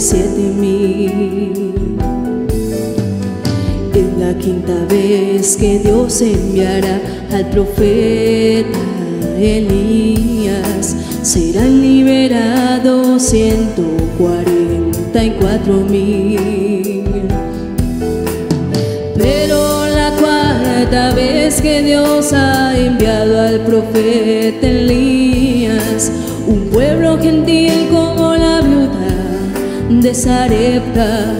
siete mil. Es la quinta vez que Dios enviará al profeta Elías, serán liberados ciento cuarenta y cuatro mil. Pero la cuarta vez que Dios ha enviado al profeta Elías, un pueblo gentil viuda de Sarepta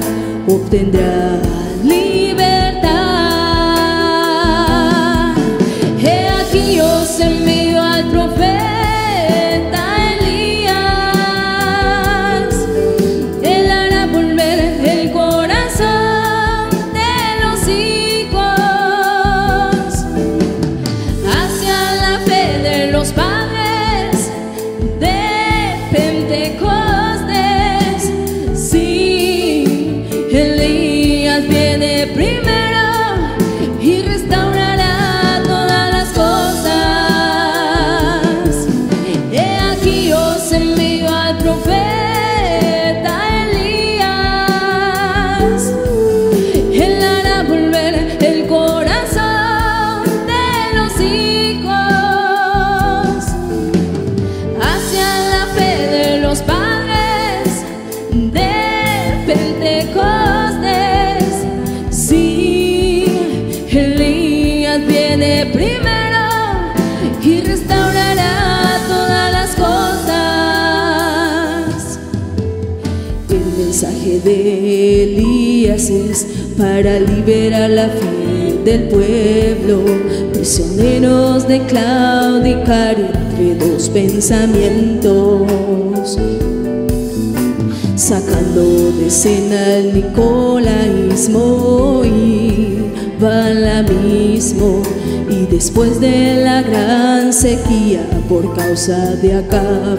Elías es para liberar la fe del pueblo, prisioneros de claudicar entre dos pensamientos, sacando de escena el nicolaísmo y balamismo. Y después de la gran sequía por causa de Acab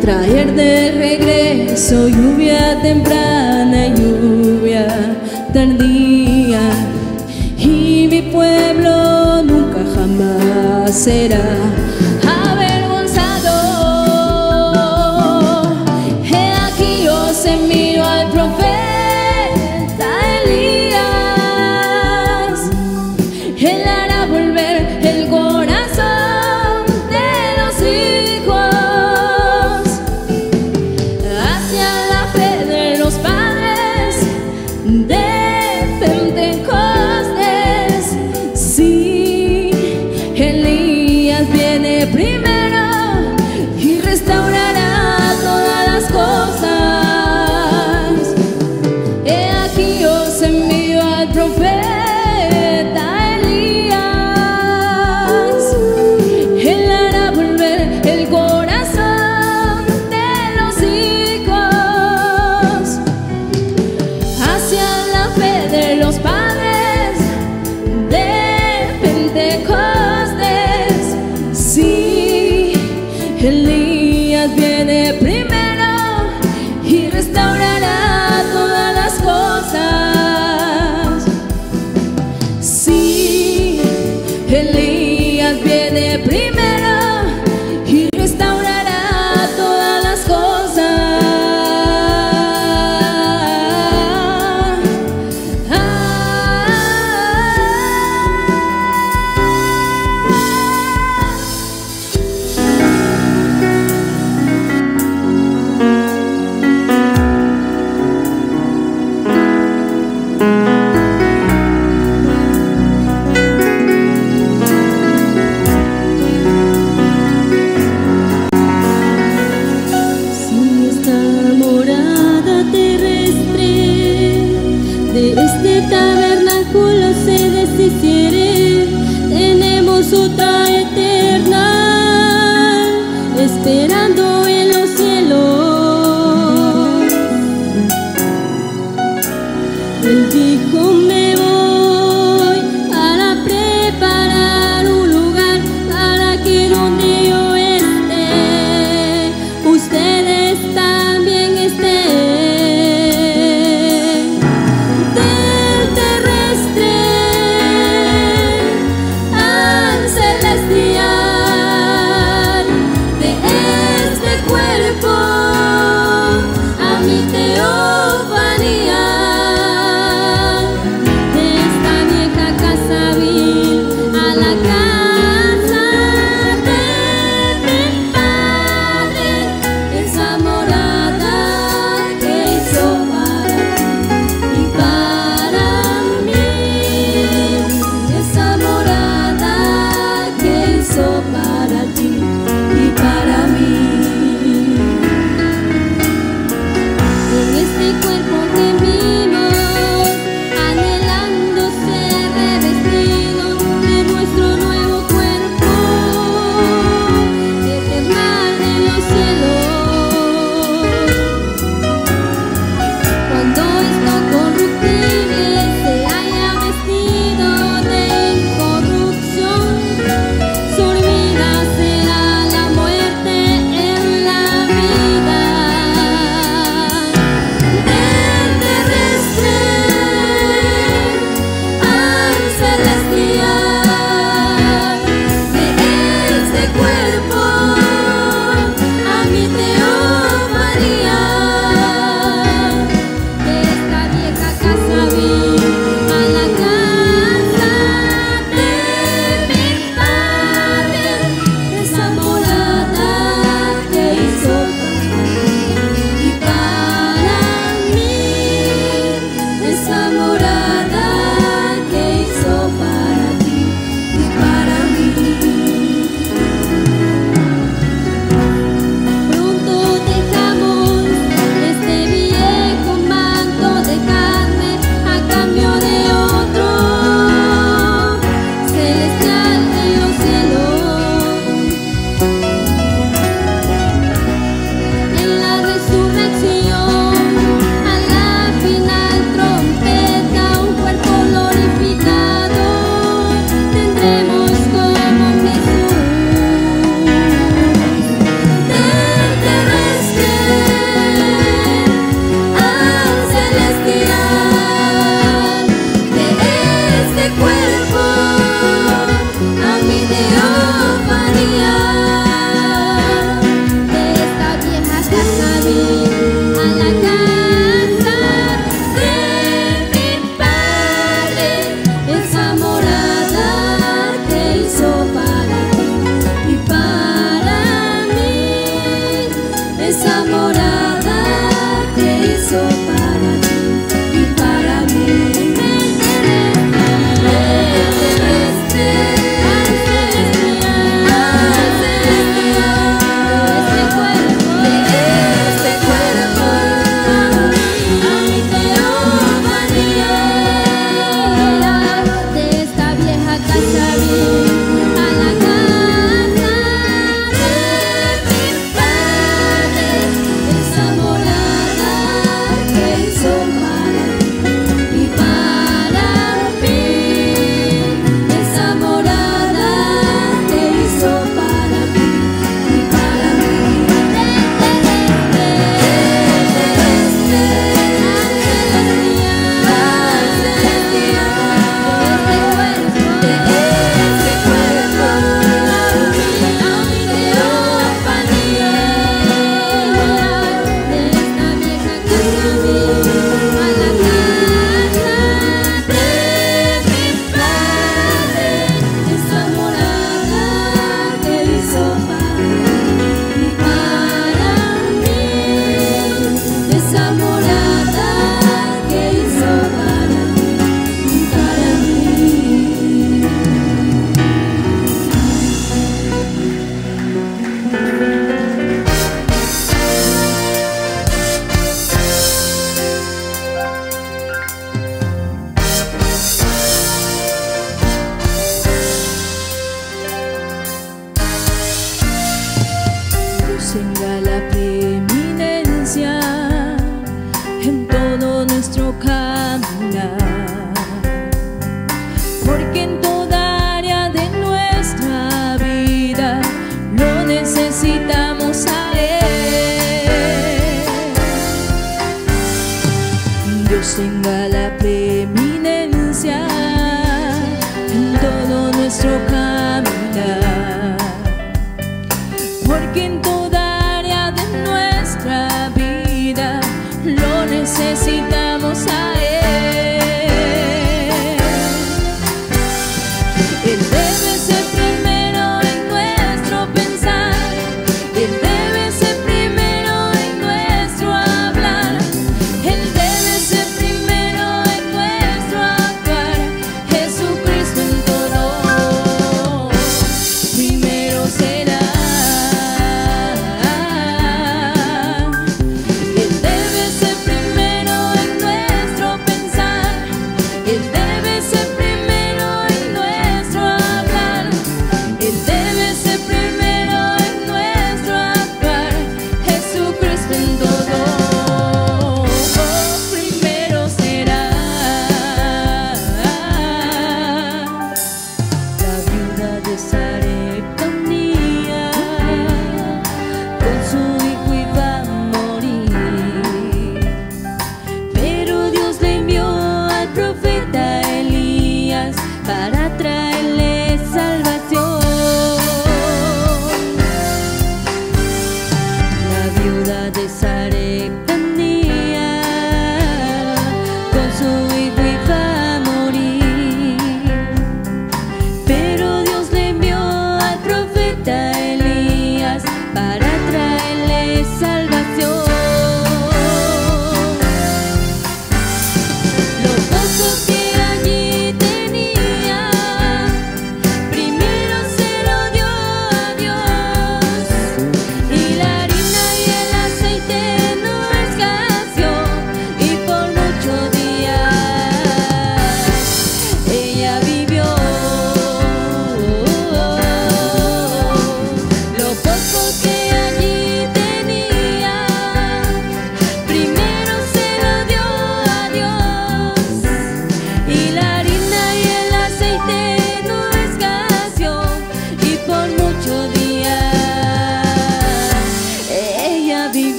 traer de regreso lluvia temprana y lluvia tardía. Y mi pueblo nunca jamás será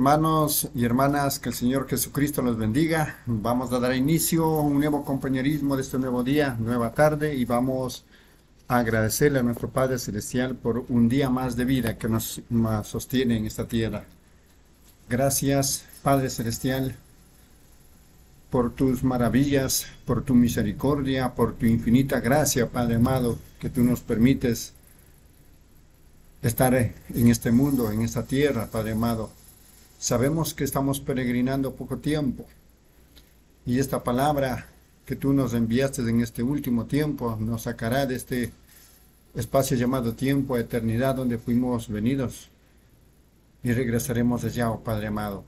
hermanos y hermanas, que el Señor Jesucristo los bendiga. Vamos a dar inicio a un nuevo compañerismo de este nuevo día, nueva tarde, y vamos a agradecerle a nuestro Padre Celestial por un día más de vida que nos sostiene en esta tierra. Gracias, Padre Celestial, por tus maravillas, por tu misericordia, por tu infinita gracia, Padre amado, que tú nos permites estar en este mundo, en esta tierra, Padre amado. Sabemos que estamos peregrinando poco tiempo. Y esta palabra que tú nos enviaste en este último tiempo nos sacará de este espacio llamado tiempo, eternidad, donde fuimos venidos. Y regresaremos allá, oh Padre amado.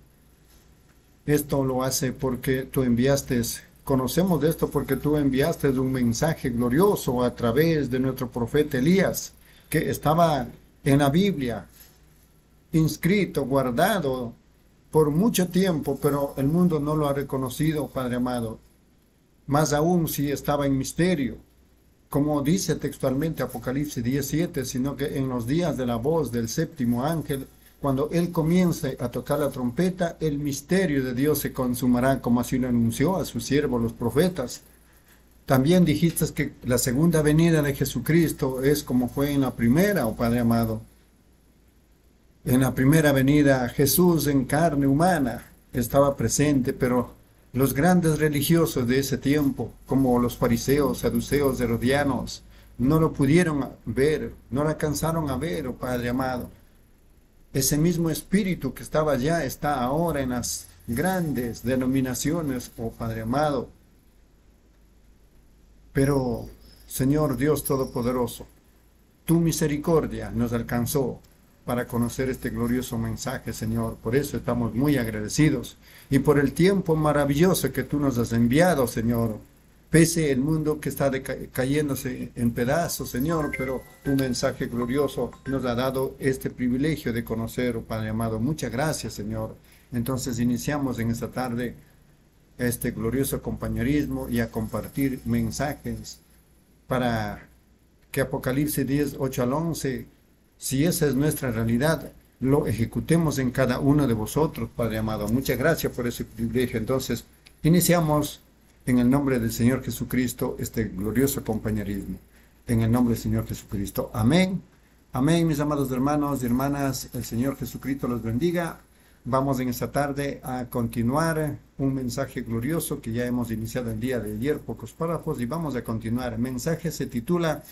Esto lo hace porque tú enviaste, conocemos de esto porque tú enviaste un mensaje glorioso a través de nuestro profeta Elías, que estaba en la Biblia, inscrito, guardado por mucho tiempo, pero el mundo no lo ha reconocido, Padre amado. Más aún si estaba en misterio, como dice textualmente Apocalipsis 17, sino que en los días de la voz del séptimo ángel, cuando él comience a tocar la trompeta, el misterio de Dios se consumará, como así lo anunció a sus siervos los profetas. También dijiste que la segunda venida de Jesucristo es como fue en la primera, oh Padre amado. En la primera venida Jesús en carne humana estaba presente, pero los grandes religiosos de ese tiempo, como los fariseos, saduceos, herodianos, no lo pudieron ver, no lo alcanzaron a ver, oh Padre amado. Ese mismo espíritu que estaba allá está ahora en las grandes denominaciones, oh Padre amado. Pero, Señor Dios Todopoderoso, tu misericordia nos alcanzó para conocer este glorioso mensaje, Señor. Por eso estamos muy agradecidos y por el tiempo maravilloso que tú nos has enviado, Señor. Pese el mundo que está cayéndose en pedazos, Señor, pero tu mensaje glorioso nos ha dado este privilegio de conocer, oh Padre amado. Muchas gracias, Señor. Entonces iniciamos en esta tarde este glorioso compañerismo y a compartir mensajes para que Apocalipsis 10, 8 al 11, si esa es nuestra realidad, lo ejecutemos en cada uno de vosotros, Padre amado. Muchas gracias por ese privilegio. Entonces, iniciamos en el nombre del Señor Jesucristo este glorioso compañerismo. En el nombre del Señor Jesucristo. Amén. Amén, mis amados hermanos y hermanas. El Señor Jesucristo los bendiga. Vamos en esta tarde a continuar un mensaje glorioso que ya hemos iniciado el día de ayer, pocos párrafos, y vamos a continuar. El mensaje se titula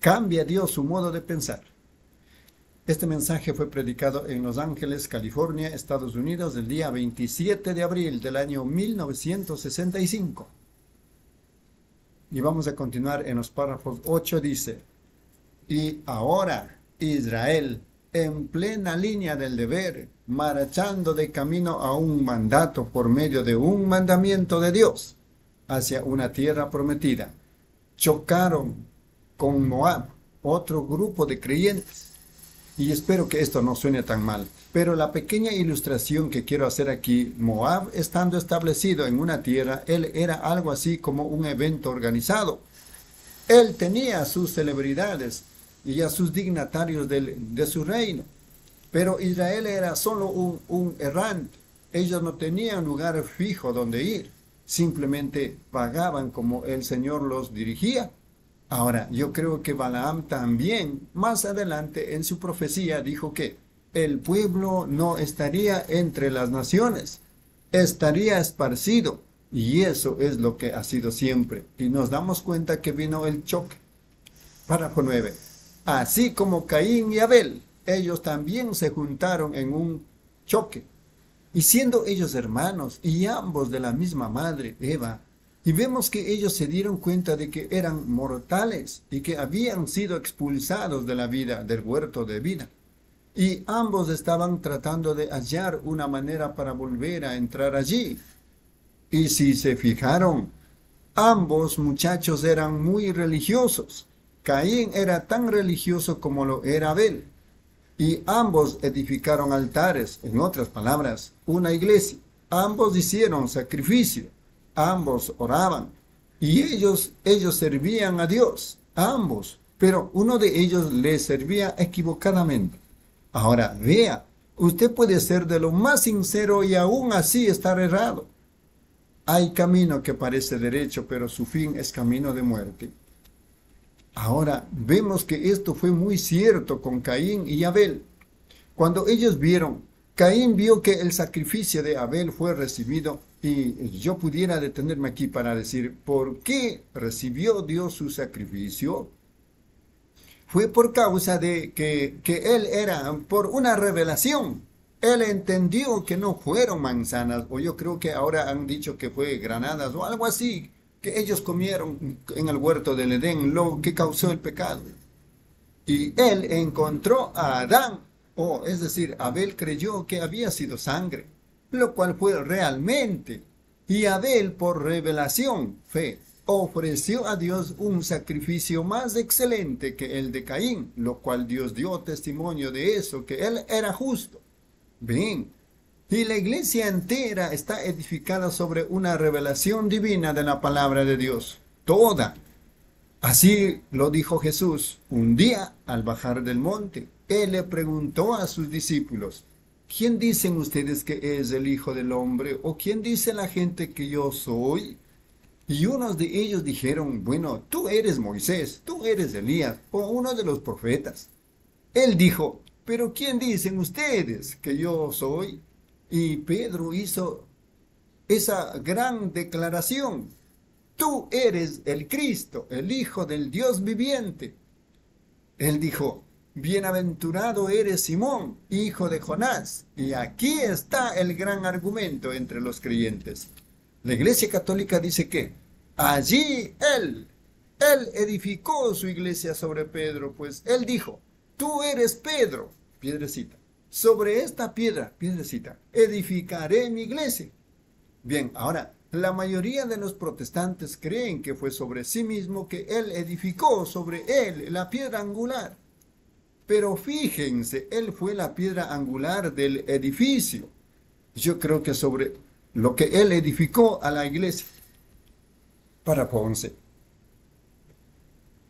Cambia Dios su modo de pensar. Este mensaje fue predicado en Los Ángeles, California, Estados Unidos, el día 27 de abril del año 1965. Y vamos a continuar en los párrafos 8, dice, y ahora Israel, en plena línea del deber, marchando de camino a un mandato por medio de un mandamiento de Dios hacia una tierra prometida, chocaron con Moab, otro grupo de creyentes y espero que esto no suene tan mal. Pero la pequeña ilustración que quiero hacer aquí, Moab estando establecido en una tierra, él era algo así como un evento organizado. Él tenía a sus celebridades y a sus dignatarios de, su reino. Pero Israel era solo un, un errante. Ellos no tenían lugar fijo donde ir. Simplemente pagaban como el Señor los dirigía. Ahora, yo creo que Balaam también, más adelante en su profecía, dijo que el pueblo no estaría entre las naciones, estaría esparcido. Y eso es lo que ha sido siempre. Y nos damos cuenta que vino el choque. Párrafo 9. Así como Caín y Abel, ellos también se juntaron en un choque. Y siendo ellos hermanos y ambos de la misma madre, Eva, y vemos que ellos se dieron cuenta de que eran mortales y que habían sido expulsados de la vida, del huerto de vida. Y ambos estaban tratando de hallar una manera para volver a entrar allí. Y si se fijaron, ambos muchachos eran muy religiosos. Caín era tan religioso como lo era Abel. Y ambos edificaron altares, en otras palabras, una iglesia. Ambos hicieron sacrificio ambos oraban y ellos, ellos servían a Dios, ambos, pero uno de ellos le servía equivocadamente. Ahora, vea, usted puede ser de lo más sincero y aún así estar errado. Hay camino que parece derecho, pero su fin es camino de muerte. Ahora vemos que esto fue muy cierto con Caín y Abel. Cuando ellos vieron, Caín vio que el sacrificio de Abel fue recibido y yo pudiera detenerme aquí para decir, ¿por qué recibió Dios su sacrificio? Fue por causa de que, que él era, por una revelación. Él entendió que no fueron manzanas, o yo creo que ahora han dicho que fue granadas o algo así, que ellos comieron en el huerto del Edén, lo que causó el pecado. Y él encontró a Adán, o es decir, Abel creyó que había sido sangre lo cual fue realmente. Y Abel, por revelación, fe, ofreció a Dios un sacrificio más excelente que el de Caín, lo cual Dios dio testimonio de eso, que él era justo. Bien, y la iglesia entera está edificada sobre una revelación divina de la palabra de Dios, toda. Así lo dijo Jesús un día al bajar del monte. Él le preguntó a sus discípulos, ¿quién dicen ustedes que es el Hijo del Hombre? ¿O quién dice la gente que yo soy? Y unos de ellos dijeron, bueno, tú eres Moisés, tú eres Elías, o uno de los profetas. Él dijo, pero ¿quién dicen ustedes que yo soy? Y Pedro hizo esa gran declaración. Tú eres el Cristo, el Hijo del Dios viviente. Él dijo, Bienaventurado eres Simón, hijo de Jonás. Y aquí está el gran argumento entre los creyentes. La Iglesia Católica dice que allí él, él edificó su iglesia sobre Pedro, pues él dijo, tú eres Pedro, piedrecita. Sobre esta piedra, piedrecita, edificaré mi iglesia. Bien, ahora, la mayoría de los protestantes creen que fue sobre sí mismo que él edificó sobre él la piedra angular. Pero fíjense, él fue la piedra angular del edificio. Yo creo que sobre lo que él edificó a la iglesia para Ponce.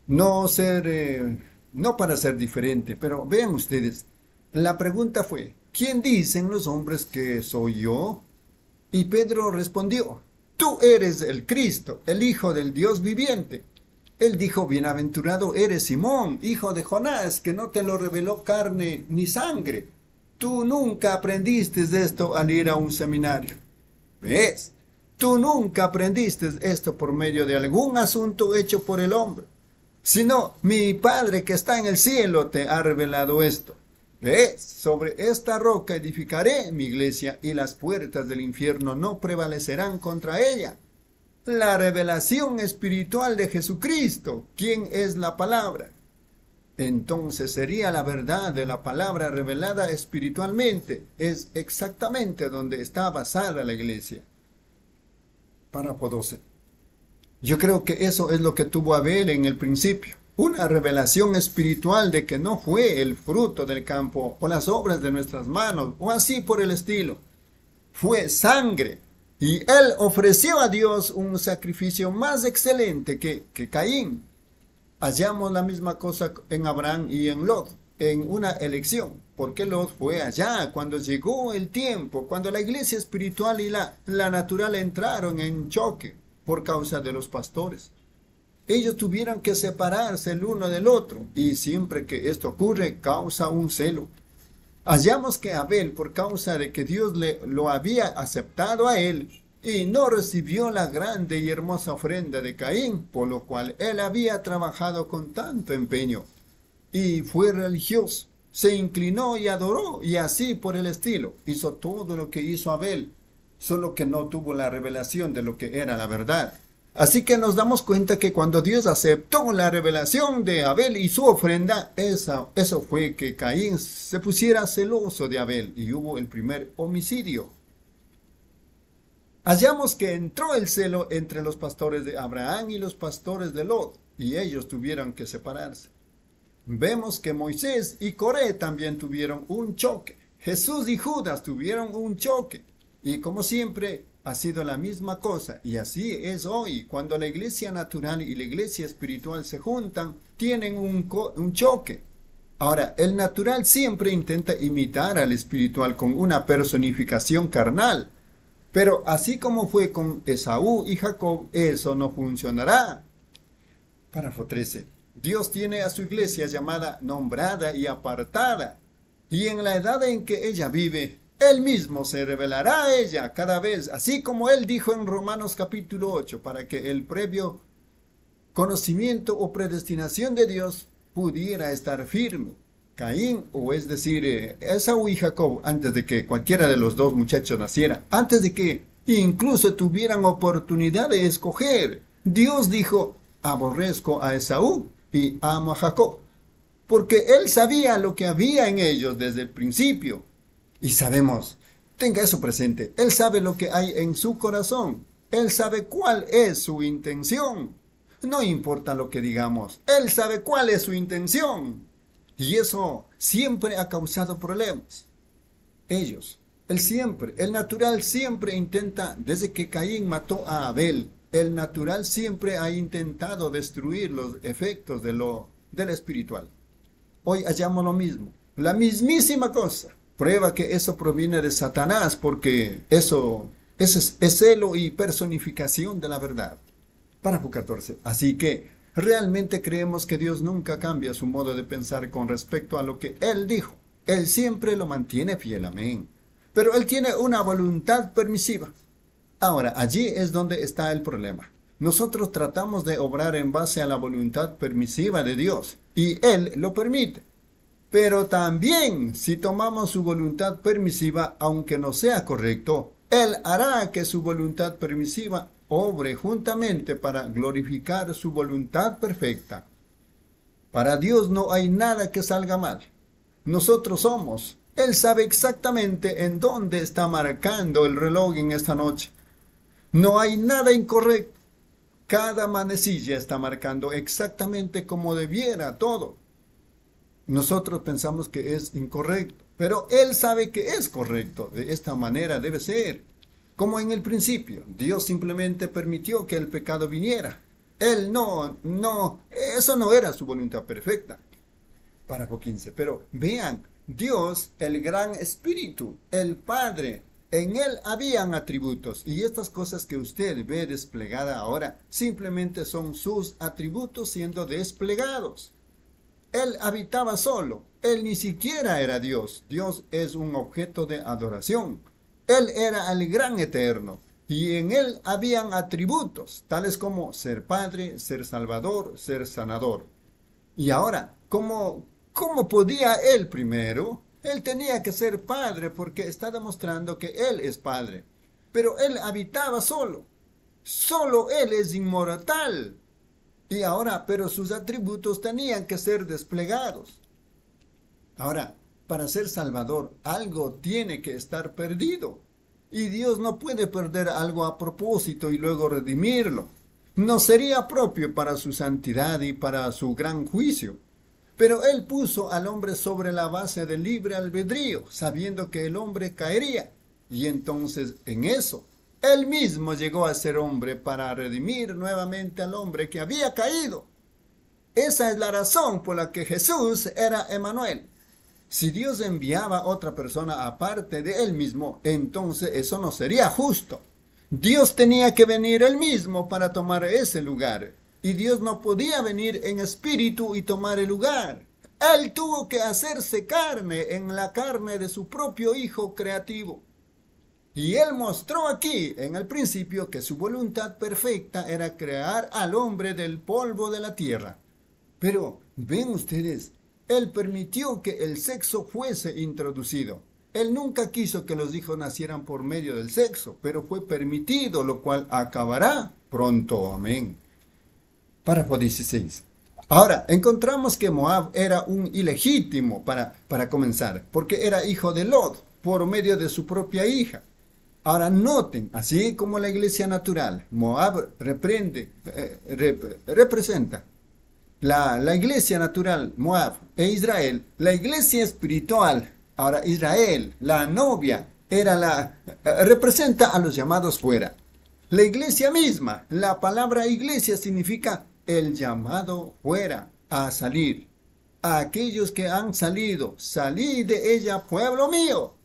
No ser, eh, no para ser diferente, pero vean ustedes, la pregunta fue, ¿quién dicen los hombres que soy yo? Y Pedro respondió, tú eres el Cristo, el Hijo del Dios viviente. Él dijo, bienaventurado eres Simón, hijo de Jonás, que no te lo reveló carne ni sangre. Tú nunca aprendiste esto al ir a un seminario. ¿Ves? Tú nunca aprendiste esto por medio de algún asunto hecho por el hombre, sino mi Padre que está en el cielo te ha revelado esto. ¿Ves? Sobre esta roca edificaré mi iglesia y las puertas del infierno no prevalecerán contra ella la revelación espiritual de Jesucristo, quien es la palabra. Entonces sería la verdad de la palabra revelada espiritualmente. Es exactamente donde está basada la iglesia. Párrafo 12. Yo creo que eso es lo que tuvo Abel en el principio. Una revelación espiritual de que no fue el fruto del campo o las obras de nuestras manos o así por el estilo. Fue sangre, y él ofreció a Dios un sacrificio más excelente que, que Caín. Hallamos la misma cosa en Abraham y en Lot, en una elección, porque Lot fue allá cuando llegó el tiempo, cuando la iglesia espiritual y la, la natural entraron en choque por causa de los pastores. Ellos tuvieron que separarse el uno del otro, y siempre que esto ocurre causa un celo. Hallamos que Abel, por causa de que Dios le, lo había aceptado a él, y no recibió la grande y hermosa ofrenda de Caín, por lo cual él había trabajado con tanto empeño, y fue religioso, se inclinó y adoró, y así por el estilo, hizo todo lo que hizo Abel, solo que no tuvo la revelación de lo que era la verdad. Así que nos damos cuenta que cuando Dios aceptó la revelación de Abel y su ofrenda, esa, eso fue que Caín se pusiera celoso de Abel y hubo el primer homicidio. Hallamos que entró el celo entre los pastores de Abraham y los pastores de Lot, y ellos tuvieron que separarse. Vemos que Moisés y Coré también tuvieron un choque. Jesús y Judas tuvieron un choque. Y como siempre, ha sido la misma cosa y así es hoy. Cuando la iglesia natural y la iglesia espiritual se juntan, tienen un, un choque. Ahora, el natural siempre intenta imitar al espiritual con una personificación carnal. Pero así como fue con Esaú y Jacob, eso no funcionará. Párrafo 13. Dios tiene a su iglesia llamada nombrada y apartada. Y en la edad en que ella vive, él mismo se revelará a ella cada vez, así como Él dijo en Romanos capítulo 8, para que el previo conocimiento o predestinación de Dios pudiera estar firme. Caín, o es decir, eh, Esaú y Jacob, antes de que cualquiera de los dos muchachos naciera, antes de que incluso tuvieran oportunidad de escoger, Dios dijo, aborrezco a Esaú y amo a Jacob, porque él sabía lo que había en ellos desde el principio, y sabemos, tenga eso presente, Él sabe lo que hay en su corazón. Él sabe cuál es su intención. No importa lo que digamos, Él sabe cuál es su intención. Y eso siempre ha causado problemas. Ellos, el siempre, el natural siempre intenta, desde que Caín mató a Abel, el natural siempre ha intentado destruir los efectos de lo del espiritual. Hoy hallamos lo mismo, la mismísima cosa. Prueba que eso proviene de Satanás porque eso, es, celo y personificación de la verdad. Párrafo 14. Así que realmente creemos que Dios nunca cambia su modo de pensar con respecto a lo que Él dijo. Él siempre lo mantiene fiel, amén. Pero Él tiene una voluntad permisiva. Ahora, allí es donde está el problema. Nosotros tratamos de obrar en base a la voluntad permisiva de Dios y Él lo permite. Pero también, si tomamos su voluntad permisiva, aunque no sea correcto, Él hará que su voluntad permisiva obre juntamente para glorificar su voluntad perfecta. Para Dios no hay nada que salga mal. Nosotros somos. Él sabe exactamente en dónde está marcando el reloj en esta noche. No hay nada incorrecto. Cada manecilla está marcando exactamente como debiera todo. Nosotros pensamos que es incorrecto, pero Él sabe que es correcto. De esta manera debe ser. como en el principio. Dios simplemente permitió que el pecado viniera. Él no, no, eso no era su voluntad perfecta. Párrafo 15. Pero vean, Dios, el gran espíritu, el Padre, en él habían atributos y estas cosas que usted ve desplegada ahora simplemente son sus atributos siendo desplegados. Él habitaba solo, él ni siquiera era Dios, Dios es un objeto de adoración. Él era el gran eterno y en él habían atributos tales como ser Padre, ser Salvador, ser Sanador. Y ahora, ¿cómo, cómo podía él primero? Él tenía que ser Padre porque está demostrando que Él es Padre. Pero Él habitaba solo. Solo Él es inmortal. Y ahora, pero sus atributos tenían que ser desplegados. Ahora, para ser Salvador, algo tiene que estar perdido. Y Dios no puede perder algo a propósito y luego redimirlo. No sería propio para su santidad y para su gran juicio. Pero Él puso al hombre sobre la base del libre albedrío, sabiendo que el hombre caería. Y entonces en eso, Él mismo llegó a ser hombre para redimir nuevamente al hombre que había caído. Esa es la razón por la que Jesús era Emanuel. Si Dios enviaba otra persona aparte de él mismo, entonces eso no sería justo. Dios tenía que venir él mismo para tomar ese lugar. Y Dios no podía venir en espíritu y tomar el lugar. Él tuvo que hacerse carne en la carne de su propio Hijo creativo. Y Él mostró aquí en el principio que su voluntad perfecta era crear al hombre del polvo de la tierra. Pero, ven ustedes, Él permitió que el sexo fuese introducido. Él nunca quiso que los hijos nacieran por medio del sexo, pero fue permitido, lo cual acabará pronto. Amén. Párrafo 16. Ahora, encontramos que Moab era un ilegítimo para, para comenzar, porque era hijo de Lot por medio de su propia hija. Ahora noten, así como la iglesia natural, Moab reprende, eh, representa la, la, iglesia natural, Moab e Israel, la iglesia espiritual, ahora Israel, la novia, era la, eh, representa a los llamados fuera. La iglesia misma, la palabra iglesia significa el llamado fuera a salir. A aquellos que han salido, salid de ella, pueblo mío.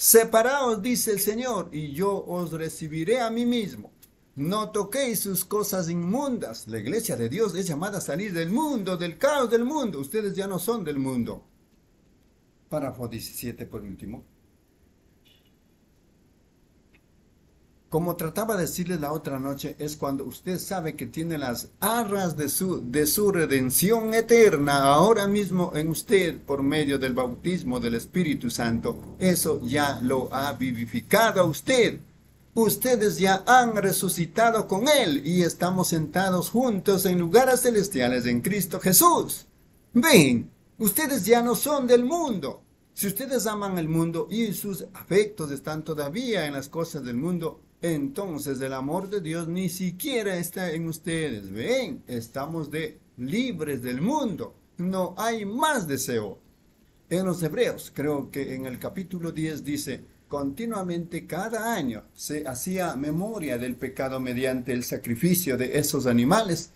Separaos, dice el Señor, y yo os recibiré a mí mismo. No toquéis sus cosas inmundas. La iglesia de Dios es llamada a salir del mundo, del caos del mundo. Ustedes ya no son del mundo. Párrafo 17 por último. Como trataba de decirle la otra noche, es cuando usted sabe que tiene las arras de su, de su redención eterna ahora mismo en usted por medio del bautismo del Espíritu Santo. Eso ya lo ha vivificado a usted. Ustedes ya han resucitado con Él y estamos sentados juntos en lugares celestiales en Cristo Jesús. Ven, ustedes ya no son del mundo. Si ustedes aman el mundo y sus afectos están todavía en las cosas del mundo, entonces el amor de Dios ni siquiera está en ustedes. Ven, estamos de libres del mundo. No hay más deseo. En los hebreos, creo que en el capítulo 10 dice, continuamente cada año se hacía memoria del pecado mediante el sacrificio de esos animales.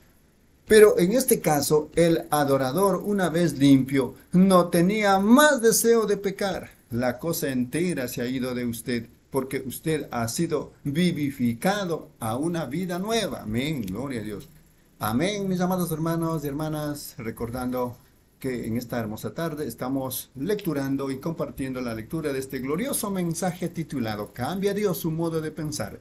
Pero en este caso, el adorador, una vez limpio, no tenía más deseo de pecar. La cosa entera se ha ido de usted porque usted ha sido vivificado a una vida nueva. Amén, gloria a Dios. Amén, mis amados hermanos y hermanas, recordando que en esta hermosa tarde estamos lecturando y compartiendo la lectura de este glorioso mensaje titulado Cambia Dios su modo de pensar.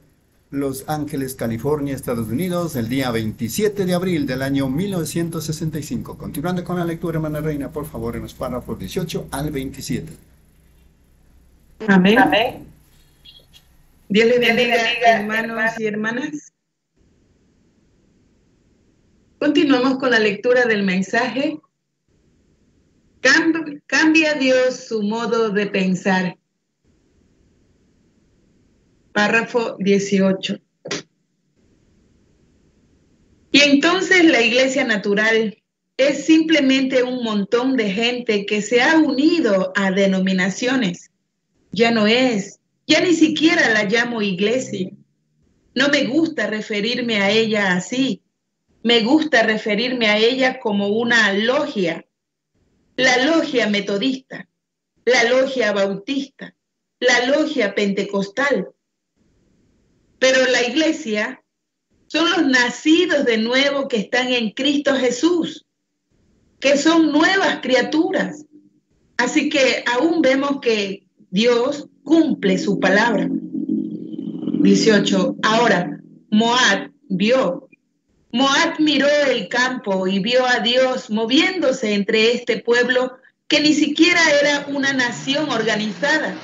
Los Ángeles, California, Estados Unidos, el día 27 de abril del año 1965. Continuando con la lectura, hermana Reina, por favor, en los párrafos 18 al 27. Amén. Amén. Dios le bendiga, hermanos y hermanas. Continuamos con la lectura del mensaje. Cambia Dios su modo de pensar. Párrafo 18. Y entonces la iglesia natural es simplemente un montón de gente que se ha unido a denominaciones. Ya no es Ya ni siquiera la llamo iglesia. No me gusta referirme a ella así. Me gusta referirme a ella como una logia. La logia metodista, la logia bautista, la logia pentecostal. Pero la iglesia son los nacidos de nuevo que están en Cristo Jesús, que son nuevas criaturas. Así que aún vemos que Dios cumple su palabra. 18. Ahora, Moab vio. Moab miró el campo y vio a Dios moviéndose entre este pueblo que ni siquiera era una nación organizada.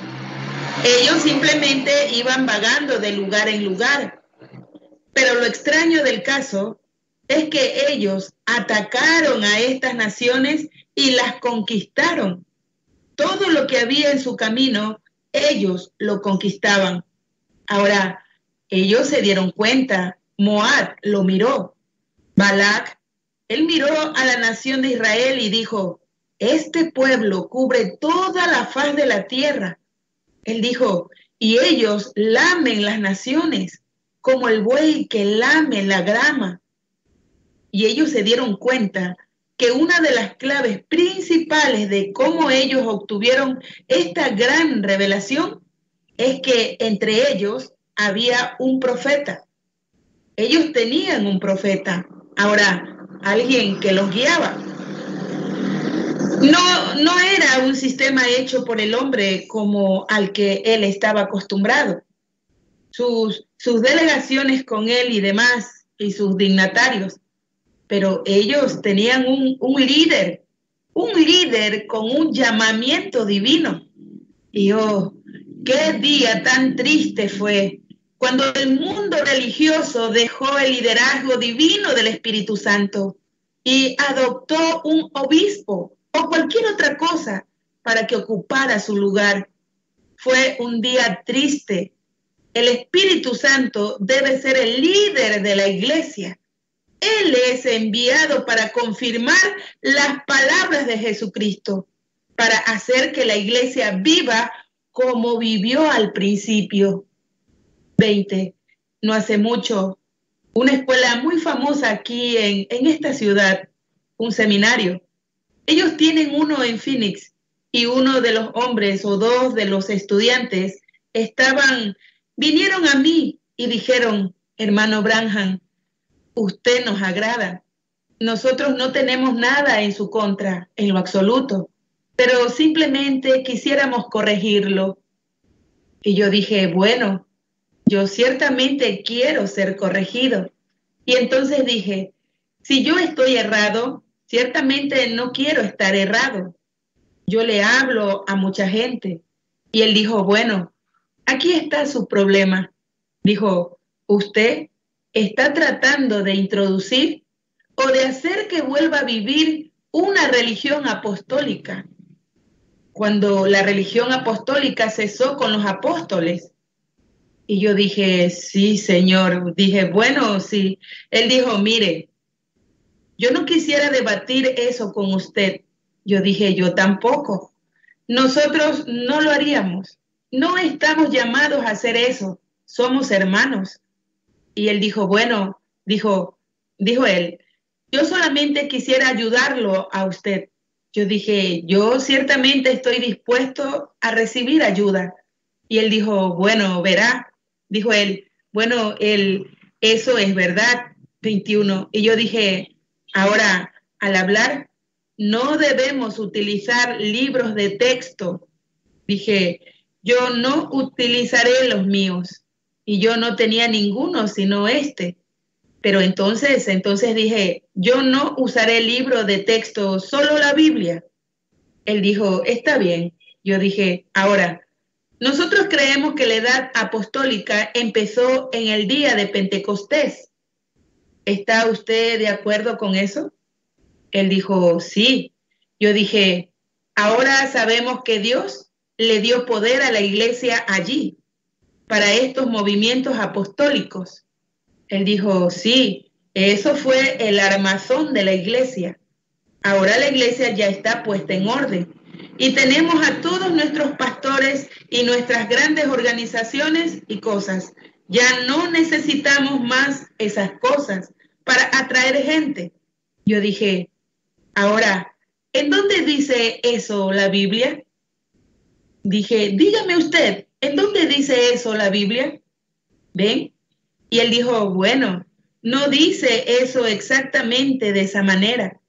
Ellos simplemente iban vagando de lugar en lugar. Pero lo extraño del caso es que ellos atacaron a estas naciones y las conquistaron. Todo lo que había en su camino, ellos lo conquistaban. Ahora, ellos se dieron cuenta, Moab lo miró. Balak, él miró a la nación de Israel y dijo, este pueblo cubre toda la faz de la tierra. Él dijo, y ellos lamen las naciones como el buey que lame la grama. Y ellos se dieron cuenta que una de las claves principales de cómo ellos obtuvieron esta gran revelación es que entre ellos había un profeta. Ellos tenían un profeta. Ahora, alguien que los guiaba. No, no era un sistema hecho por el hombre como al que él estaba acostumbrado. Sus, sus delegaciones con él y demás, y sus dignatarios. Pero ellos tenían un, un líder, un líder con un llamamiento divino. Y oh, Qué día tan triste fue cuando el mundo religioso dejó el liderazgo divino del Espíritu Santo y adoptó un obispo o cualquier otra cosa para que ocupara su lugar. Fue un día triste. El Espíritu Santo debe ser el líder de la iglesia. Él es enviado para confirmar las palabras de Jesucristo, para hacer que la iglesia viva como vivió al principio. 20. No hace mucho, una escuela muy famosa aquí en, en esta ciudad, un seminario. Ellos tienen uno en Phoenix y uno de los hombres o dos de los estudiantes estaban, vinieron a mí y dijeron, hermano Branham, usted nos agrada. Nosotros no tenemos nada en su contra, en lo absoluto pero simplemente quisiéramos corregirlo. Y yo dije, bueno, yo ciertamente quiero ser corregido. Y entonces dije, si yo estoy errado, ciertamente no quiero estar errado. Yo le hablo a mucha gente. Y él dijo, bueno, aquí está su problema. Dijo, usted está tratando de introducir o de hacer que vuelva a vivir una religión apostólica cuando la religión apostólica cesó con los apóstoles. Y yo dije, sí, Señor. Dije, bueno, sí. Él dijo, mire, yo no quisiera debatir eso con usted. Yo dije, yo tampoco. Nosotros no lo haríamos. No estamos llamados a hacer eso. Somos hermanos. Y él dijo, bueno, dijo, dijo él, yo solamente quisiera ayudarlo a usted. Yo dije, yo ciertamente estoy dispuesto a recibir ayuda. Y él dijo, bueno, verá, dijo él, bueno, él, eso es verdad, 21. Y yo dije, ahora, al hablar, no debemos utilizar libros de texto. Dije, yo no utilizaré los míos. Y yo no tenía ninguno, sino este. Pero entonces, entonces dije, yo no usaré el libro de texto, solo la Biblia. Él dijo, está bien. Yo dije, ahora, nosotros creemos que la edad apostólica empezó en el día de Pentecostés. ¿Está usted de acuerdo con eso? Él dijo, sí. Yo dije, ahora sabemos que Dios le dio poder a la iglesia allí para estos movimientos apostólicos. Él dijo, sí, eso fue el armazón de la iglesia. Ahora la iglesia ya está puesta en orden. y tenemos a todos nuestros pastores y nuestras grandes organizaciones y cosas. Ya no necesitamos más esas cosas para atraer gente. Yo dije, ahora, ¿en dónde dice eso la Biblia? Dije, dígame usted, ¿en dónde dice eso la Biblia? ¿Ven? Y él dijo, bueno, no dice eso exactamente de esa manera.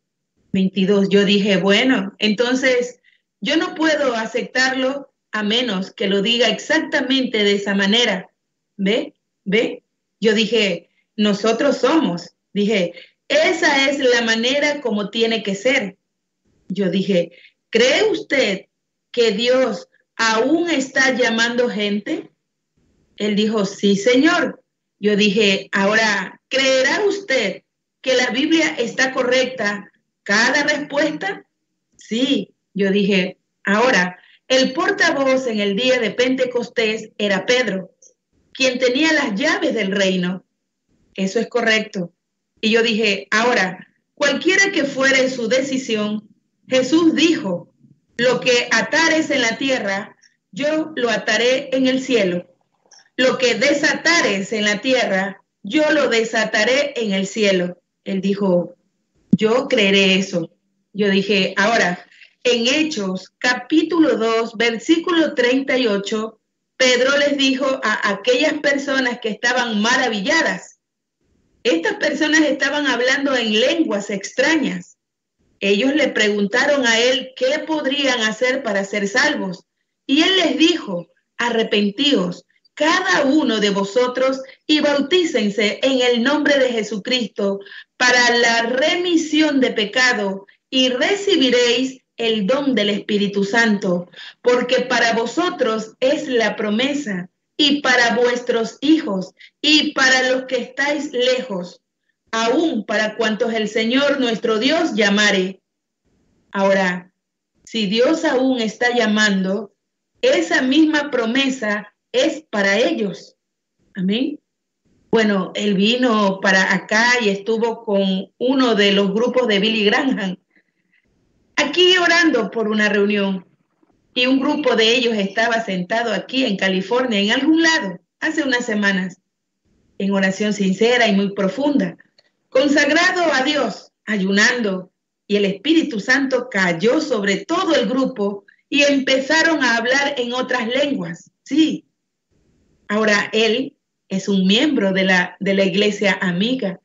22. Yo dije, bueno, entonces yo no puedo aceptarlo a menos que lo diga exactamente de esa manera. ¿Ve? ¿Ve? Yo dije, nosotros somos. Dije, esa es la manera como tiene que ser. Yo dije, ¿cree usted que Dios aún está llamando gente? Él dijo, sí, Señor. Yo dije, ahora, ¿creerá usted que la Biblia está correcta cada respuesta? Sí. Yo dije, ahora, el portavoz en el día de Pentecostés era Pedro, quien tenía las llaves del reino. Eso es correcto. Y yo dije, ahora, cualquiera que fuere su decisión, Jesús dijo, lo que atares en la tierra, yo lo ataré en el cielo. Lo que desatares en la tierra, yo lo desataré en el cielo. Él dijo, yo creeré eso. Yo dije, ahora, en Hechos capítulo 2, versículo 38, Pedro les dijo a aquellas personas que estaban maravilladas, estas personas estaban hablando en lenguas extrañas. Ellos le preguntaron a él qué podrían hacer para ser salvos. Y él les dijo, arrepentíos cada uno de vosotros y bautícense en el nombre de Jesucristo para la remisión de pecado y recibiréis el don del Espíritu Santo, porque para vosotros es la promesa y para vuestros hijos y para los que estáis lejos, aún para cuantos el Señor nuestro Dios llamare. Ahora, si Dios aún está llamando, esa misma promesa es para ellos. Amén. Bueno, él vino para acá y estuvo con uno de los grupos de Billy Graham. Aquí orando por una reunión y un grupo de ellos estaba sentado aquí en California, en algún lado, hace unas semanas, en oración sincera y muy profunda, consagrado a Dios, ayunando, y el Espíritu Santo cayó sobre todo el grupo y empezaron a hablar en otras lenguas. Sí. Ahora él es un miembro de la, de la iglesia amiga,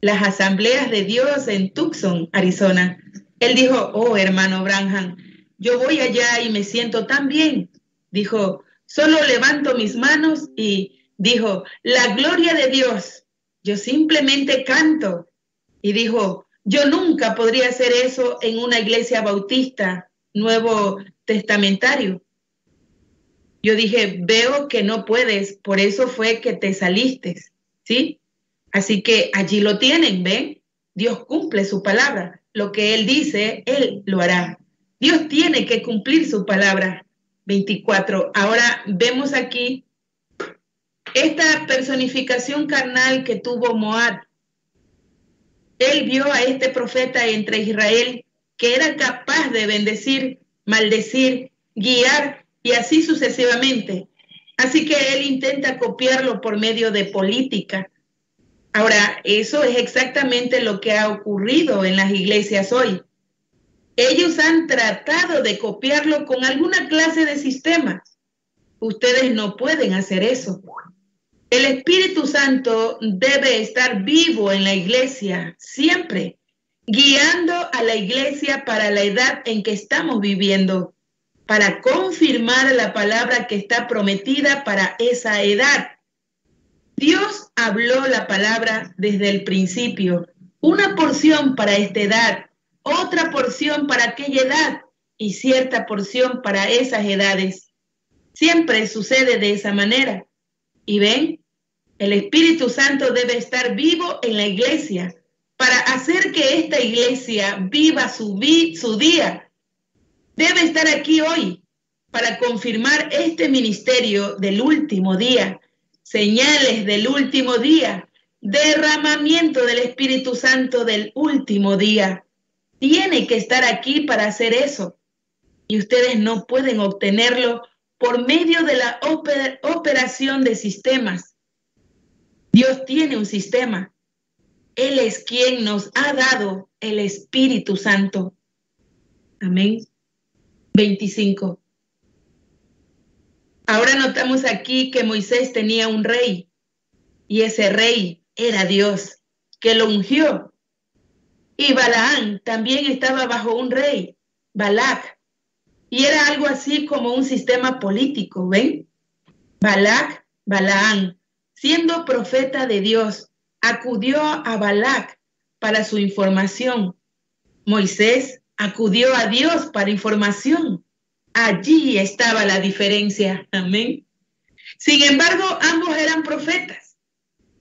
las asambleas de Dios en Tucson, Arizona. Él dijo, oh hermano Branham, yo voy allá y me siento tan bien. Dijo, solo levanto mis manos y dijo, la gloria de Dios. Yo simplemente canto. Y dijo, yo nunca podría hacer eso en una iglesia bautista, nuevo testamentario. Yo dije, veo que no puedes, por eso fue que te saliste, ¿sí? Así que allí lo tienen, ¿ven? Dios cumple su palabra. Lo que Él dice, Él lo hará. Dios tiene que cumplir su palabra. 24. Ahora vemos aquí esta personificación carnal que tuvo Moab. Él vio a este profeta entre Israel que era capaz de bendecir, maldecir, guiar y así sucesivamente. Así que él intenta copiarlo por medio de política. Ahora, eso es exactamente lo que ha ocurrido en las iglesias hoy. Ellos han tratado de copiarlo con alguna clase de sistema. Ustedes no pueden hacer eso. El Espíritu Santo debe estar vivo en la iglesia siempre, guiando a la iglesia para la edad en que estamos viviendo, para confirmar la palabra que está prometida para esa edad. Dios habló la palabra desde el principio, una porción para esta edad, otra porción para aquella edad y cierta porción para esas edades. Siempre sucede de esa manera. Y ven, el Espíritu Santo debe estar vivo en la iglesia para hacer que esta iglesia viva su, su día. Debe estar aquí hoy para confirmar este ministerio del último día, señales del último día, derramamiento del Espíritu Santo del último día tiene que estar aquí para hacer eso. y ustedes no pueden obtenerlo por medio de la operación de sistemas. Dios tiene un sistema. Él es quien nos ha dado el Espíritu Santo. Amén. 25. Ahora notamos aquí que Moisés tenía un rey y ese rey era Dios que lo ungió. Y Balaán también estaba bajo un rey, Balac, y era algo así como un sistema político, ¿ven? Balac, Balaán, siendo profeta de Dios, acudió a Balac para su información. Moisés acudió a Dios para información. Allí estaba la diferencia. Amén. Sin embargo, ambos eran profetas,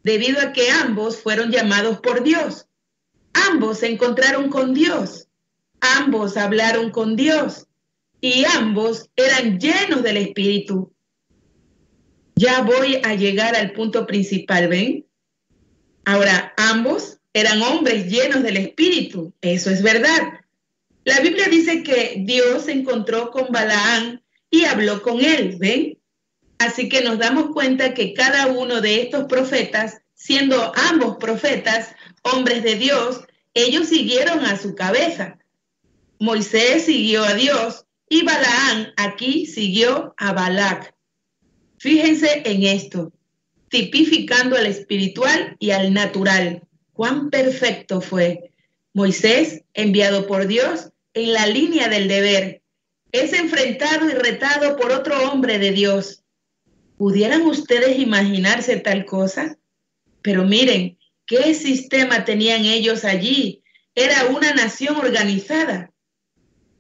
debido a que ambos fueron llamados por Dios. Ambos se encontraron con Dios. Ambos hablaron con Dios. Y ambos eran llenos del Espíritu. Ya voy a llegar al punto principal, ¿ven? Ahora, ambos eran hombres llenos del Espíritu. Eso es verdad. La Biblia dice que Dios se encontró con Balaán y habló con él, ¿ven? Así que nos damos cuenta que cada uno de estos profetas, siendo ambos profetas, hombres de Dios, ellos siguieron a su cabeza. Moisés siguió a Dios y Balaán aquí siguió a Balac. Fíjense en esto, tipificando al espiritual y al natural. Cuán perfecto fue. Moisés, enviado por Dios, en la línea del deber. Es enfrentado y retado por otro hombre de Dios. ¿Pudieran ustedes imaginarse tal cosa? Pero miren, ¿qué sistema tenían ellos allí? Era una nación organizada.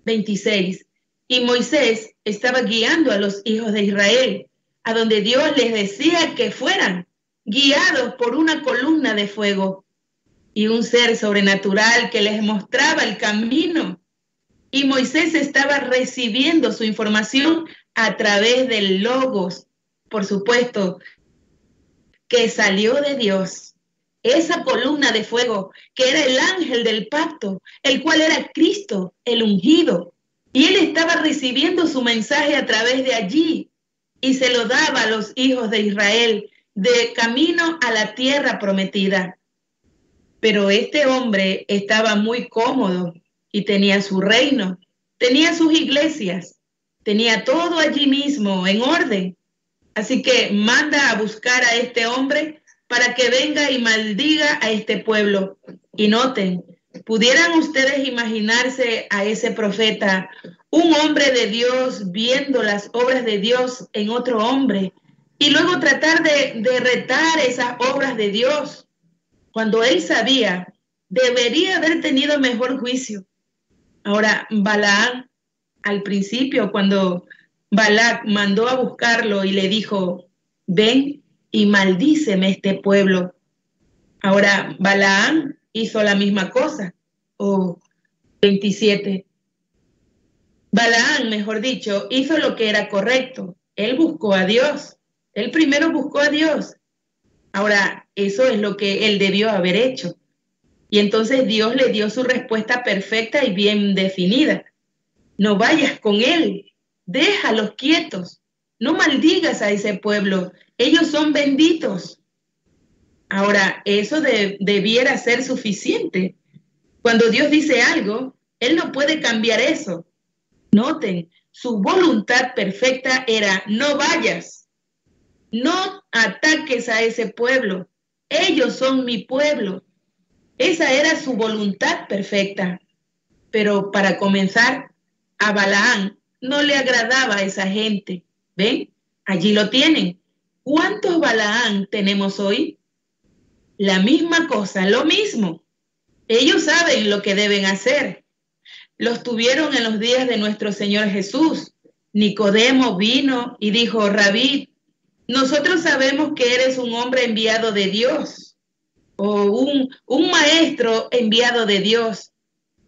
26. Y Moisés estaba guiando a los hijos de Israel, a donde Dios les decía que fueran, guiados por una columna de fuego y un ser sobrenatural que les mostraba el camino y Moisés estaba recibiendo su información a través del logos, por supuesto, que salió de Dios. Esa columna de fuego, que era el ángel del pacto, el cual era Cristo, el ungido. Y él estaba recibiendo su mensaje a través de allí y se lo daba a los hijos de Israel de camino a la tierra prometida. Pero este hombre estaba muy cómodo y tenía su reino, tenía sus iglesias, tenía todo allí mismo en orden. Así que manda a buscar a este hombre para que venga y maldiga a este pueblo. Y noten, ¿pudieran ustedes imaginarse a ese profeta, un hombre de Dios, viendo las obras de Dios en otro hombre? Y luego tratar de, de retar esas obras de Dios, cuando él sabía, debería haber tenido mejor juicio Ahora, Balaam, al principio, cuando Balac mandó a buscarlo y le dijo, ven y maldíceme este pueblo. Ahora, Balaam hizo la misma cosa. O 27. Balaam, mejor dicho, hizo lo que era correcto. Él buscó a Dios. Él primero buscó a Dios. Ahora, eso es lo que él debió haber hecho. Y entonces Dios le dio su respuesta perfecta y bien definida. No vayas con él, déjalos quietos, no maldigas a ese pueblo, ellos son benditos. Ahora, eso debiera ser suficiente. Cuando Dios dice algo, Él no puede cambiar eso. Noten, su voluntad perfecta era, no vayas, no ataques a ese pueblo, ellos son mi pueblo. Esa era su voluntad perfecta. Pero para comenzar, a Balaán no le agradaba a esa gente. ¿Ven? Allí lo tienen. ¿Cuántos Balaán tenemos hoy? La misma cosa, lo mismo. Ellos saben lo que deben hacer. Los tuvieron en los días de nuestro Señor Jesús. Nicodemo vino y dijo, Rabí, nosotros sabemos que eres un hombre enviado de Dios o un, un maestro enviado de Dios.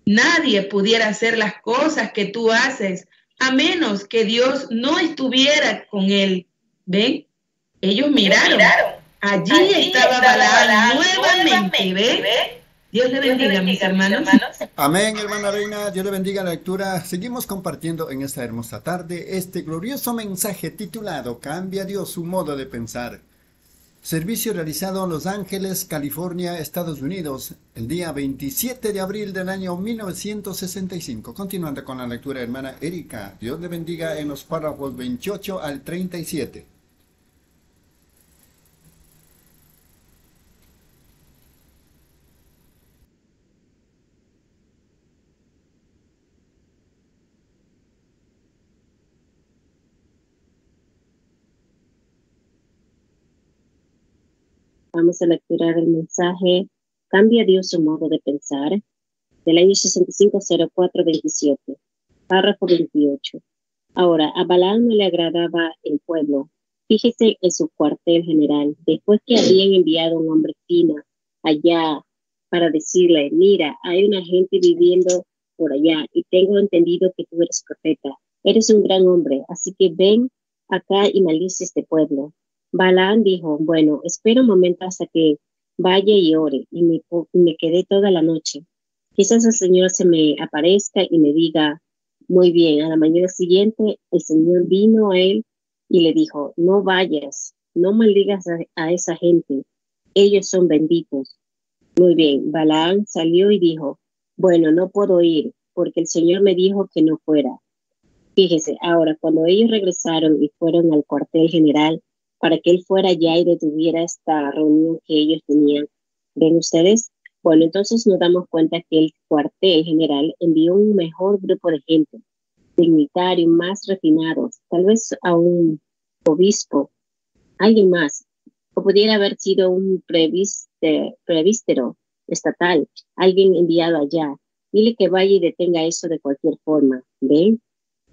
Nadie pudiera hacer las cosas que tú haces a menos que Dios no estuviera con él. ¿Ven? Ellos miraron. Allí, estaba, Balaam nuevamente, ¿ven? Dios le bendiga, mis hermanos. Amén, hermana Reina. Dios le bendiga la lectura. Seguimos compartiendo en esta hermosa tarde este glorioso mensaje titulado Cambia Dios su modo de pensar. Servicio realizado en Los Ángeles, California, Estados Unidos, el día 27 de abril del año 1965. Continuando con la lectura, hermana Erika. Dios le bendiga en los párrafos 28 al 37. Vamos a lecturar el mensaje Cambia Dios su modo de pensar del año 650427, párrafo 28. Ahora, a Balaam no le agradaba el pueblo. Fíjese en su cuartel general, después que habían enviado un hombre fino allá para decirle, mira, hay una gente viviendo por allá y tengo entendido que tú eres profeta. Eres un gran hombre, así que ven acá y maldice este pueblo. Balaam dijo, bueno, espero un momento hasta que vaya y ore y me, me quedé toda la noche. Quizás el Señor se me aparezca y me diga, muy bien, a la mañana siguiente el Señor vino a él y le dijo, no vayas, no maldigas a, esa gente, ellos son benditos. Muy bien, Balaam salió y dijo, bueno, no puedo ir porque el Señor me dijo que no fuera. Fíjese, ahora cuando ellos regresaron y fueron al cuartel general, para que él fuera allá y detuviera esta reunión que ellos tenían. ¿Ven ustedes? Bueno, entonces nos damos cuenta que el cuartel general envió un mejor grupo de gente, dignitarios, más refinados, tal vez a un obispo, alguien más, o pudiera haber sido un prevístero estatal, alguien enviado allá. Dile que vaya y detenga eso de cualquier forma. ¿Ven?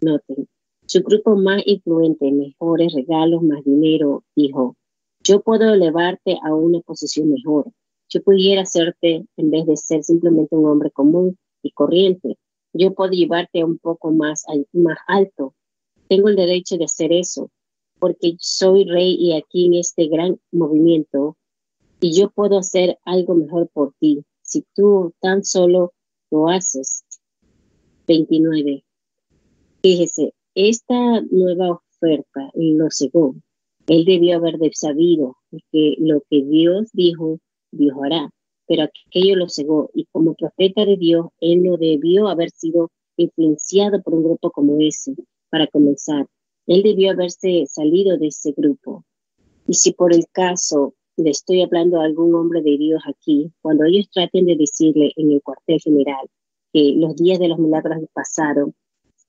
Noten. Su grupo más influente, mejores regalos, más dinero, dijo, yo puedo elevarte a una posición mejor. Yo pudiera hacerte, en vez de ser simplemente un hombre común y corriente, yo puedo llevarte un poco más, más alto. Tengo el derecho de hacer eso, porque soy rey y aquí en este gran movimiento, y yo puedo hacer algo mejor por ti, si tú tan solo lo haces. 29. Fíjese, esta nueva oferta lo cegó. Él debió haber sabido que lo que Dios dijo, Dios hará, pero aquello lo cegó y como profeta de Dios, él no debió haber sido influenciado por un grupo como ese, para comenzar. Él debió haberse salido de ese grupo. Y si por el caso le estoy hablando a algún hombre de Dios aquí, cuando ellos traten de decirle en el cuartel general que los días de los milagros pasaron,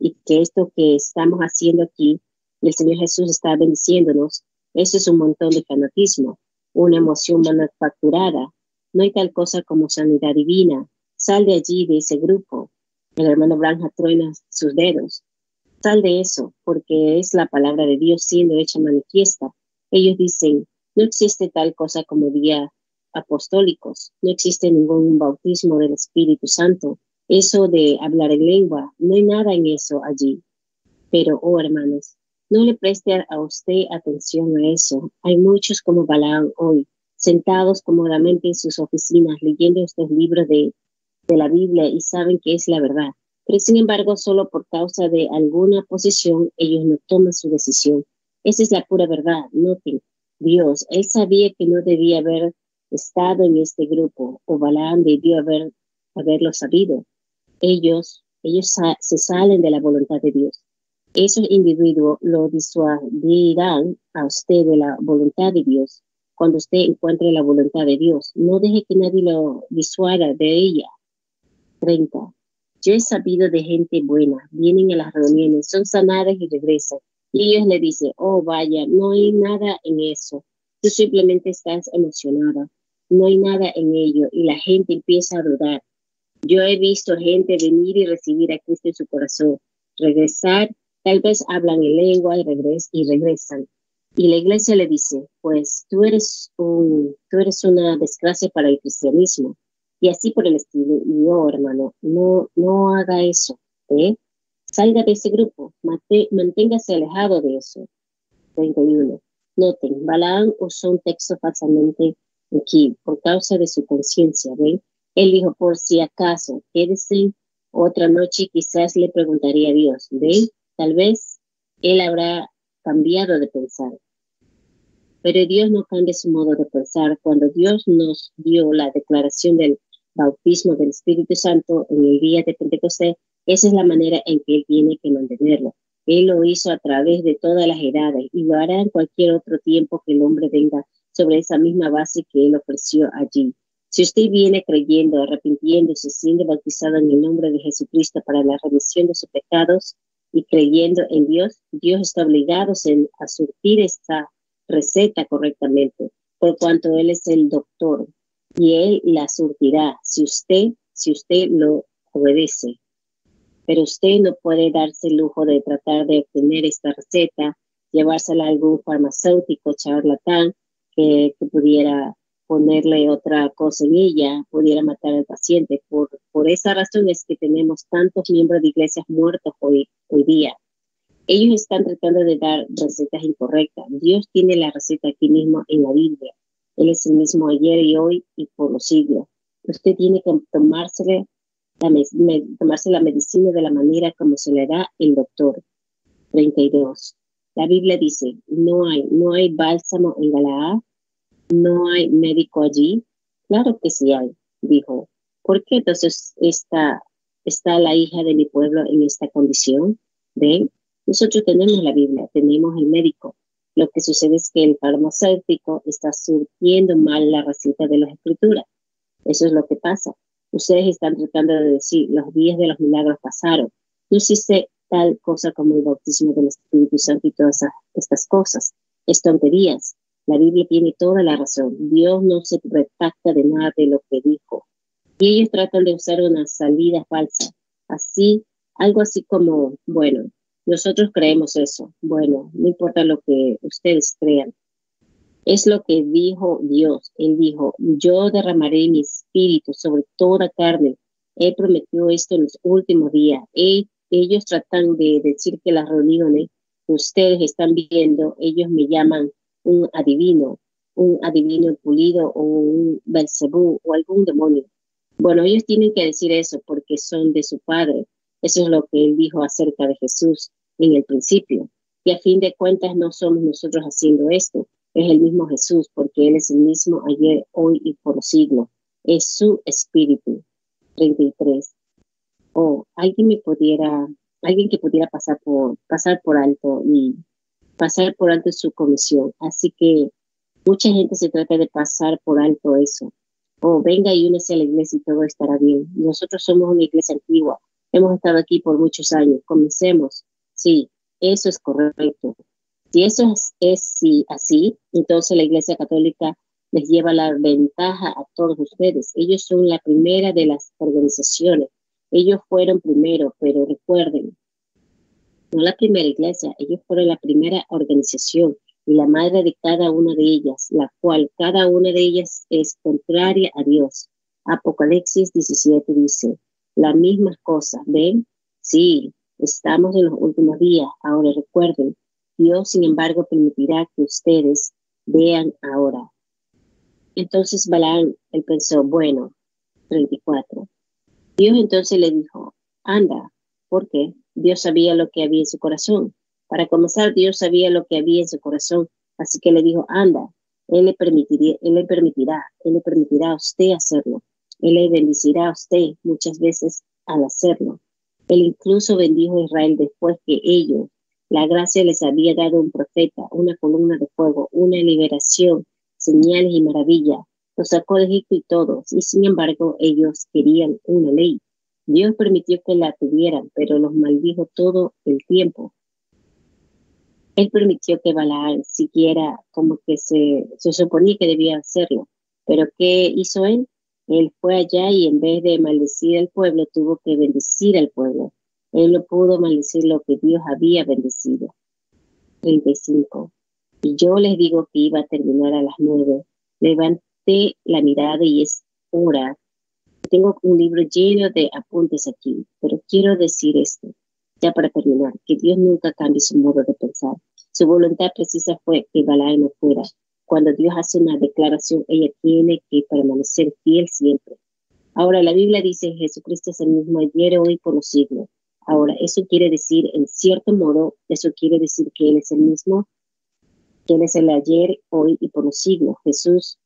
y que esto que estamos haciendo aquí, el Señor Jesús está bendiciéndonos, eso es un montón de fanatismo, una emoción manufacturada. No hay tal cosa como sanidad divina. Sal de allí, de ese grupo. El hermano Branja truena sus dedos. Sal de eso, porque es la palabra de Dios siendo hecha manifiesta. Ellos dicen, no existe tal cosa como día apostólicos, no existe ningún bautismo del Espíritu Santo, eso de hablar en lengua, no hay nada en eso allí. Pero, oh hermanos, no le preste a usted atención a eso. Hay muchos como Balaam hoy, sentados cómodamente en sus oficinas leyendo estos libros de, de la Biblia y saben que es la verdad. Pero sin embargo, solo por causa de alguna posición, ellos no toman su decisión. Esa es la pura verdad. Noten, Dios, él sabía que no debía haber estado en este grupo, o Balaam debió haber, haberlo sabido ellos, ellos se salen de la voluntad de Dios. Esos individuos lo disuadirán a usted de la voluntad de Dios cuando usted encuentre la voluntad de Dios. No deje que nadie lo disuada de ella. 30. Yo he sabido de gente buena, vienen a las reuniones, son sanadas y regresan. Y ellos le dicen, oh vaya, no hay nada en eso. Tú simplemente estás emocionada. No hay nada en ello. Y la gente empieza a dudar. Yo he visto gente venir y recibir a Cristo en su corazón, regresar, tal vez hablan en lengua y, y regresan. Y la iglesia le dice, pues tú eres, un, tú eres una desgracia para el cristianismo. Y así por el estilo. Y no, hermano, no, no haga eso. ¿eh? Salga de ese grupo, manténgase alejado de eso. 31. Noten, Balaam usó un texto falsamente aquí por causa de su conciencia, ¿ven? Él dijo, por si acaso, quédese otra noche, quizás le preguntaría a Dios, ¿ve? Tal vez él habrá cambiado de pensar. Pero Dios no cambia su modo de pensar. Cuando Dios nos dio la declaración del bautismo del Espíritu Santo en el día de Pentecostés, esa es la manera en que Él tiene que mantenerlo. Él lo hizo a través de todas las edades y lo hará en cualquier otro tiempo que el hombre venga sobre esa misma base que Él ofreció allí. Si usted viene creyendo, arrepintiéndose, siendo bautizado en el nombre de Jesucristo para la remisión de sus pecados y creyendo en Dios, Dios está obligado a surtir esta receta correctamente, por cuanto Él es el doctor y Él la surtirá si usted, si usted lo obedece. Pero usted no puede darse el lujo de tratar de obtener esta receta, llevársela a algún farmacéutico charlatán que, que pudiera ponerle otra cosa en ella, pudiera matar al paciente. Por, por esa razón es que tenemos tantos miembros de iglesias muertos hoy, hoy día. Ellos están tratando de dar recetas incorrectas. Dios tiene la receta aquí mismo en la Biblia. Él es el mismo ayer y hoy y por los siglos. Usted tiene que tomársele la, tomarse la medicina de la manera como se le da el doctor. 32. La Biblia dice, no hay, no hay bálsamo en Galaad, no hay médico allí. Claro que sí hay, dijo. ¿Por qué entonces está, está la hija de mi pueblo en esta condición? ¿Ven? Nosotros tenemos la Biblia, tenemos el médico. Lo que sucede es que el farmacéutico está surtiendo mal la receta de las escrituras. Eso es lo que pasa. Ustedes están tratando de decir, los días de los milagros pasaron. No existe tal cosa como el bautismo del Espíritu Santo y todas estas cosas. Es tonterías. La Biblia tiene toda la razón. Dios no se retracta de nada de lo que dijo. Y ellos tratan de usar una salida falsa. Así, algo así como, bueno, nosotros creemos eso. Bueno, no importa lo que ustedes crean. Es lo que dijo Dios. Él dijo, yo derramaré mi espíritu sobre toda carne. Él prometió esto en los últimos días. ellos tratan de decir que las reuniones que ustedes están viendo, ellos me llaman un adivino, un adivino pulido o un Belcebú o algún demonio. Bueno, ellos tienen que decir eso porque son de su padre. Eso es lo que él dijo acerca de Jesús en el principio. Y a fin de cuentas no somos nosotros haciendo esto, es el mismo Jesús, porque Él es el mismo ayer, hoy y por siglo. Es su espíritu. 33. O alguien me pudiera, alguien que pudiera pasar por, pasar por alto y pasar por alto su comisión. Así que mucha gente se trata de pasar por alto eso. O venga y únese a la iglesia y todo estará bien. Nosotros somos una iglesia antigua. Hemos estado aquí por muchos años. Comencemos. Sí, eso es correcto. Si eso es, así, entonces la Iglesia Católica les lleva la ventaja a todos ustedes. Ellos son la primera de las organizaciones. Ellos fueron primero, pero recuerden, no la primera iglesia, ellos fueron la primera organización y la madre de cada una de ellas, la cual cada una de ellas es contraria a Dios. Apocalipsis 17 dice, la misma cosa, ¿ven? Sí, estamos en los últimos días. Ahora recuerden, Dios, sin embargo, permitirá que ustedes vean ahora. Entonces Balaam, él pensó, bueno, 34. Dios entonces le dijo, anda, ¿por qué? Dios sabía lo que había en su corazón. Para comenzar, Dios sabía lo que había en su corazón, así que le dijo, anda, Él le, permitirá, él le permitirá, Él le permitirá a usted hacerlo. Él le bendecirá a usted muchas veces al hacerlo. Él incluso bendijo a Israel después que ellos, la gracia les había dado un profeta, una columna de fuego, una liberación, señales y maravillas. Los sacó de Egipto y todos, y sin embargo ellos querían una ley. Dios permitió que la tuvieran, pero los maldijo todo el tiempo. Él permitió que Balaam siguiera como que se, se suponía que debía hacerlo. Pero ¿qué hizo él? Él fue allá y en vez de maldecir al pueblo, tuvo que bendecir al pueblo. Él no pudo maldecir lo que Dios había bendecido. 35. Y yo les digo que iba a terminar a las nueve. Levanté la mirada y es hora. Tengo un libro lleno de apuntes aquí, pero quiero decir esto, ya para terminar, que Dios nunca cambie su modo de pensar. Su voluntad precisa fue que Balaam no fuera. Cuando Dios hace una declaración, ella tiene que permanecer fiel siempre. Ahora, la Biblia dice Jesucristo es el mismo ayer, hoy, por los siglos. Ahora, eso quiere decir, en cierto modo, eso quiere decir que Él es el mismo, que Él es el ayer, hoy y por los siglos. Jesús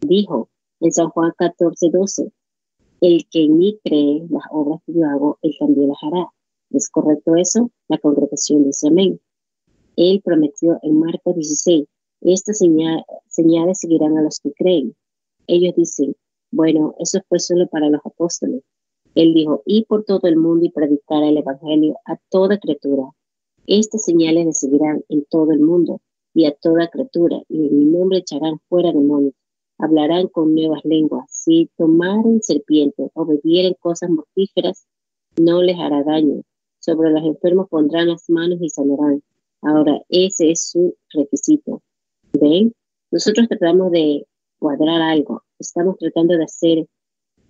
dijo en San Juan 14, 12, el que en mí cree las obras que yo hago, Él también las hará. ¿Es correcto eso? La congregación dice amén. Él prometió en Marcos 16, estas señales seguirán a los que creen. Ellos dicen, bueno, eso fue solo para los apóstoles. Él dijo, y por todo el mundo y predicar el Evangelio a toda criatura. Estas señales le seguirán en todo el mundo y a toda criatura, y en mi nombre echarán fuera demonios, hablarán con nuevas lenguas. Si tomaren serpientes o bebieren cosas mortíferas, no les hará daño. Sobre los enfermos pondrán las manos y sanarán. Ahora, ese es su requisito. ¿Ven? Nosotros tratamos de cuadrar algo. Estamos tratando de hacer,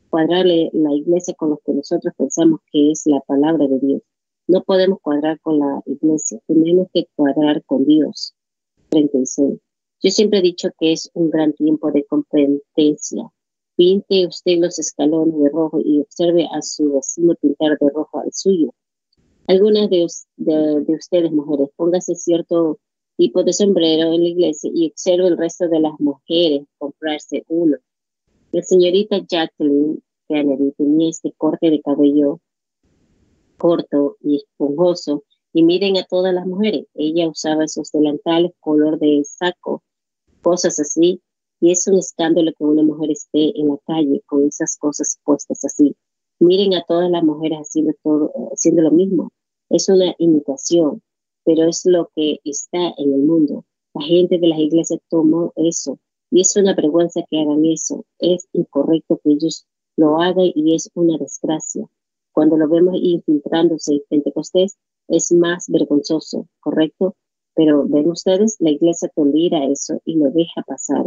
cuadrarle la iglesia con lo que nosotros pensamos que es la palabra de Dios. No podemos cuadrar con la iglesia, tenemos que cuadrar con Dios. 36. Yo siempre he dicho que es un gran tiempo de competencia. Pinte usted los escalones de rojo y observe a su vecino pintar de rojo al suyo. Algunas de, ustedes, mujeres, póngase cierto tipo de sombrero en la iglesia y observe el resto de las mujeres comprarse uno. La señorita Jacqueline Kennedy tenía este corte de cabello corto y esponjoso y miren a todas las mujeres. Ella usaba esos delantales color de saco, cosas así. Y es un escándalo que una mujer esté en la calle con esas cosas puestas así. Miren a todas las mujeres haciendo todo, haciendo lo mismo es una imitación, pero es lo que está en el mundo. La gente de las iglesias tomó eso y es una vergüenza que hagan eso. Es incorrecto que ellos lo hagan y es una desgracia. Cuando lo vemos infiltrándose en Pentecostés es más vergonzoso, ¿correcto? Pero ven ustedes, la iglesia tolera eso y lo deja pasar.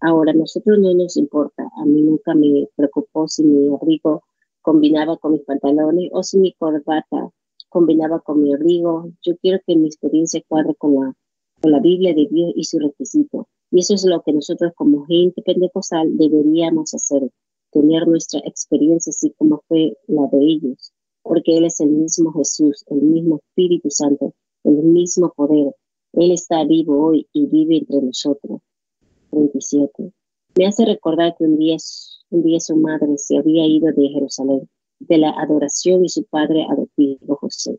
Ahora, a nosotros no nos importa. A mí nunca me preocupó si mi abrigo combinaba con mis pantalones o si mi corbata combinaba con mi abrigo. Yo quiero que mi experiencia cuadre con la, con la Biblia de Dios y su requisito. Y eso es lo que nosotros como gente pentecostal deberíamos hacer, tener nuestra experiencia así como fue la de ellos, porque Él es el mismo Jesús, el mismo Espíritu Santo, el mismo poder. Él está vivo hoy y vive entre nosotros. 27. Me hace recordar que un día, un día su madre se había ido de Jerusalén de la adoración y su padre adoptivo José.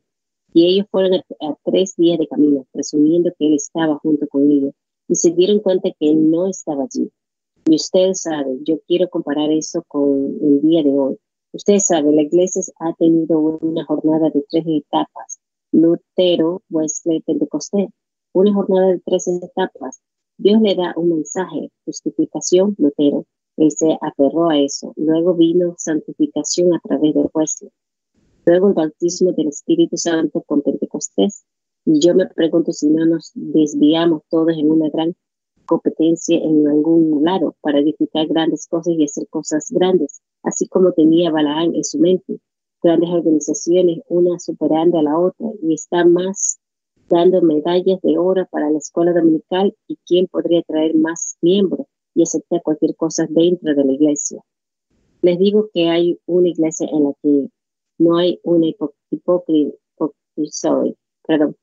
Y ellos fueron a, tres días de camino, presumiendo que él estaba junto con ellos, y se dieron cuenta que él no estaba allí. Y ustedes saben, yo quiero comparar eso con el día de hoy. Ustedes saben, la iglesia ha tenido una jornada de tres etapas. Lutero, Wesley, Pentecostés. Una jornada de tres etapas. Dios le da un mensaje, justificación, Lutero, él se aferró a eso. Luego vino santificación a través del juicio. Luego el bautismo del Espíritu Santo con Pentecostés. Y yo me pregunto si no nos desviamos todos en una gran competencia en algún lado para edificar grandes cosas y hacer cosas grandes, así como tenía Balaán en su mente. Grandes organizaciones, una superando a la otra, y está más dando medallas de oro para la escuela dominical y quién podría traer más miembros y aceptar cualquier cosa dentro de la iglesia. Les digo que hay una iglesia en la que no hay una hipócrita, perdón,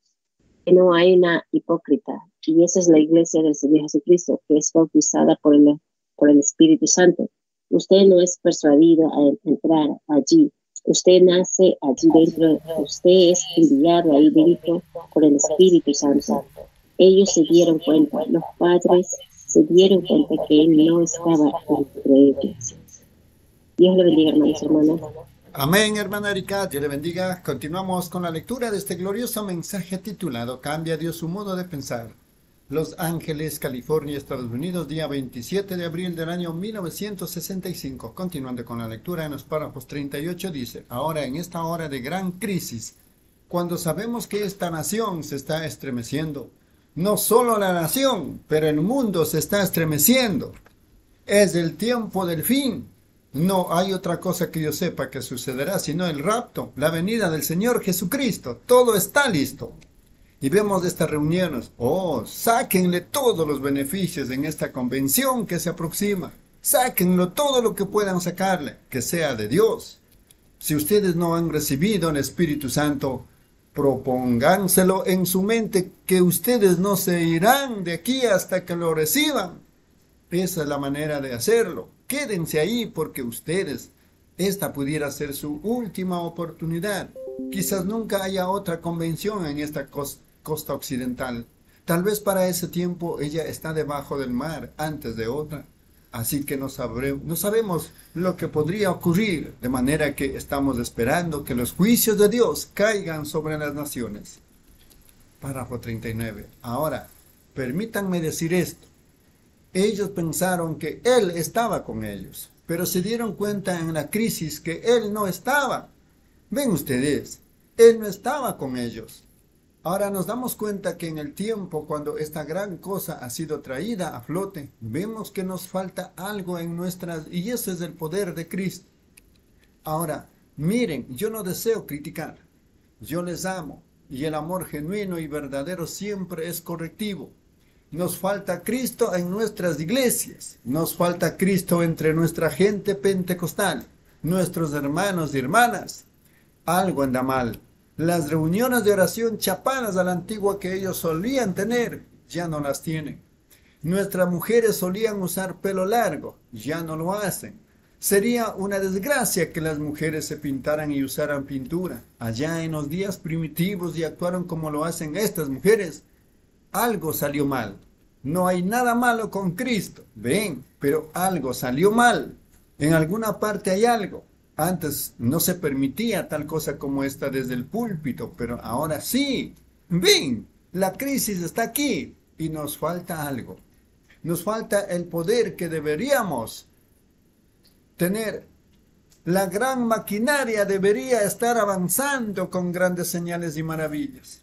que no hay una hipócrita, y esa es la iglesia del Señor Jesucristo, que es bautizada por el, por el Espíritu Santo. Usted no es persuadido a entrar allí, usted nace allí dentro, usted es enviado ahí dentro por el Espíritu Santo. Ellos se dieron cuenta, los padres se dieron cuenta que él no estaba entre ellos. Dios le bendiga, hermanos hermanas. Amén, hermana Erika, Dios le bendiga. Continuamos con la lectura de este glorioso mensaje titulado Cambia Dios su modo de pensar. Los Ángeles, California, Estados Unidos, día 27 de abril del año 1965. Continuando con la lectura en los párrafos 38 dice, ahora en esta hora de gran crisis, cuando sabemos que esta nación se está estremeciendo, no solo la nación, pero el mundo se está estremeciendo. Es el tiempo del fin. No hay otra cosa que yo sepa que sucederá sino el rapto, la venida del Señor Jesucristo. Todo está listo. Y vemos estas reuniones, oh, sáquenle todos los beneficios en esta convención que se aproxima. Sáquenlo todo lo que puedan sacarle, que sea de Dios. Si ustedes no han recibido el Espíritu Santo, propónganselo en su mente que ustedes no se irán de aquí hasta que lo reciban. Esa es la manera de hacerlo. Quédense ahí porque ustedes, esta pudiera ser su última oportunidad. Quizás nunca haya otra convención en esta costa occidental. Tal vez para ese tiempo ella está debajo del mar antes de otra. Así que no, no sabemos lo que podría ocurrir, de manera que estamos esperando que los juicios de Dios caigan sobre las naciones. Párrafo 39. Ahora, permítanme decir esto. Ellos pensaron que Él estaba con ellos, pero se dieron cuenta en la crisis que Él no estaba. Ven ustedes, Él no estaba con ellos. Ahora nos damos cuenta que en el tiempo cuando esta gran cosa ha sido traída a flote, vemos que nos falta algo en nuestras y ese es el poder de Cristo. Ahora, miren, yo no deseo criticar, yo les amo y el amor genuino y verdadero siempre es correctivo. Nos falta Cristo en nuestras iglesias, nos falta Cristo entre nuestra gente pentecostal, nuestros hermanos y hermanas. Algo anda mal las reuniones de oración chapanas a la antigua que ellos solían tener, ya no las tienen. Nuestras mujeres solían usar pelo largo, ya no lo hacen. Sería una desgracia que las mujeres se pintaran y usaran pintura. Allá en los días primitivos y actuaron como lo hacen estas mujeres. Algo salió mal. No hay nada malo con Cristo. Ven, pero algo salió mal. En alguna parte hay algo. Antes no se permitía tal cosa como esta desde el púlpito, pero ahora sí. Ven, la crisis está aquí y nos falta algo. Nos falta el poder que deberíamos tener. La gran maquinaria debería estar avanzando con grandes señales y maravillas,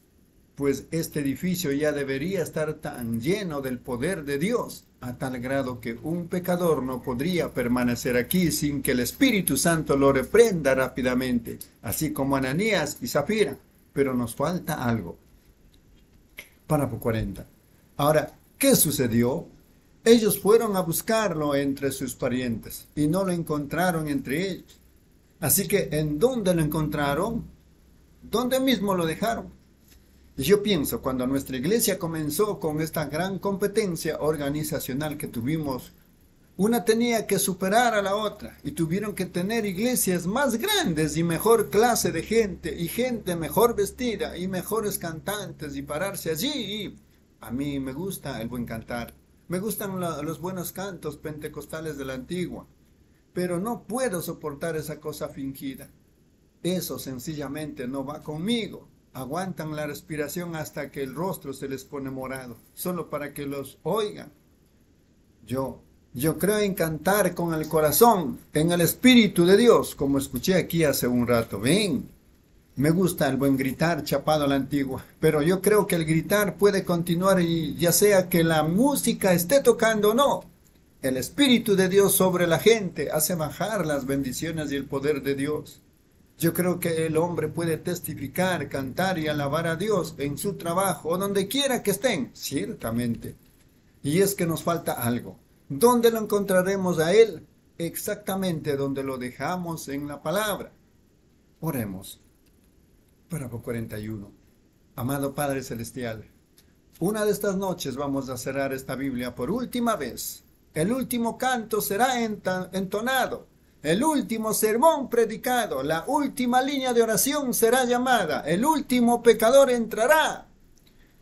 pues este edificio ya debería estar tan lleno del poder de Dios a tal grado que un pecador no podría permanecer aquí sin que el Espíritu Santo lo reprenda rápidamente, así como Ananías y Zafira. Pero nos falta algo. Párrafo 40. Ahora, ¿qué sucedió? Ellos fueron a buscarlo entre sus parientes y no lo encontraron entre ellos. Así que, ¿en dónde lo encontraron? ¿Dónde mismo lo dejaron? Yo pienso, cuando nuestra iglesia comenzó con esta gran competencia organizacional que tuvimos, una tenía que superar a la otra y tuvieron que tener iglesias más grandes y mejor clase de gente y gente mejor vestida y mejores cantantes y pararse allí. a mí me gusta el buen cantar, me gustan los buenos cantos pentecostales de la antigua, pero no puedo soportar esa cosa fingida. Eso sencillamente no va conmigo aguantan la respiración hasta que el rostro se les pone morado, solo para que los oigan. Yo, yo creo en cantar con el corazón, en el Espíritu de Dios, como escuché aquí hace un rato. Ven, me gusta el buen gritar chapado a la antigua, pero yo creo que el gritar puede continuar y ya sea que la música esté tocando o no. El Espíritu de Dios sobre la gente hace bajar las bendiciones y el poder de Dios. Yo creo que el hombre puede testificar, cantar y alabar a Dios en su trabajo o donde quiera que estén, ciertamente. Y es que nos falta algo. ¿Dónde lo encontraremos a Él? Exactamente donde lo dejamos en la palabra. Oremos. Párrafo 41. Amado Padre Celestial, una de estas noches vamos a cerrar esta Biblia por última vez. El último canto será entonado el último sermón predicado, la última línea de oración será llamada, el último pecador entrará.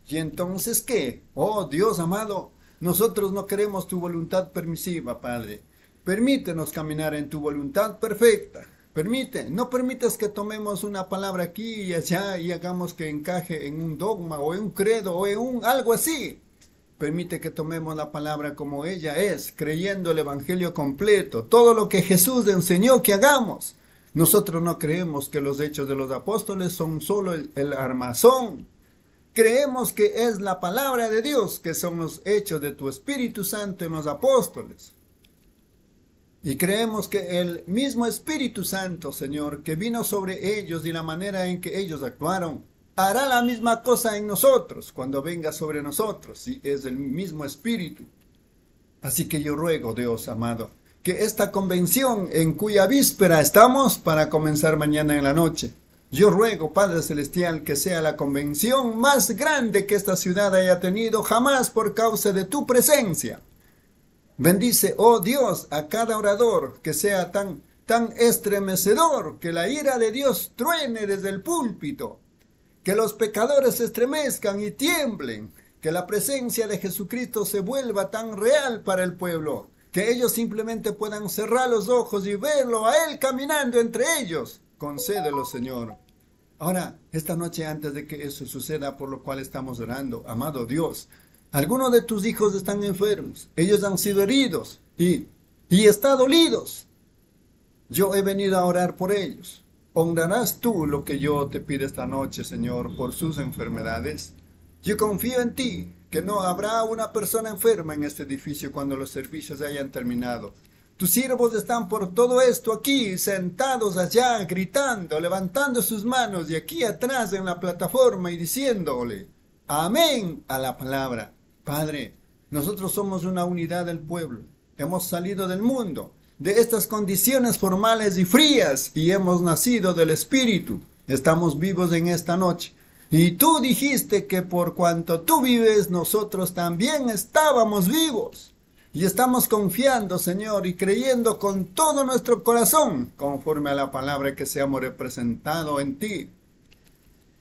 ¿Y entonces qué? Oh Dios amado, nosotros no queremos tu voluntad permisiva, Padre. Permítenos caminar en tu voluntad perfecta. Permite, no permitas que tomemos una palabra aquí y allá y hagamos que encaje en un dogma o en un credo o en un algo así. Permite que tomemos la palabra como ella es, creyendo el Evangelio completo, todo lo que Jesús enseñó que hagamos. Nosotros no creemos que los hechos de los apóstoles son solo el, el armazón. Creemos que es la palabra de Dios, que son los hechos de tu Espíritu Santo en los apóstoles. Y creemos que el mismo Espíritu Santo, Señor, que vino sobre ellos y la manera en que ellos actuaron, hará la misma cosa en nosotros cuando venga sobre nosotros, si es el mismo espíritu. Así que yo ruego, Dios amado, que esta convención en cuya víspera estamos para comenzar mañana en la noche. Yo ruego, Padre Celestial, que sea la convención más grande que esta ciudad haya tenido jamás por causa de tu presencia. Bendice, oh Dios, a cada orador que sea tan, tan estremecedor, que la ira de Dios truene desde el púlpito, que los pecadores se estremezcan y tiemblen, que la presencia de Jesucristo se vuelva tan real para el pueblo, que ellos simplemente puedan cerrar los ojos y verlo a Él caminando entre ellos. Concédelo, Señor. Ahora, esta noche antes de que eso suceda, por lo cual estamos orando, amado Dios, algunos de tus hijos están enfermos, ellos han sido heridos y, y están dolidos. Yo he venido a orar por ellos. ¿Honrarás tú lo que yo te pido esta noche, Señor, por sus enfermedades? Yo confío en ti, que no habrá una persona enferma en este edificio cuando los servicios hayan terminado. Tus siervos están por todo esto aquí, sentados allá, gritando, levantando sus manos y aquí atrás en la plataforma y diciéndole, amén a la palabra. Padre, nosotros somos una unidad del pueblo. Hemos salido del mundo, de estas condiciones formales y frías, y hemos nacido del Espíritu. Estamos vivos en esta noche. Y tú dijiste que por cuanto tú vives, nosotros también estábamos vivos. Y estamos confiando, Señor, y creyendo con todo nuestro corazón, conforme a la palabra que seamos representado en ti.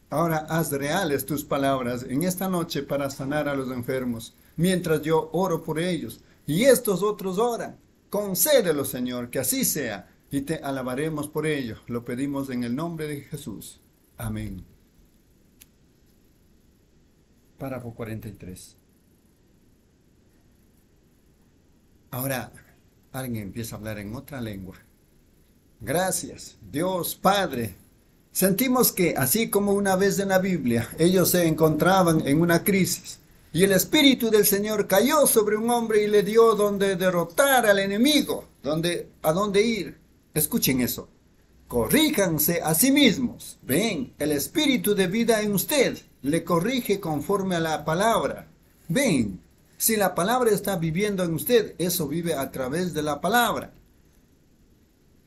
Ahora haz reales tus palabras en esta noche para sanar a los enfermos, mientras yo oro por ellos, y estos otros oran. Concédelo, Señor, que así sea, y te alabaremos por ello. Lo pedimos en el nombre de Jesús. Amén. Párrafo 43. Ahora alguien empieza a hablar en otra lengua. Gracias, Dios Padre. Sentimos que, así como una vez en la Biblia, ellos se encontraban en una crisis y el Espíritu del Señor cayó sobre un hombre y le dio donde derrotar al enemigo, donde, a dónde ir. Escuchen eso. Corríjanse a sí mismos. Ven, el Espíritu de vida en usted le corrige conforme a la palabra. Ven, si la palabra está viviendo en usted, eso vive a través de la palabra.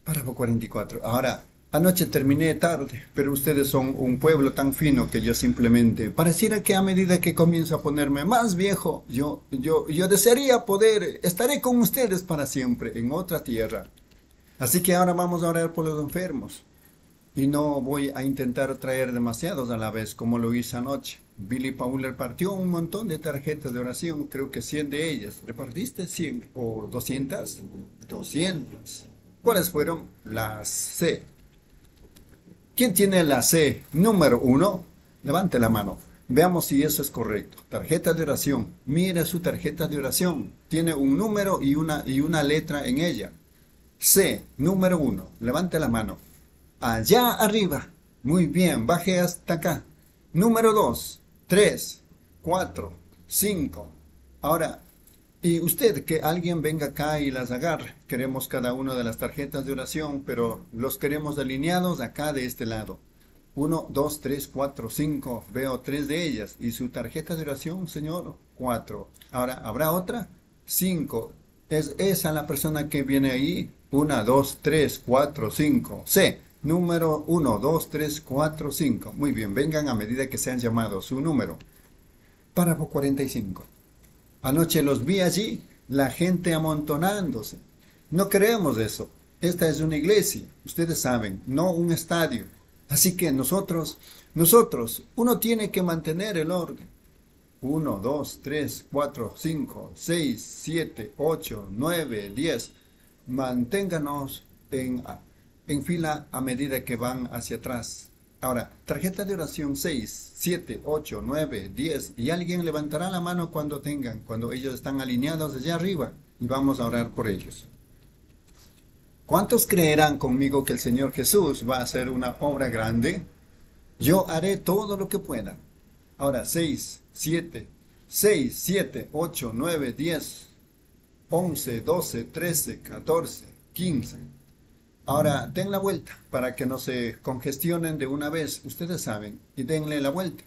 Párrafo 44. Ahora, anoche terminé tarde, pero ustedes son un pueblo tan fino que yo simplemente pareciera que a medida que comienzo a ponerme más viejo, yo, yo, yo desearía poder, estaré con ustedes para siempre en otra tierra. Así que ahora vamos a orar por los enfermos. Y no voy a intentar traer demasiados a la vez como lo hice anoche. Billy Paul repartió un montón de tarjetas de oración, creo que 100 de ellas. ¿Repartiste 100 o 200? 200. ¿Cuáles fueron? Las C. ¿Quién tiene la C número uno? Levante la mano. Veamos si eso es correcto. Tarjeta de oración. Mire su tarjeta de oración. Tiene un número y una, y una letra en ella. C, número uno. Levante la mano. Allá arriba. Muy bien, baje hasta acá. Número dos, tres, cuatro, cinco. Ahora, y usted, que alguien venga acá y las agarre. Queremos cada una de las tarjetas de oración, pero los queremos alineados acá de este lado. Uno, dos, tres, cuatro, cinco. Veo tres de ellas. ¿Y su tarjeta de oración, señor? Cuatro. Ahora, ¿habrá otra? Cinco. ¿Es esa la persona que viene ahí? Una, dos, tres, cuatro, cinco. C. Número 1, 2, 3, 4, 5. Muy bien, vengan a medida que sean llamados su número. Párrafo 45. Anoche los vi allí, la gente amontonándose. No creemos eso. Esta es una iglesia, ustedes saben, no un estadio. Así que nosotros, nosotros, uno tiene que mantener el orden. 1, 2, 3, 4, 5, 6, 7, 8, 9, 10. Manténganos en en fila a medida que van hacia atrás. Ahora, tarjeta de oración 6, 7, 8, 9, 10 y alguien levantará la mano cuando tengan, cuando ellos están alineados allá arriba y vamos a orar por ellos. ¿Cuántos creerán conmigo que el Señor Jesús va a hacer una obra grande? Yo haré todo lo que pueda. Ahora, 6, 7, 6, 7, 8, 9, 10, 11, 12, 13, 14, 15. Ahora, den la vuelta para que no se congestionen de una vez. Ustedes saben, y denle la vuelta.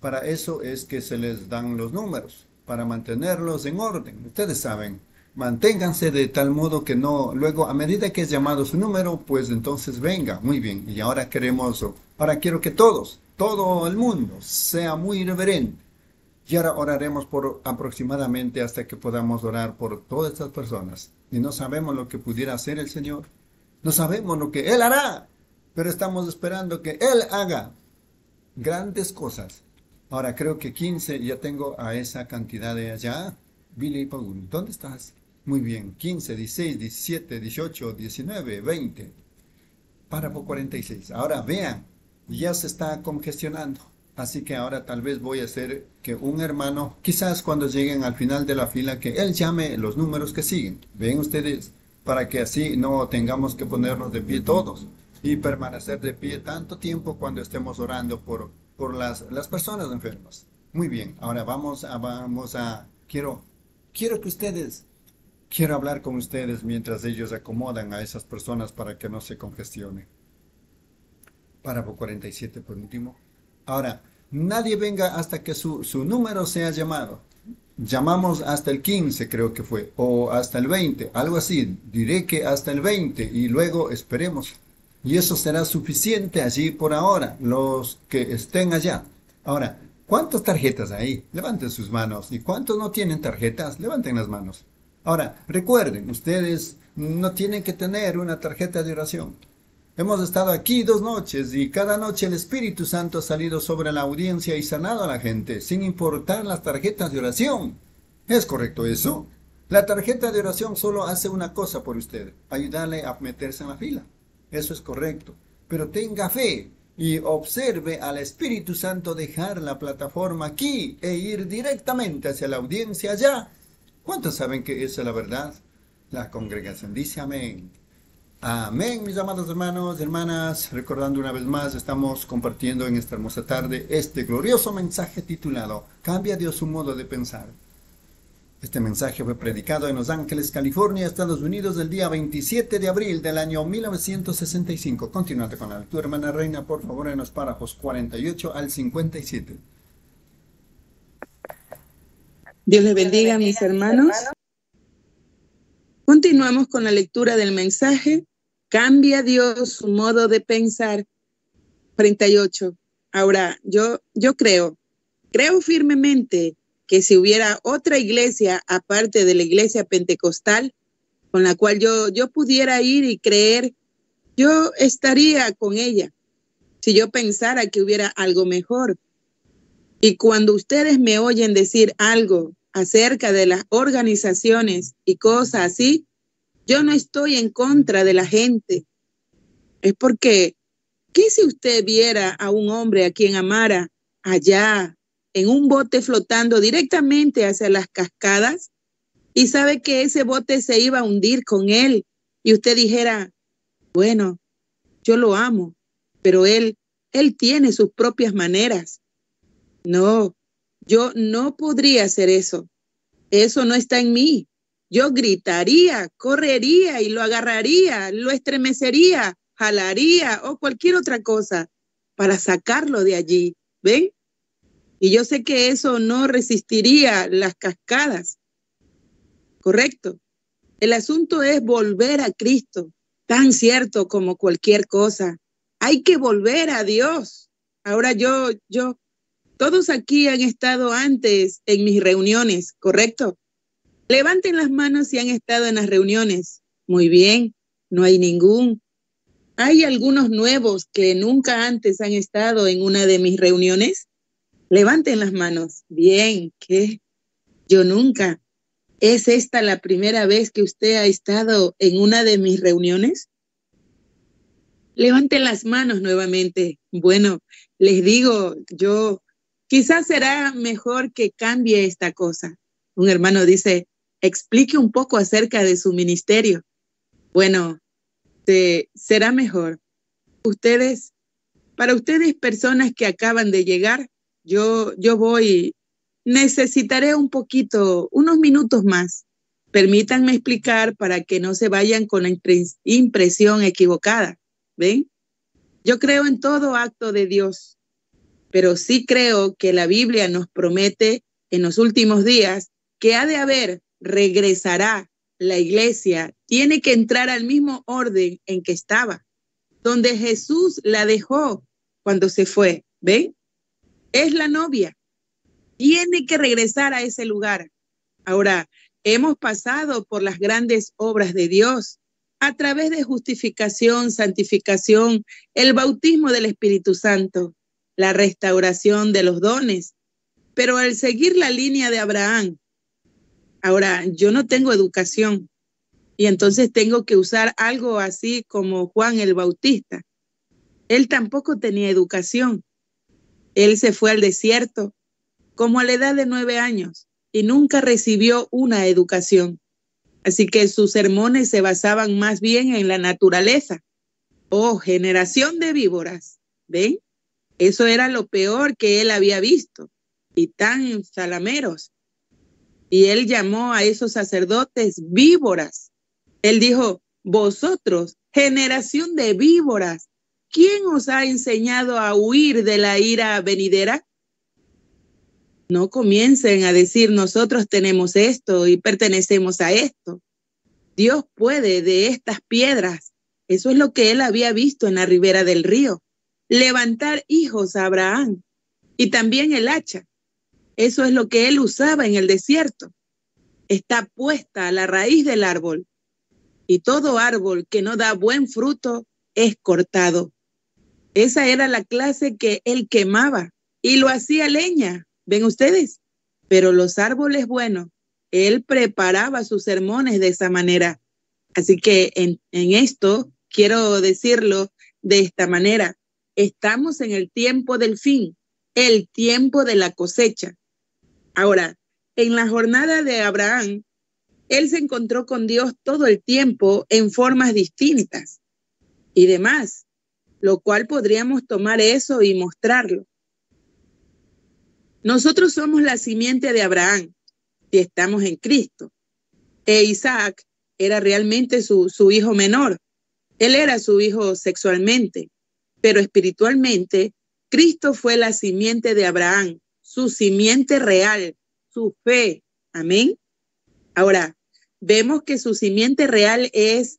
Para eso es que se les dan los números, para mantenerlos en orden. Ustedes saben, Manténganse de tal modo que no, luego a medida que es llamado su número, pues entonces venga, muy bien. Y ahora queremos, ahora quiero que todos, todo el mundo sea muy reverente. Y ahora oraremos por aproximadamente hasta que podamos orar por todas estas personas. Y no sabemos lo que pudiera hacer el Señor. No sabemos lo que Él hará. Pero estamos esperando que Él haga grandes cosas. Ahora creo que 15, ya tengo a esa cantidad de allá. Billy ¿dónde estás? Muy bien, 15, 16, 17, 18, 19, 20. Párrafo 46. Ahora vean, ya se está congestionando. Así que ahora tal vez voy a hacer que un hermano, quizás cuando lleguen al final de la fila, que él llame los números que siguen. Ven ustedes, para que así no tengamos que ponernos de pie todos y permanecer de pie tanto tiempo cuando estemos orando por, por las, las personas enfermas. Muy bien, ahora vamos a, vamos a, quiero, quiero que ustedes, quiero hablar con ustedes mientras ellos acomodan a esas personas para que no se congestione. Párrafo 47 por último. Ahora, nadie venga hasta que su, número sea llamado. Llamamos hasta el 15, creo que fue, o hasta el 20, algo así. Diré que hasta el 20 y luego esperemos. Y eso será suficiente allí por ahora, los que estén allá. Ahora, ¿cuántas tarjetas hay? Levanten sus manos. ¿Y cuántos no tienen tarjetas? Levanten las manos. Ahora, recuerden, ustedes no tienen que tener una tarjeta de oración. Hemos estado aquí dos noches y cada noche el Espíritu Santo ha salido sobre la audiencia y sanado a la gente, sin importar las tarjetas de oración. ¿Es correcto eso? La tarjeta de oración solo hace una cosa por usted, ayudarle a meterse en la fila. Eso es correcto. Pero tenga fe y observe al Espíritu Santo dejar la plataforma aquí e ir directamente hacia la audiencia allá. ¿Cuántos saben que esa es la verdad? La congregación dice amén. Amén, mis amados hermanos y hermanas. Recordando una vez más, estamos compartiendo en esta hermosa tarde este glorioso mensaje titulado Cambia Dios su modo de pensar. Este mensaje fue predicado en Los Ángeles, California, Estados Unidos, el día 27 de abril del año 1965. Continuate con la lectura, hermana Reina, por favor, en los párrafos 48 al 57. Dios les bendiga, mis hermanos. Continuamos con la lectura del mensaje. Cambia Dios su modo de pensar. 38. Ahora, yo, yo creo, creo firmemente que si hubiera otra iglesia aparte de la iglesia pentecostal con la cual yo, yo pudiera ir y creer, yo estaría con ella si yo pensara que hubiera algo mejor. Y cuando ustedes me oyen decir algo acerca de las organizaciones y cosas así, yo no estoy en contra de la gente. Es porque, ¿qué si usted viera a un hombre a quien amara allá en un bote flotando directamente hacia las cascadas y sabe que ese bote se iba a hundir con él y usted dijera, bueno, yo lo amo, pero él, él tiene sus propias maneras. No, yo no podría hacer eso. Eso no está en mí. Yo gritaría, correría y lo agarraría, lo estremecería, jalaría o cualquier otra cosa para sacarlo de allí. ¿Ven? Y yo sé que eso no resistiría las cascadas. Correcto. El asunto es volver a Cristo, tan cierto como cualquier cosa. Hay que volver a Dios. Ahora yo, yo, todos aquí han estado antes en mis reuniones, ¿correcto? Levanten las manos si han estado en las reuniones. Muy bien, no hay ningún. ¿Hay algunos nuevos que nunca antes han estado en una de mis reuniones? Levanten las manos. Bien, ¿qué? Yo nunca. ¿Es esta la primera vez que usted ha estado en una de mis reuniones? Levanten las manos nuevamente. Bueno, les digo, yo Quizás será mejor que cambie esta cosa. Un hermano dice, explique un poco acerca de su ministerio. Bueno, será mejor. Ustedes, para ustedes personas que acaban de llegar, yo, yo voy, necesitaré un poquito, unos minutos más. Permítanme explicar para que no se vayan con la impresión equivocada. ¿Ven? Yo creo en todo acto de Dios pero sí creo que la Biblia nos promete en los últimos días que ha de haber, regresará la iglesia tiene que entrar al mismo orden en que estaba, donde Jesús la dejó cuando se fue. ¿Ven? Es la novia. Tiene que regresar a ese lugar. Ahora, hemos pasado por las grandes obras de Dios a través de justificación, santificación, el bautismo del Espíritu Santo, la restauración de los dones. Pero al seguir la línea de Abraham, ahora yo no tengo educación y entonces tengo que usar algo así como Juan el Bautista. Él tampoco tenía educación. Él se fue al desierto como a la edad de nueve años y nunca recibió una educación. Así que sus sermones se basaban más bien en la naturaleza. Oh, generación de víboras. ¿Ven? Eso era lo peor que él había visto. Y tan salameros. Y él llamó a esos sacerdotes víboras. Él dijo, vosotros, generación de víboras, ¿quién os ha enseñado a huir de la ira venidera? No comiencen a decir, nosotros tenemos esto y pertenecemos a esto. Dios puede de estas piedras. Eso es lo que él había visto en la ribera del río levantar hijos a Abraham y también el hacha. Eso es lo que él usaba en el desierto. Está puesta a la raíz del árbol y todo árbol que no da buen fruto es cortado. Esa era la clase que él quemaba y lo hacía leña, ven ustedes. Pero los árboles buenos, él preparaba sus sermones de esa manera. Así que en, en esto quiero decirlo de esta manera. Estamos en el tiempo del fin, el tiempo de la cosecha. Ahora, en la jornada de Abraham, él se encontró con Dios todo el tiempo en formas distintas y demás, lo cual podríamos tomar eso y mostrarlo. Nosotros somos la simiente de Abraham y estamos en Cristo. E Isaac era realmente su, su hijo menor. Él era su hijo sexualmente pero espiritualmente, Cristo fue la simiente de Abraham, su simiente real, su fe. Amén. Ahora, vemos que su simiente real es,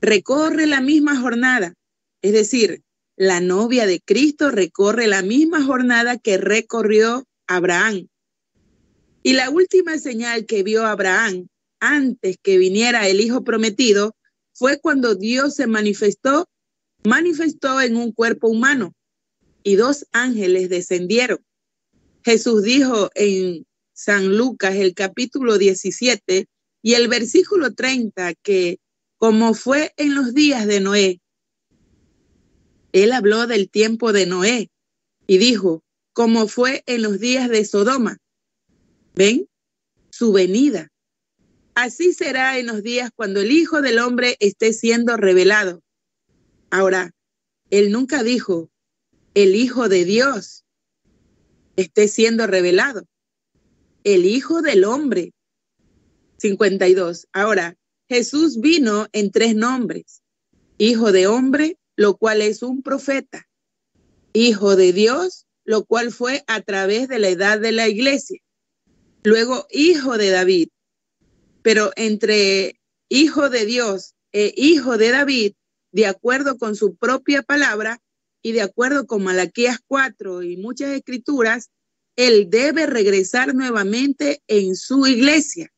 recorre la misma jornada, es decir, la novia de Cristo recorre la misma jornada que recorrió Abraham. Y la última señal que vio Abraham antes que viniera el Hijo prometido fue cuando Dios se manifestó manifestó en un cuerpo humano y dos ángeles descendieron. Jesús dijo en San Lucas el capítulo 17 y el versículo 30 que como fue en los días de Noé, él habló del tiempo de Noé y dijo, como fue en los días de Sodoma. ¿Ven? Su venida. Así será en los días cuando el Hijo del Hombre esté siendo revelado. Ahora, él nunca dijo, el Hijo de Dios esté siendo revelado. El Hijo del Hombre. 52. Ahora, Jesús vino en tres nombres. Hijo de hombre, lo cual es un profeta. Hijo de Dios, lo cual fue a través de la edad de la iglesia. Luego, hijo de David. Pero entre hijo de Dios e hijo de David de acuerdo con su propia palabra y de acuerdo con Malaquías 4 y muchas escrituras, él debe regresar nuevamente en su iglesia,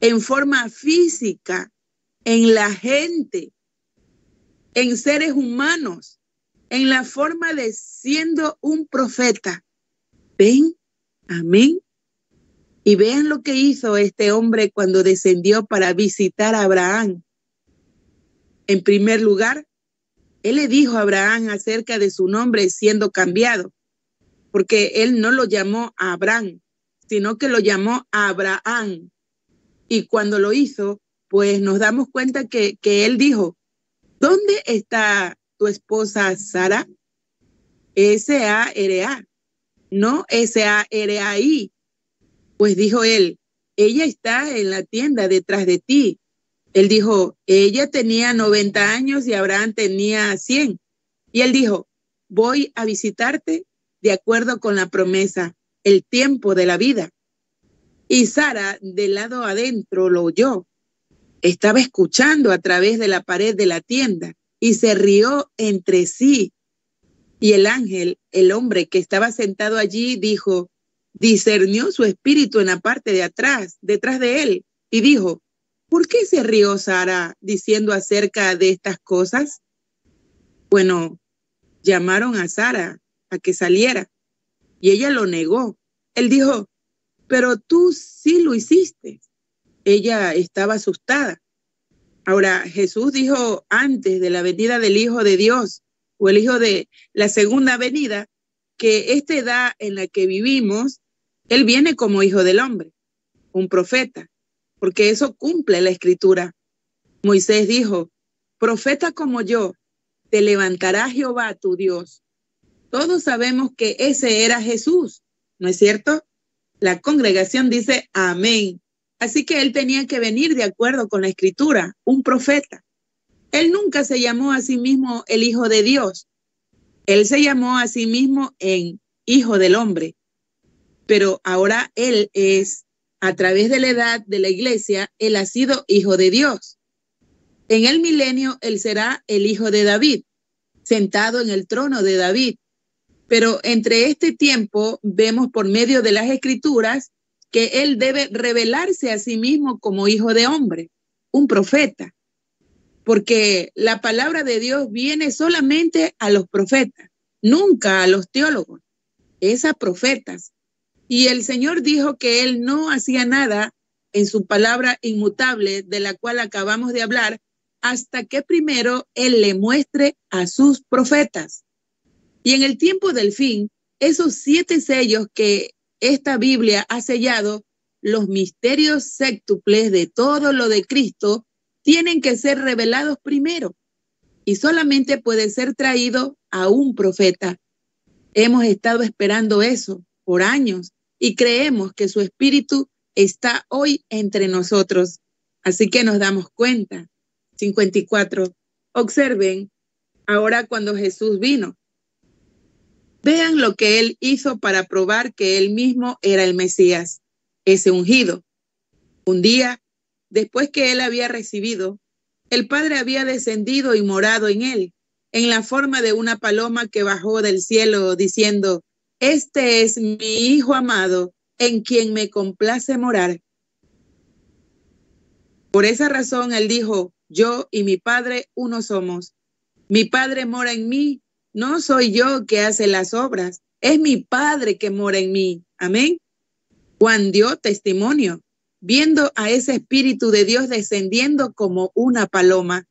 en forma física, en la gente, en seres humanos, en la forma de siendo un profeta. ¿Ven? Amén. Y vean lo que hizo este hombre cuando descendió para visitar a Abraham. En primer lugar, él le dijo a Abraham acerca de su nombre siendo cambiado, porque él no lo llamó Abraham, sino que lo llamó Abraham. Y cuando lo hizo, pues nos damos cuenta que, que él dijo, ¿dónde está tu esposa Sara? S-A-R-A, no S-A-R-A-I. Pues dijo él, ella está en la tienda detrás de ti. Él dijo, ella tenía 90 años y Abraham tenía 100. Y él dijo, voy a visitarte de acuerdo con la promesa, el tiempo de la vida. Y Sara del lado adentro lo oyó. estaba escuchando a través de la pared de la tienda y se rió entre sí. Y el ángel, el hombre que estaba sentado allí, dijo, discernió su espíritu en la parte de atrás, detrás de él, y dijo, ¿por qué se rió Sara diciendo acerca de estas cosas? Bueno, llamaron a Sara a que saliera y ella lo negó. Él dijo, pero tú sí lo hiciste. Ella estaba asustada. Ahora, Jesús dijo antes de la venida del Hijo de Dios o el Hijo de la segunda venida, que esta edad en la que vivimos, Él viene como Hijo del Hombre, un profeta, porque eso cumple la escritura. Moisés dijo, profeta como yo, te levantará Jehová tu Dios. Todos sabemos que ese era Jesús, ¿no es cierto? La congregación dice amén. Así que él tenía que venir de acuerdo con la escritura, un profeta. Él nunca se llamó a sí mismo el Hijo de Dios. Él se llamó a sí mismo en Hijo del Hombre. Pero ahora él es, a través de la edad de la iglesia, él ha sido Hijo de Dios. En el milenio, él será el Hijo de David, sentado en el trono de David. Pero entre este tiempo vemos por medio de las escrituras que él debe revelarse a sí mismo como hijo de hombre, un profeta, porque la palabra de Dios viene solamente a los profetas, nunca a los teólogos, es a profetas. Y el Señor dijo que él no hacía nada en su palabra inmutable de la cual acabamos de hablar, hasta que primero él le muestre a sus profetas. Y en el tiempo del fin, esos siete sellos que esta Biblia ha sellado los misterios séctuples de todo lo de Cristo, tienen que ser revelados primero y solamente puede ser traído a un profeta. Hemos estado esperando eso por años y creemos que su espíritu está hoy entre nosotros. Así que nos damos cuenta. 54. Observen ahora cuando Jesús vino. Vean lo que él hizo para probar que él mismo era el Mesías, ese ungido. Un día, después que él había recibido, el Padre había descendido y morado en él, en la forma de una paloma que bajó del cielo diciendo, Este es mi Hijo amado, en quien me complace morar. Por esa razón él dijo, Yo y mi Padre uno somos. Mi Padre mora en mí no soy yo que hace las obras, es mi Padre que mora en mí. Amén. Juan dio testimonio, viendo a ese Espíritu de Dios descendiendo como una paloma.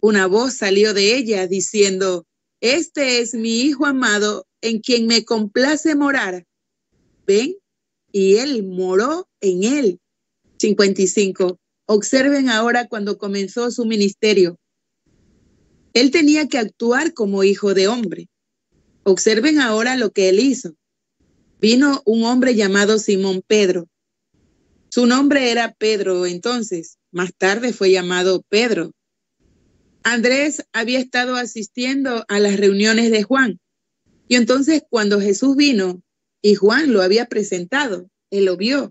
Una voz salió de ella diciendo, Este es mi Hijo amado en quien me complace morar. Ven, y él moró en él. 55. Observen ahora cuando comenzó su ministerio. Él tenía que actuar como hijo de hombre. Observen ahora lo que él hizo. Vino un hombre llamado Simón Pedro. Su nombre era Pedro entonces, más tarde fue llamado Pedro. Andrés había estado asistiendo a las reuniones de Juan. Y entonces cuando Jesús vino y Juan lo había presentado, él lo vio.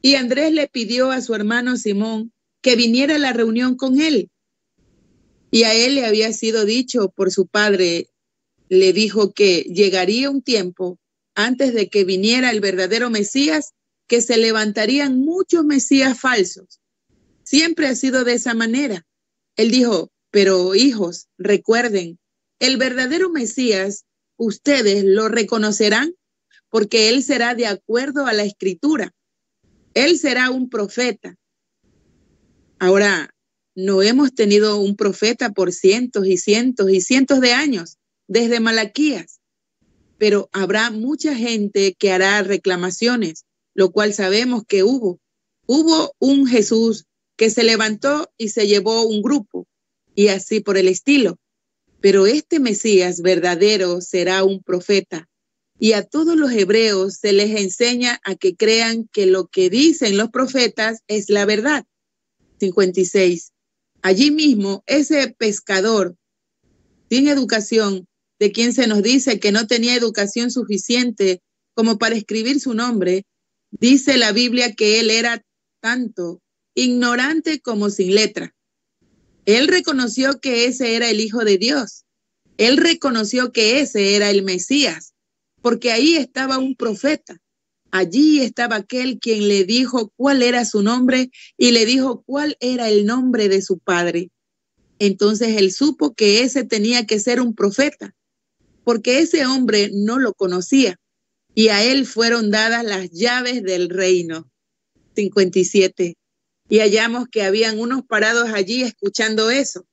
Y Andrés le pidió a su hermano Simón que viniera a la reunión con él. Y a él le había sido dicho por su padre, le dijo que llegaría un tiempo antes de que viniera el verdadero Mesías, que se levantarían muchos Mesías falsos. Siempre ha sido de esa manera. Él dijo, pero hijos, recuerden, el verdadero Mesías, ustedes lo reconocerán porque él será de acuerdo a la escritura. Él será un profeta. Ahora, no hemos tenido un profeta por cientos y cientos y cientos de años, desde Malaquías, pero habrá mucha gente que hará reclamaciones, lo cual sabemos que hubo. Hubo un Jesús que se levantó y se llevó un grupo, y así por el estilo. Pero este Mesías verdadero será un profeta, y a todos los hebreos se les enseña a que crean que lo que dicen los profetas es la verdad. 56. Allí mismo, ese pescador sin educación, de quien se nos dice que no tenía educación suficiente como para escribir su nombre, dice la Biblia que él era tanto ignorante como sin letra. Él reconoció que ese era el Hijo de Dios. Él reconoció que ese era el Mesías, porque ahí estaba un profeta. Allí estaba aquel quien le dijo cuál era su nombre y le dijo cuál era el nombre de su padre. Entonces él supo que ese tenía que ser un profeta, porque ese hombre no lo conocía y a él fueron dadas las llaves del reino. 57. Y hallamos que habían unos parados allí escuchando eso.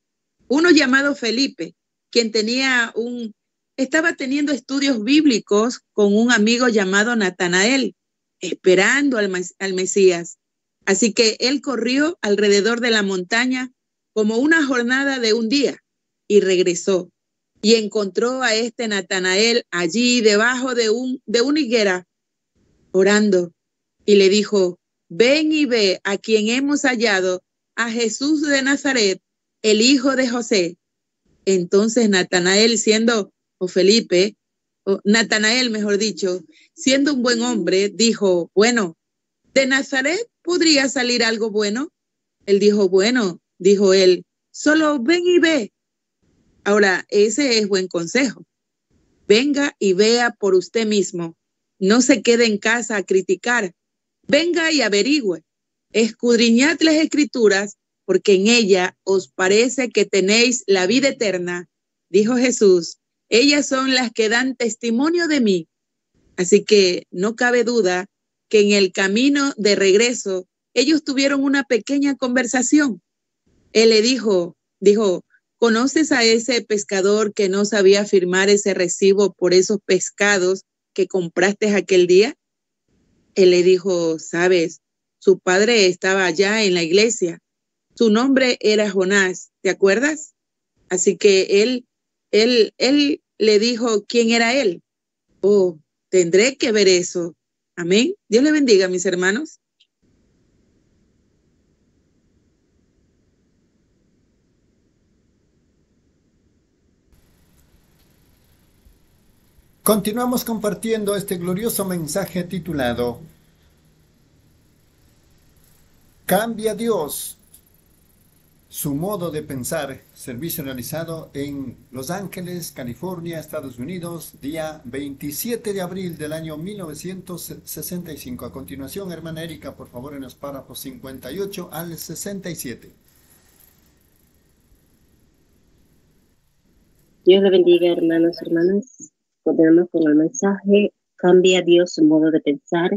Uno llamado Felipe, quien tenía un, estaba teniendo estudios bíblicos con un amigo llamado Natanael, esperando al, al Mesías. Así que él corrió alrededor de la montaña como una jornada de un día y regresó y encontró a este Natanael allí debajo de, un, de una higuera orando y le dijo, ven y ve a quien hemos hallado, a Jesús de Nazaret, el hijo de José. Entonces Natanael, siendo, o Felipe, o Natanael, mejor dicho, siendo un buen hombre, dijo, bueno, de Nazaret podría salir algo bueno. Él dijo, bueno, dijo él, solo ven y ve. Ahora, ese es buen consejo. Venga y vea por usted mismo. No se quede en casa a criticar. Venga y averigüe. Escudriñad las escrituras, porque en ella os parece que tenéis la vida eterna. Dijo Jesús, ellas son las que dan testimonio de mí. Así que no cabe duda que en el camino de regreso ellos tuvieron una pequeña conversación. Él le dijo, dijo, ¿conoces a ese pescador que no sabía firmar ese recibo por esos pescados que compraste aquel día? Él le dijo, sabes, su padre estaba allá en la iglesia. Su nombre era Jonás, ¿te acuerdas? Así que él, él, él le dijo quién era él. Oh, tendré que ver eso. Amén. Dios le bendiga, mis hermanos. Continuamos compartiendo este glorioso mensaje titulado Cambia Dios su modo de pensar, servicio realizado en Los Ángeles, California, Estados Unidos, día 27 de abril del año 1965. A continuación, hermana Erika, por favor, en los párrafos 58 al 67. Dios le bendiga, hermanos, hermanas. Continuamos con el mensaje, cambia Dios su modo de pensar.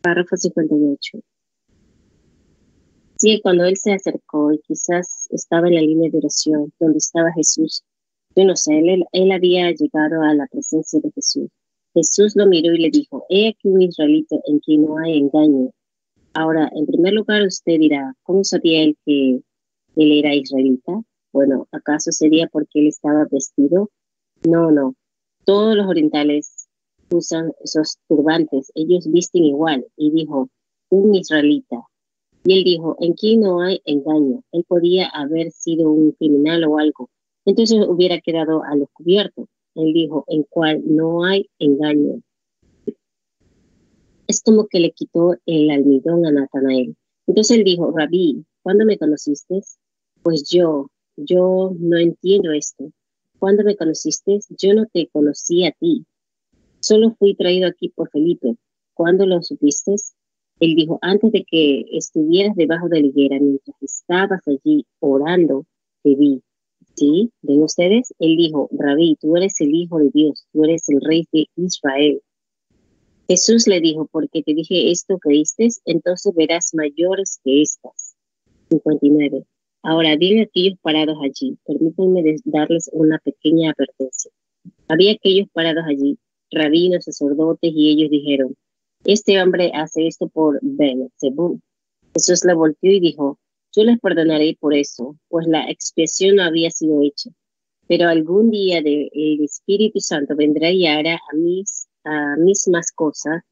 Párrafo 58. Sí, cuando él se acercó y quizás estaba en la línea de oración donde estaba Jesús, yo no sé, él, él había llegado a la presencia de Jesús. Jesús lo miró y le dijo, he aquí un israelita en quien no hay engaño. Ahora, en primer lugar, usted dirá, ¿cómo sabía él que él era israelita? Bueno, ¿acaso sería porque él estaba vestido? No, no. Todos los orientales usan esos turbantes, ellos visten igual. Y dijo, un israelita. Y él dijo, en quién no hay engaño. Él podía haber sido un criminal o algo. Entonces hubiera quedado a lo cubierto. Él dijo, en cual no hay engaño. Es como que le quitó el almidón a Natanael. Entonces él dijo, Rabí, ¿cuándo me conociste? Pues yo, yo no entiendo esto. ¿Cuándo me conociste? Yo no te conocí a ti. Solo fui traído aquí por Felipe. ¿Cuándo lo supiste? Él dijo, antes de que estuvieras debajo de la higuera, mientras estabas allí orando, te vi. ¿Sí? ¿Ven ustedes? Él dijo, Rabí, tú eres el Hijo de Dios, tú eres el Rey de Israel. Jesús le dijo, porque te dije esto, creíste, entonces verás mayores que estas. 59. Ahora, a aquellos parados allí, permítanme darles una pequeña advertencia. Había aquellos parados allí, rabinos, sacerdotes, y ellos dijeron, este hombre hace esto por Belzebú. Jesús le volteó y dijo, yo les perdonaré por eso, pues la expiación no había sido hecha. Pero algún día el Espíritu Santo vendrá y hará a mis a mismas cosas,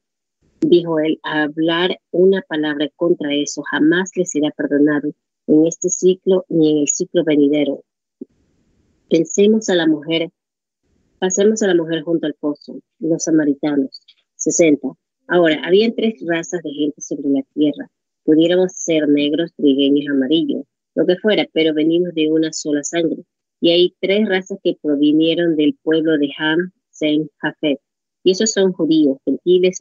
dijo él, a hablar una palabra contra eso, jamás les será perdonado en este ciclo ni en el ciclo venidero. Pensemos a la mujer, pasemos a la mujer junto al pozo, los samaritanos. 60. Ahora, había tres razas de gente sobre la tierra. Pudiéramos ser negros, trigueños, amarillos, lo que fuera, pero venimos de una sola sangre. Y hay tres razas que provinieron del pueblo de Ham, Sem, Jafet. Y esos son judíos, gentiles,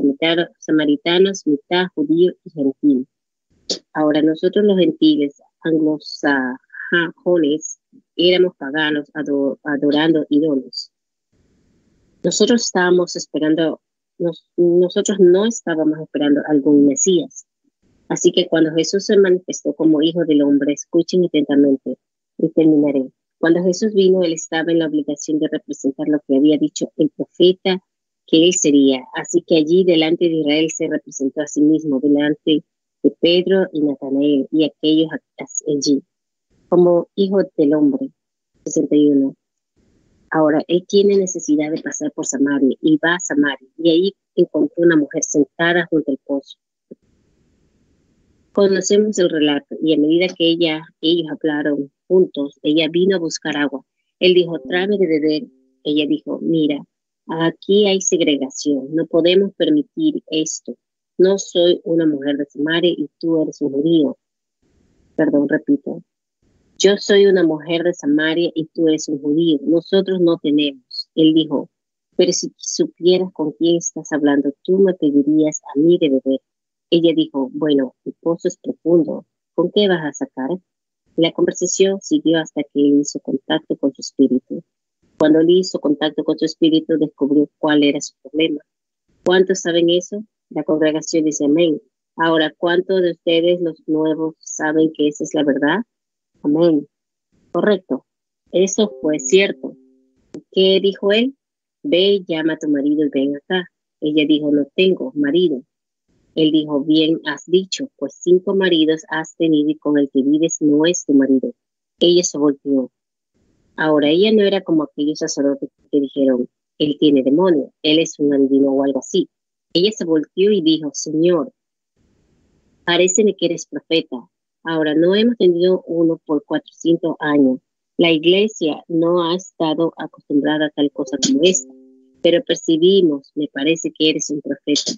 samaritanos, mitad judío y gentil. Ahora nosotros los gentiles, anglosajones, éramos paganos adorando ídolos. Nosotros estábamos esperando, nosotros no estábamos esperando algún Mesías. Así que cuando Jesús se manifestó como hijo del hombre, escuchen atentamente y terminaré. Cuando Jesús vino, él estaba en la obligación de representar lo que había dicho el profeta que él sería. Así que allí delante de Israel se representó a sí mismo, delante Pedro y Natanael y aquellos allí, como hijo del hombre. 61. Ahora, él tiene necesidad de pasar por Samaria y va a Samaria y ahí encontró una mujer sentada junto al pozo. Conocemos el relato y a medida que ella, ellos hablaron juntos, ella vino a buscar agua. Él dijo, tráeme de beber. Ella dijo, mira, aquí hay segregación, no podemos permitir esto. No soy una mujer de Samaria y tú eres un judío. Perdón, repito, yo soy una mujer de Samaria y tú eres un judío. Nosotros no tenemos. Él dijo, pero si supieras con quién estás hablando, tú me pedirías a mí de beber. Ella dijo, bueno, el pozo es profundo. ¿Con qué vas a sacar? La conversación siguió hasta que él hizo contacto con su espíritu. Cuando él hizo contacto con su espíritu, descubrió cuál era su problema. ¿Cuántos saben eso? La congregación dice amén. Ahora, ¿cuántos de ustedes, los nuevos, saben que esa es la verdad? Amén. Correcto. Eso fue cierto. ¿Qué dijo él? Ve, llama a tu marido y ven acá. Ella dijo, no tengo marido. Él dijo, bien has dicho, pues cinco maridos has tenido y con el que vives no es tu marido. Ella se volvió. Ahora, ella no era como aquellos sacerdotes que dijeron, él tiene demonio, él es un adivino o algo así. Ella se volvió y dijo, Señor, parece que eres profeta. Ahora, no hemos tenido uno por 400 años. La iglesia no ha estado acostumbrada a tal cosa como esta, pero percibimos, me parece que eres un profeta.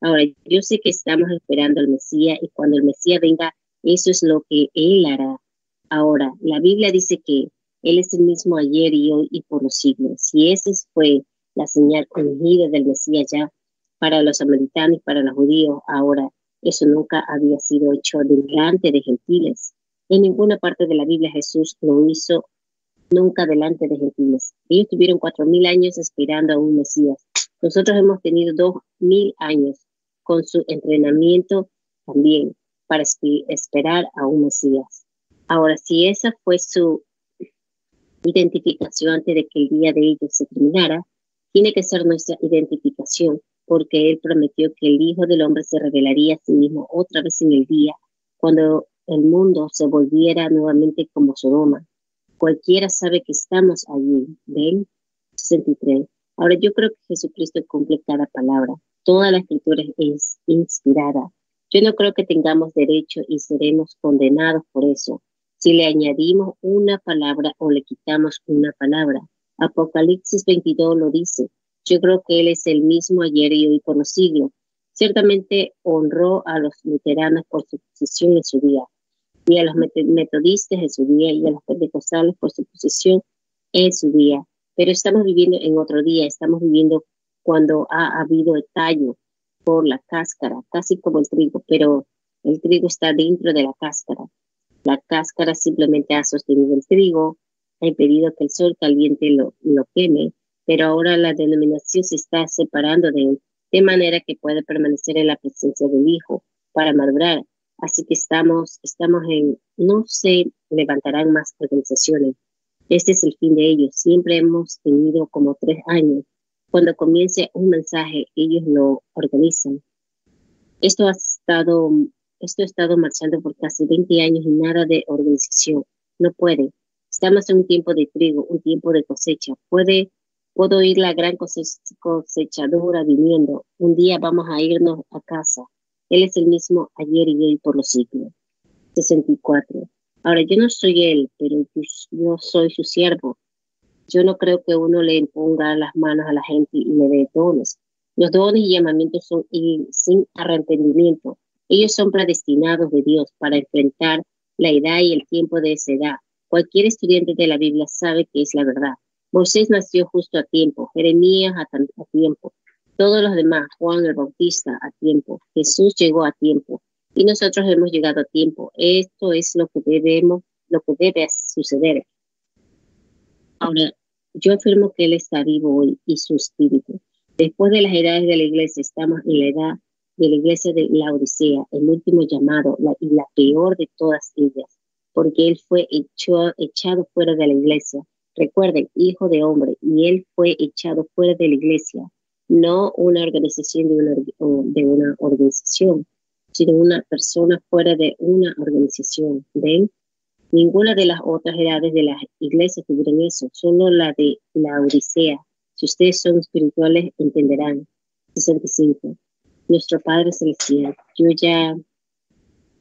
Ahora, yo sé que estamos esperando al Mesías y cuando el Mesías venga, eso es lo que Él hará. Ahora, la Biblia dice que Él es el mismo ayer y hoy y por los siglos. Si esa fue la señal ungida del Mesías ya para los americanos y para los judíos, ahora eso nunca había sido hecho delante de gentiles. En ninguna parte de la Biblia Jesús lo hizo nunca delante de gentiles. Ellos tuvieron cuatro mil años esperando a un Mesías. Nosotros hemos tenido dos mil años con su entrenamiento también para esperar a un Mesías. Ahora, si esa fue su identificación antes de que el día de ellos se terminara, tiene que ser nuestra identificación porque él prometió que el Hijo del Hombre se revelaría a sí mismo otra vez en el día, cuando el mundo se volviera nuevamente como Sodoma. Cualquiera sabe que estamos allí. ¿Ven? 63. Ahora yo creo que Jesucristo cumple cada palabra. Toda la escritura es inspirada. Yo no creo que tengamos derecho y seremos condenados por eso. Si le añadimos una palabra o le quitamos una palabra. Apocalipsis 22 lo dice. Yo creo que Él es el mismo ayer y hoy por. Ciertamente honró a los luteranos por su posición en su día, y a los metodistas en su día, y a los pentecostales por su posición en su día. Pero estamos viviendo en otro día, estamos viviendo cuando ha habido el tallo por la cáscara, casi como el trigo, pero el trigo está dentro de la cáscara. La cáscara simplemente ha sostenido el trigo, ha impedido que el sol caliente lo, lo queme, pero ahora la denominación se está separando de él, de manera que puede permanecer en la presencia del Hijo para madurar. Así que estamos, estamos en, no se levantarán más organizaciones. Este es el fin de ellos. Siempre hemos tenido como tres años. Cuando comience un mensaje, ellos lo organizan. Esto ha estado, esto ha estado marchando por casi 20 años y nada de organización. No puede. Estamos en un tiempo de trigo, un tiempo de cosecha. Puede Puedo oír la gran cosechadora viniendo. Un día vamos a irnos a casa. Él es el mismo ayer y hoy por los siglos. 64. Ahora, yo no soy él, pero yo soy su siervo. Yo no creo que uno le imponga las manos a la gente y le dé dones. Los dones y llamamientos son sin arrepentimiento. Ellos son predestinados de Dios para enfrentar la edad y el tiempo de esa edad. Cualquier estudiante de la Biblia sabe que es la verdad. Moisés nació justo a tiempo, Jeremías a, tiempo, todos los demás, Juan el Bautista a tiempo, Jesús llegó a tiempo y nosotros hemos llegado a tiempo. Esto es lo que debemos, lo que debe suceder. Ahora, yo afirmo que Él está vivo hoy y su espíritu. Después de las edades de la iglesia, estamos en la edad de la iglesia de la Odisea, el último llamado y la peor de todas ellas, porque Él fue echado fuera de la iglesia. Recuerden, hijo de hombre, y Él fue echado fuera de la iglesia, no una organización de una, de una organización, sino una persona fuera de una organización. ¿Ven? Ninguna de las otras edades de las iglesias tuvieron eso, solo la de la Odisea. Si ustedes son espirituales, entenderán. 65. Nuestro Padre Celestial, yo ya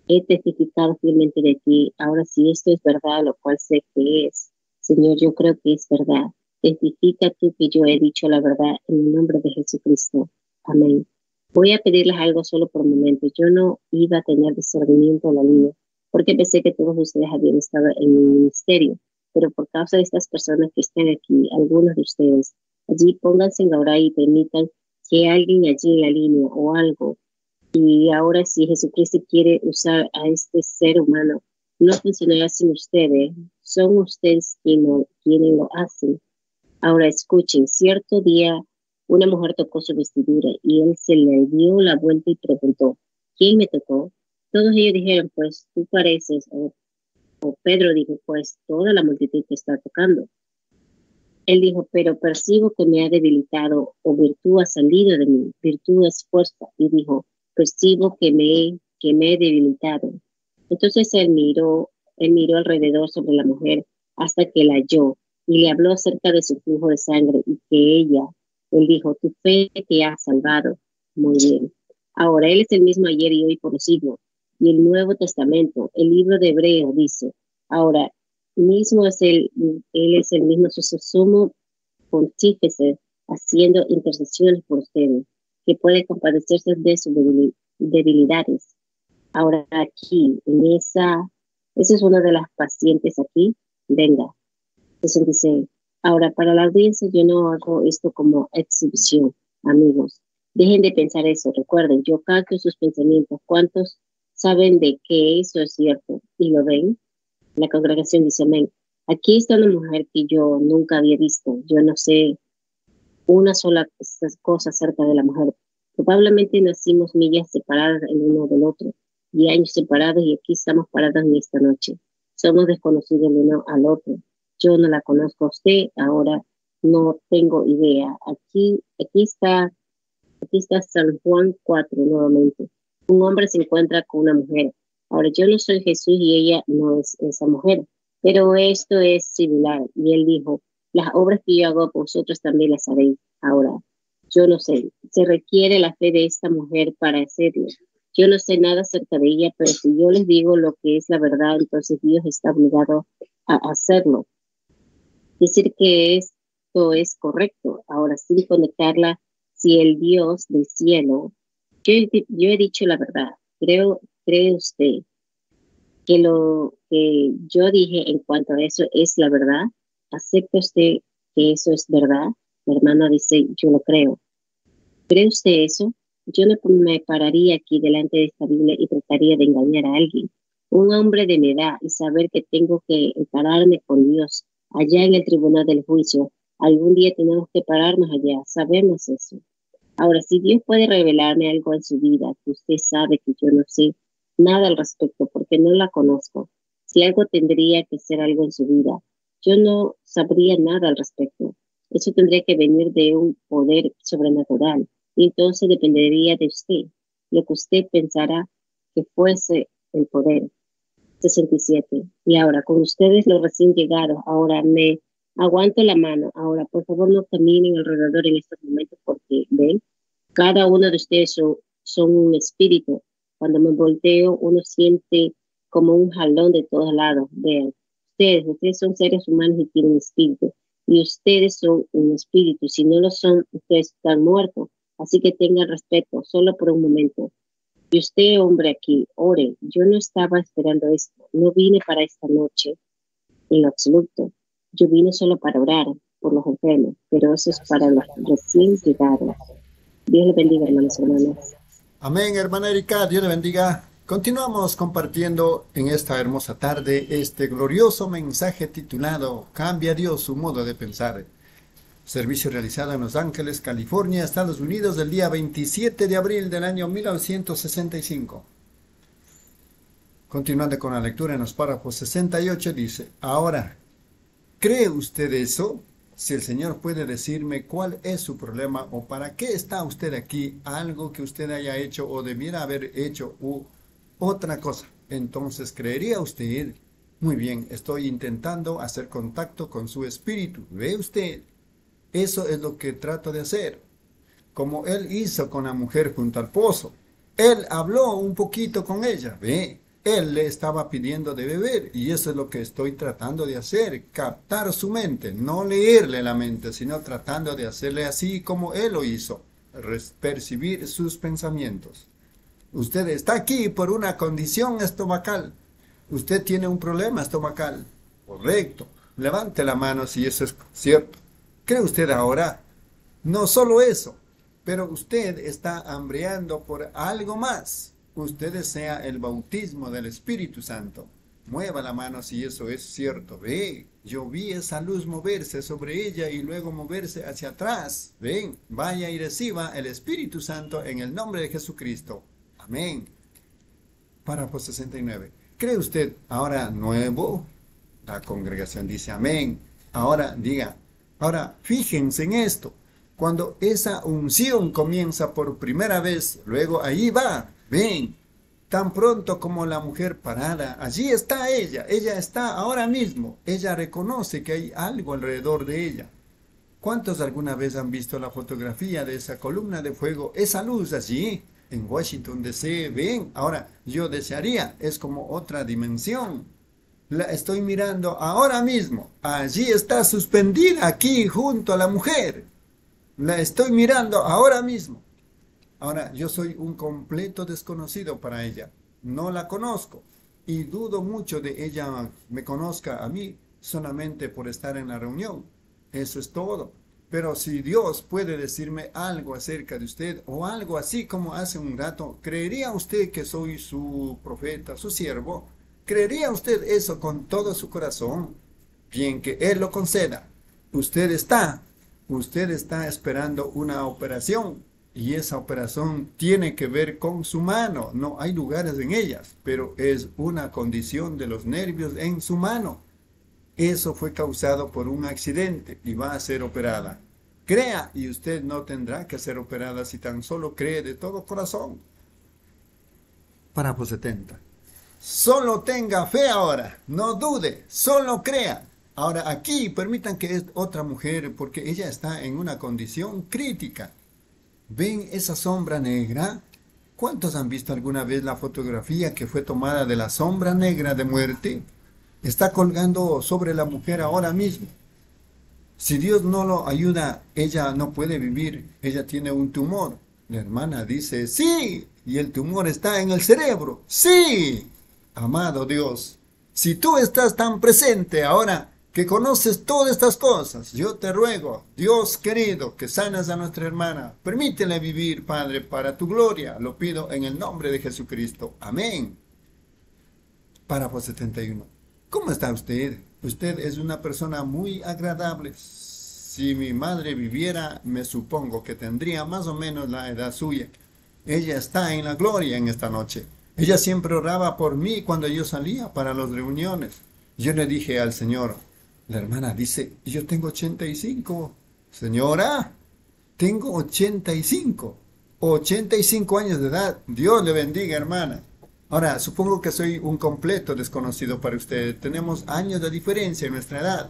he testificado fielmente de ti. Ahora, si esto es verdad, lo cual sé que es, Señor, yo creo que es verdad. Testifica tú que yo he dicho la verdad en el nombre de Jesucristo. Amén. Voy a pedirles algo solo por un momento. Yo no iba a tener discernimiento en la línea porque pensé que todos ustedes habían estado en mi ministerio, pero por causa de estas personas que están aquí, algunos de ustedes, allí pónganse en ahora y permitan que alguien allí en la línea o algo, y ahora si Jesucristo quiere usar a este ser humano, no funcionará sin ustedes, son ustedes quienes, lo hacen. Ahora escuchen, cierto día una mujer tocó su vestidura y él se le dio la vuelta y preguntó, ¿quién me tocó? Todos ellos dijeron, pues tú pareces, o, Pedro dijo, pues toda la multitud te está tocando. Él dijo, pero percibo que me ha debilitado o virtud ha salido de mí, virtud es fuerza. Y dijo, percibo que me, que me he debilitado. Entonces él miró, él miró alrededor sobre la mujer hasta que la halló y le habló acerca de su flujo de sangre y que ella, él dijo, tu fe te ha salvado. Muy bien. Ahora él es el mismo ayer y hoy por los siglos y el Nuevo Testamento. El libro de Hebreo dice, ahora, mismo es el, él es el mismo sumo pontífice haciendo intercesiones por ustedes, que puede compadecerse de sus debilidades. Ahora aquí, en esa, esa es una de las pacientes aquí, venga. Entonces dice, ahora para la audiencia yo no hago esto como exhibición, amigos. Dejen de pensar eso, recuerden, yo calco sus pensamientos. ¿Cuántos saben de que eso es cierto y lo ven. La congregación dice amén. Aquí está una mujer que yo nunca había visto. Yo no sé una sola cosa acerca de la mujer. Probablemente nacimos millas separadas el uno del otro y años separados y aquí estamos paradas en esta noche. Somos desconocidos el uno al otro. Yo no la conozco a usted, ahora no tengo idea. Aquí, aquí está, aquí está San Juan 4 nuevamente un hombre se encuentra con una mujer. Ahora, yo no soy Jesús y ella no es esa mujer, pero esto es similar. Y él dijo, las obras que yo hago vosotros también las sabéis. Ahora, yo no sé, se requiere la fe de esta mujer para hacerlo. Yo no sé nada acerca de ella, pero si yo les digo lo que es la verdad, entonces Dios está obligado a hacerlo. Decir que esto es correcto. Ahora, sin conectarla, si el Dios del cielo yo, he dicho la verdad. Creo, ¿Cree usted que lo que yo dije en cuanto a eso es la verdad? ¿Acepta usted que eso es verdad? Mi hermana dice, yo lo creo. ¿Cree usted eso? Yo no me pararía aquí delante de esta Biblia y trataría de engañar a alguien. Un hombre de mi edad y saber que tengo que pararme con Dios allá en el tribunal del juicio. Algún día tenemos que pararnos allá. Sabemos eso. Ahora, si Dios puede revelarme algo en su vida que usted sabe que yo no sé nada al respecto porque no la conozco, si algo tendría que ser algo en su vida, yo no sabría nada al respecto. Eso tendría que venir de un poder sobrenatural entonces dependería de usted, lo que usted pensara que fuese el poder. 67. Y ahora, con ustedes los recién llegados, ahora me Aguanto la mano. Ahora, por favor, no caminen alrededor en estos momentos porque, ven, cada uno de ustedes son, un espíritu. Cuando me volteo, uno siente como un jalón de todos lados. Vean, ustedes, ustedes son seres humanos y tienen espíritu. Y ustedes son un espíritu. Si no lo son, ustedes están muertos. Así que tengan respeto, solo por un momento. Y usted, hombre, aquí, ore. Yo no estaba esperando esto. No vine para esta noche en absoluto. Yo vine solo para orar por los enfermos, pero eso es para los recién llegados. Dios le bendiga, hermanos y hermanas. Amén, hermana Erika. Dios le bendiga. Continuamos compartiendo en esta hermosa tarde este glorioso mensaje titulado Cambia Dios su modo de pensar. Servicio realizado en Los Ángeles, California, Estados Unidos, del día 27 de abril del año 1965. Continuando con la lectura en los párrafos 68, dice, Ahora, ¿cree usted eso? Si el Señor puede decirme cuál es su problema o para qué está usted aquí, algo que usted haya hecho o debiera haber hecho u otra cosa, entonces creería usted. Muy bien, estoy intentando hacer contacto con su espíritu. ¿Ve usted? Eso es lo que trato de hacer. Como él hizo con la mujer junto al pozo. Él habló un poquito con ella. Ve, él le estaba pidiendo de beber y eso es lo que estoy tratando de hacer, captar su mente, no leerle la mente, sino tratando de hacerle así como él lo hizo, percibir sus pensamientos. Usted está aquí por una condición estomacal. Usted tiene un problema estomacal. Correcto. Levante la mano si eso es cierto. ¿Cree usted ahora? No solo eso, pero usted está hambreando por algo más. Usted desea el bautismo del Espíritu Santo. Mueva la mano si eso es cierto. Ve, yo vi esa luz moverse sobre ella y luego moverse hacia atrás. Ven, vaya y reciba el Espíritu Santo en el nombre de Jesucristo. Amén. Párrafo 69. ¿Cree usted ahora nuevo? La congregación dice amén. Ahora diga, Ahora, fíjense en esto. Cuando esa unción comienza por primera vez, luego ahí va, ven, tan pronto como la mujer parada, allí está ella, ella está ahora mismo, ella reconoce que hay algo alrededor de ella. ¿Cuántos alguna vez han visto la fotografía de esa columna de fuego, esa luz allí, en Washington DC? Ven, ahora yo desearía, es como otra dimensión, la estoy mirando ahora mismo. Allí está suspendida, aquí junto a la mujer. La estoy mirando ahora mismo. Ahora, yo soy un completo desconocido para ella. No la conozco y dudo mucho de ella me conozca a mí solamente por estar en la reunión. Eso es todo. Pero si Dios puede decirme algo acerca de usted o algo así como hace un rato, ¿creería usted que soy su profeta, su siervo? ¿Creería usted eso con todo su corazón? Bien que Él lo conceda. Usted está, usted está esperando una operación y esa operación tiene que ver con su mano. No hay lugares en ellas, pero es una condición de los nervios en su mano. Eso fue causado por un accidente y va a ser operada. Crea y usted no tendrá que ser operada si tan solo cree de todo corazón. Párrafo 70. Solo tenga fe ahora, no dude, solo crea. Ahora aquí permitan que es otra mujer porque ella está en una condición crítica. ¿Ven esa sombra negra? ¿Cuántos han visto alguna vez la fotografía que fue tomada de la sombra negra de muerte? Está colgando sobre la mujer ahora mismo. Si Dios no lo ayuda, ella no puede vivir. Ella tiene un tumor. La hermana dice, sí, y el tumor está en el cerebro. Sí, Amado Dios, si tú estás tan presente ahora que conoces todas estas cosas, yo te ruego, Dios querido, que sanas a nuestra hermana. Permítele vivir, Padre, para tu gloria. Lo pido en el nombre de Jesucristo. Amén. Párrafo 71. ¿Cómo está usted? Usted es una persona muy agradable. Si mi madre viviera, me supongo que tendría más o menos la edad suya. Ella está en la gloria en esta noche. Ella siempre oraba por mí cuando yo salía para las reuniones. Yo le dije al Señor, la hermana dice, yo tengo 85. Señora, tengo 85. 85 años de edad. Dios le bendiga, hermana. Ahora, supongo que soy un completo desconocido para usted. Tenemos años de diferencia en nuestra edad.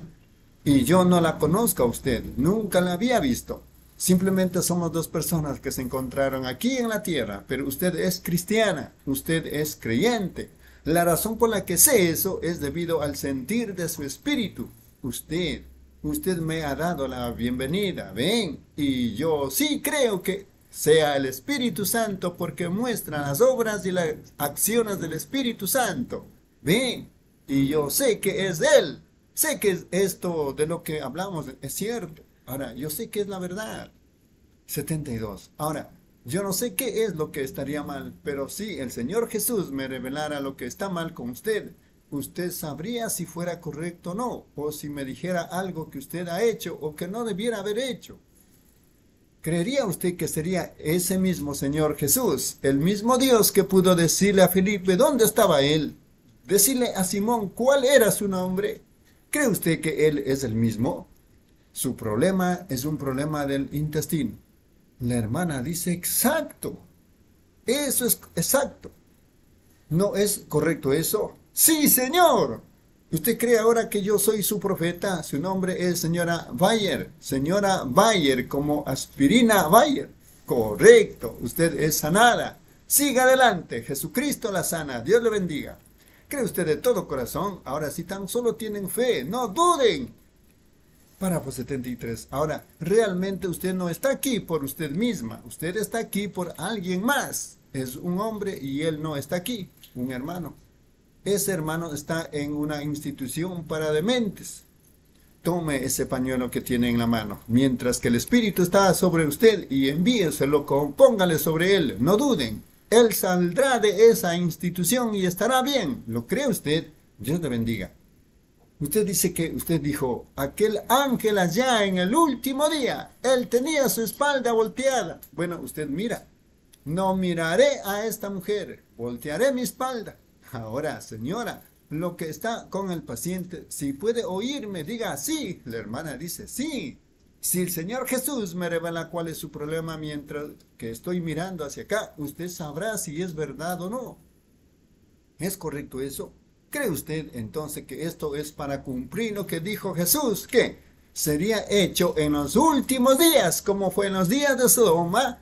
Y yo no la conozco a usted. Nunca la había visto. Simplemente somos dos personas que se encontraron aquí en la tierra, pero usted es cristiana, usted es creyente. La razón por la que sé eso es debido al sentir de su espíritu. Usted, usted me ha dado la bienvenida, ven, y yo sí creo que sea el Espíritu Santo porque muestra las obras y las acciones del Espíritu Santo. Ven, y yo sé que es Él. Sé que esto de lo que hablamos es cierto. Ahora, yo sé que es la verdad. 72. Ahora, yo no sé qué es lo que estaría mal, pero si el Señor Jesús me revelara lo que está mal con usted, usted sabría si fuera correcto o no, o si me dijera algo que usted ha hecho o que no debiera haber hecho. ¿Creería usted que sería ese mismo Señor Jesús, el mismo Dios que pudo decirle a Felipe dónde estaba él? Decirle a Simón cuál era su nombre. ¿Cree usted que él es el mismo? Su problema es un problema del intestino. La hermana dice exacto. Eso es exacto. ¿No es correcto eso? Sí, señor. ¿Usted cree ahora que yo soy su profeta? Su nombre es señora Bayer. Señora Bayer, como aspirina Bayer. Correcto. Usted es sanada. Siga adelante. Jesucristo la sana. Dios le bendiga. ¿Cree usted de todo corazón? Ahora si tan solo tienen fe, no duden. Párrafo 73. Ahora, realmente usted no está aquí por usted misma. Usted está aquí por alguien más. Es un hombre y él no está aquí. Un hermano. Ese hermano está en una institución para dementes. Tome ese pañuelo que tiene en la mano, mientras que el Espíritu está sobre usted y envíeselo, póngale sobre él, no duden. Él saldrá de esa institución y estará bien. ¿Lo cree usted? Dios le bendiga. Usted dice que usted dijo, aquel ángel allá en el último día, él tenía su espalda volteada. Bueno, usted mira, no miraré a esta mujer, voltearé mi espalda. Ahora, señora, lo que está con el paciente, si puede oírme, diga sí. La hermana dice sí. Si el Señor Jesús me revela cuál es su problema mientras que estoy mirando hacia acá, usted sabrá si es verdad o no. ¿Es correcto eso? ¿Cree usted entonces que esto es para cumplir lo que dijo Jesús? Que sería hecho en los últimos días, como fue en los días de Sodoma,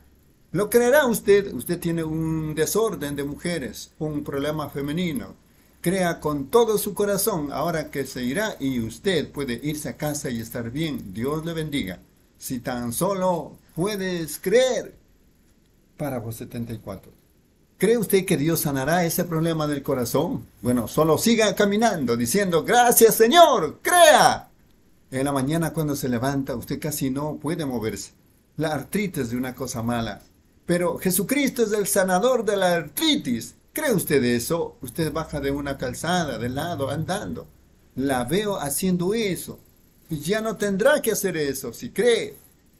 ¿Lo creerá usted? Usted tiene un desorden de mujeres, un problema femenino. Crea con todo su corazón ahora que se irá y usted puede irse a casa y estar bien. Dios le bendiga. Si tan solo puedes creer. Párrafo 74. ¿Cree usted que Dios sanará ese problema del corazón? Bueno, solo siga caminando diciendo, gracias Señor, crea. En la mañana cuando se levanta, usted casi no puede moverse. La artritis de una cosa mala. Pero Jesucristo es el sanador de la artritis. ¿Cree usted eso? Usted baja de una calzada, de lado, andando. La veo haciendo eso. Y ya no tendrá que hacer eso, si cree.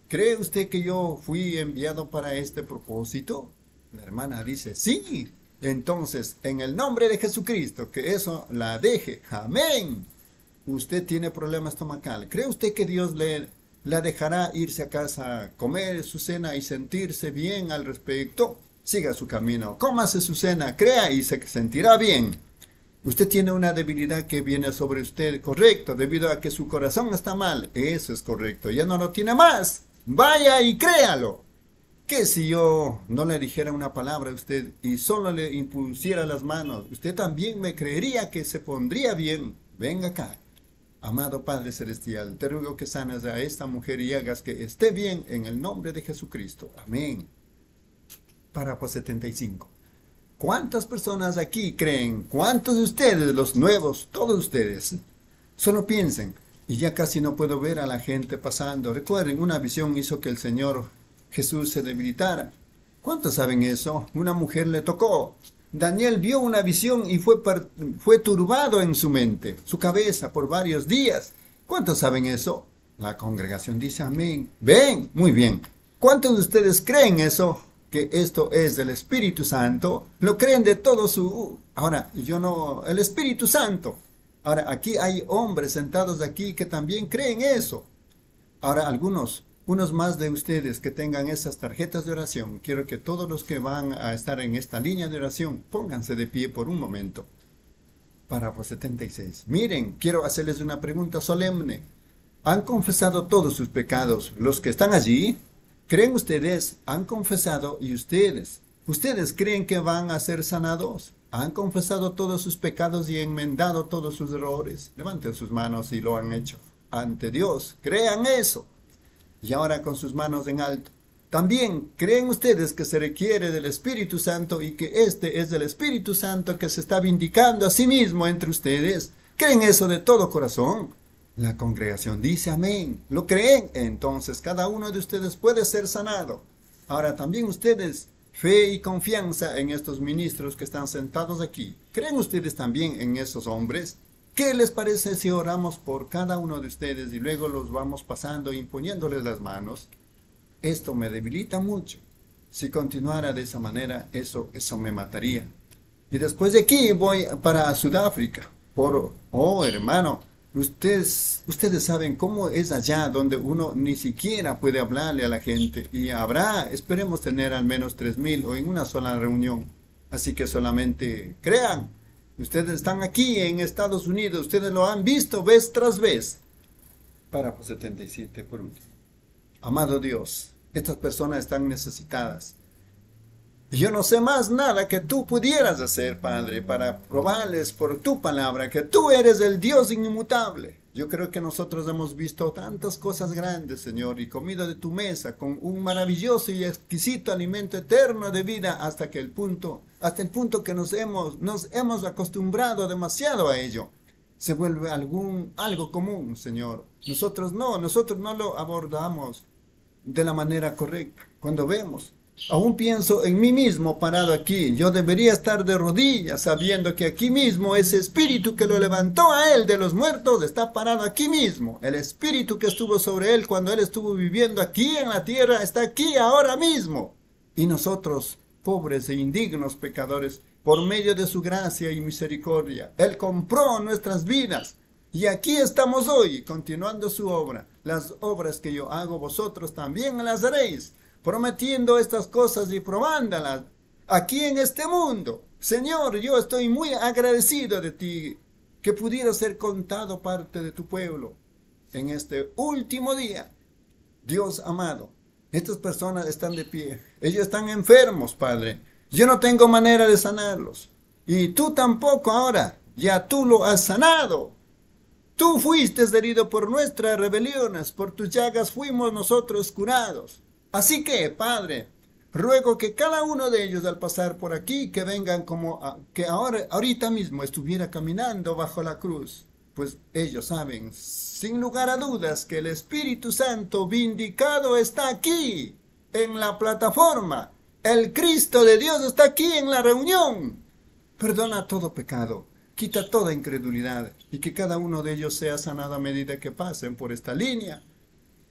¿Cree usted que yo fui enviado para este propósito? La hermana dice, sí. Entonces, en el nombre de Jesucristo, que eso la deje. Amén. Usted tiene problema estomacal. ¿Cree usted que Dios le la dejará irse a casa, comer su cena y sentirse bien al respecto, siga su camino, cómase su cena, crea y se sentirá bien. Usted tiene una debilidad que viene sobre usted, correcto, debido a que su corazón está mal. Eso es correcto, ya no lo tiene más. Vaya y créalo. Que si yo no le dijera una palabra a usted y solo le impusiera las manos, usted también me creería que se pondría bien. Venga acá. Amado Padre Celestial, te ruego que sanes a esta mujer y hagas que esté bien en el nombre de Jesucristo. Amén. Párrafo 75. ¿Cuántas personas aquí creen? ¿Cuántos de ustedes, los nuevos, todos ustedes? Solo piensen, y ya casi no puedo ver a la gente pasando. Recuerden, una visión hizo que el Señor Jesús se debilitara. ¿Cuántos saben eso? Una mujer le tocó. Daniel vio una visión y fue, fue turbado en su mente, su cabeza, por varios días. ¿Cuántos saben eso? La congregación dice amén. Ven, muy bien. ¿Cuántos de ustedes creen eso? Que esto es del Espíritu Santo. Lo creen de todo su... Ahora, yo no... El Espíritu Santo. Ahora, aquí hay hombres sentados aquí que también creen eso. Ahora, algunos unos más de ustedes que tengan esas tarjetas de oración, quiero que todos los que van a estar en esta línea de oración, pónganse de pie por un momento. Párrafo 76. Miren, quiero hacerles una pregunta solemne. ¿Han confesado todos sus pecados los que están allí? ¿Creen ustedes? ¿Han confesado y ustedes? ¿Ustedes creen que van a ser sanados? ¿Han confesado todos sus pecados y enmendado todos sus errores? Levanten sus manos y lo han hecho ante Dios. Crean eso. Y ahora con sus manos en alto, También creen ustedes que se requiere del Espíritu Santo y que este es el Espíritu Santo que se está vindicando a sí mismo entre ustedes. ¿Creen eso de todo corazón? La congregación dice amén. ¿Lo creen? Entonces cada uno de ustedes puede ser sanado. Ahora también ustedes, fe y confianza en estos ministros que están sentados aquí. ¿Creen ustedes también en esos hombres? ¿Qué les parece si oramos por cada uno de ustedes y luego los vamos pasando imponiéndoles las manos? Esto me debilita mucho. Si continuara de esa manera, eso, eso me mataría. Y después de aquí voy para Sudáfrica. Por, oh hermano, ustedes, ustedes saben cómo es allá donde uno ni siquiera puede hablarle a la gente. Y habrá, esperemos tener al menos tres mil o en una sola reunión. Así que solamente crean. Ustedes están aquí en Estados Unidos, ustedes lo han visto vez tras vez. Párrafo 77 por último. Amado Dios, estas personas están necesitadas. Yo no sé más nada que tú pudieras hacer, Padre, para probarles por tu palabra que tú eres el Dios inmutable. Yo creo que nosotros hemos visto tantas cosas grandes, Señor, y comido de tu mesa con un maravilloso y exquisito alimento eterno de vida hasta que el punto, hasta el punto que nos hemos, nos hemos acostumbrado demasiado a ello. Se vuelve algún, algo común, Señor. Nosotros no, nosotros no lo abordamos de la manera correcta. Cuando vemos, aún pienso en mí mismo parado aquí. Yo debería estar de rodillas sabiendo que aquí mismo ese espíritu que lo levantó a él de los muertos está parado aquí mismo. El espíritu que estuvo sobre él cuando él estuvo viviendo aquí en la tierra está aquí ahora mismo. Y nosotros, pobres e indignos pecadores, por medio de su gracia y misericordia, Él compró nuestras vidas y aquí estamos hoy, continuando su obra. Las obras que yo hago, vosotros también las haréis, prometiendo estas cosas y probándolas aquí en este mundo. Señor, yo estoy muy agradecido de ti, que pudiera ser contado parte de tu pueblo en este último día. Dios amado, estas personas están de pie. Ellos están enfermos, Padre. Yo no tengo manera de sanarlos. Y tú tampoco ahora. Ya tú lo has sanado. Tú fuiste herido por nuestras rebeliones, por tus llagas fuimos nosotros curados. Así que, Padre, ruego que cada uno de ellos al pasar por aquí, que vengan como que ahora, ahorita mismo estuviera caminando bajo la cruz, pues ellos saben, sin lugar a dudas, que el Espíritu Santo vindicado está aquí, en la plataforma. El Cristo de Dios está aquí en la reunión. Perdona todo pecado Quita toda incredulidad y que cada uno de ellos sea sanado a medida que pasen por esta línea.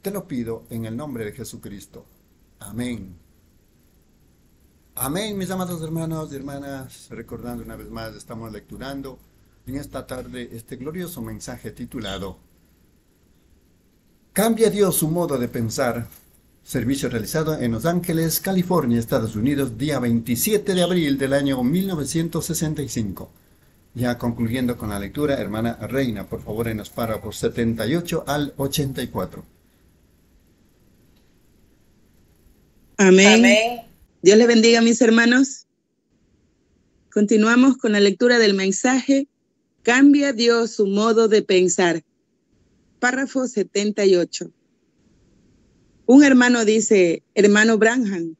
Te lo pido en el nombre de Jesucristo. Amén. Amén, mis amados hermanos y hermanas. Recordando una vez más, estamos lecturando en esta tarde este glorioso mensaje titulado Cambia Dios su modo de pensar. Servicio realizado en Los Ángeles, California, Estados Unidos, día 27 de abril del año 1965. Ya concluyendo con la lectura, hermana Reina, por favor, en los párrafos 78 al 84. Amén. Dios le bendiga, mis hermanos. Continuamos con la lectura del mensaje. Cambia Dios su modo de pensar. Párrafo 78. Un hermano dice, hermano Branham,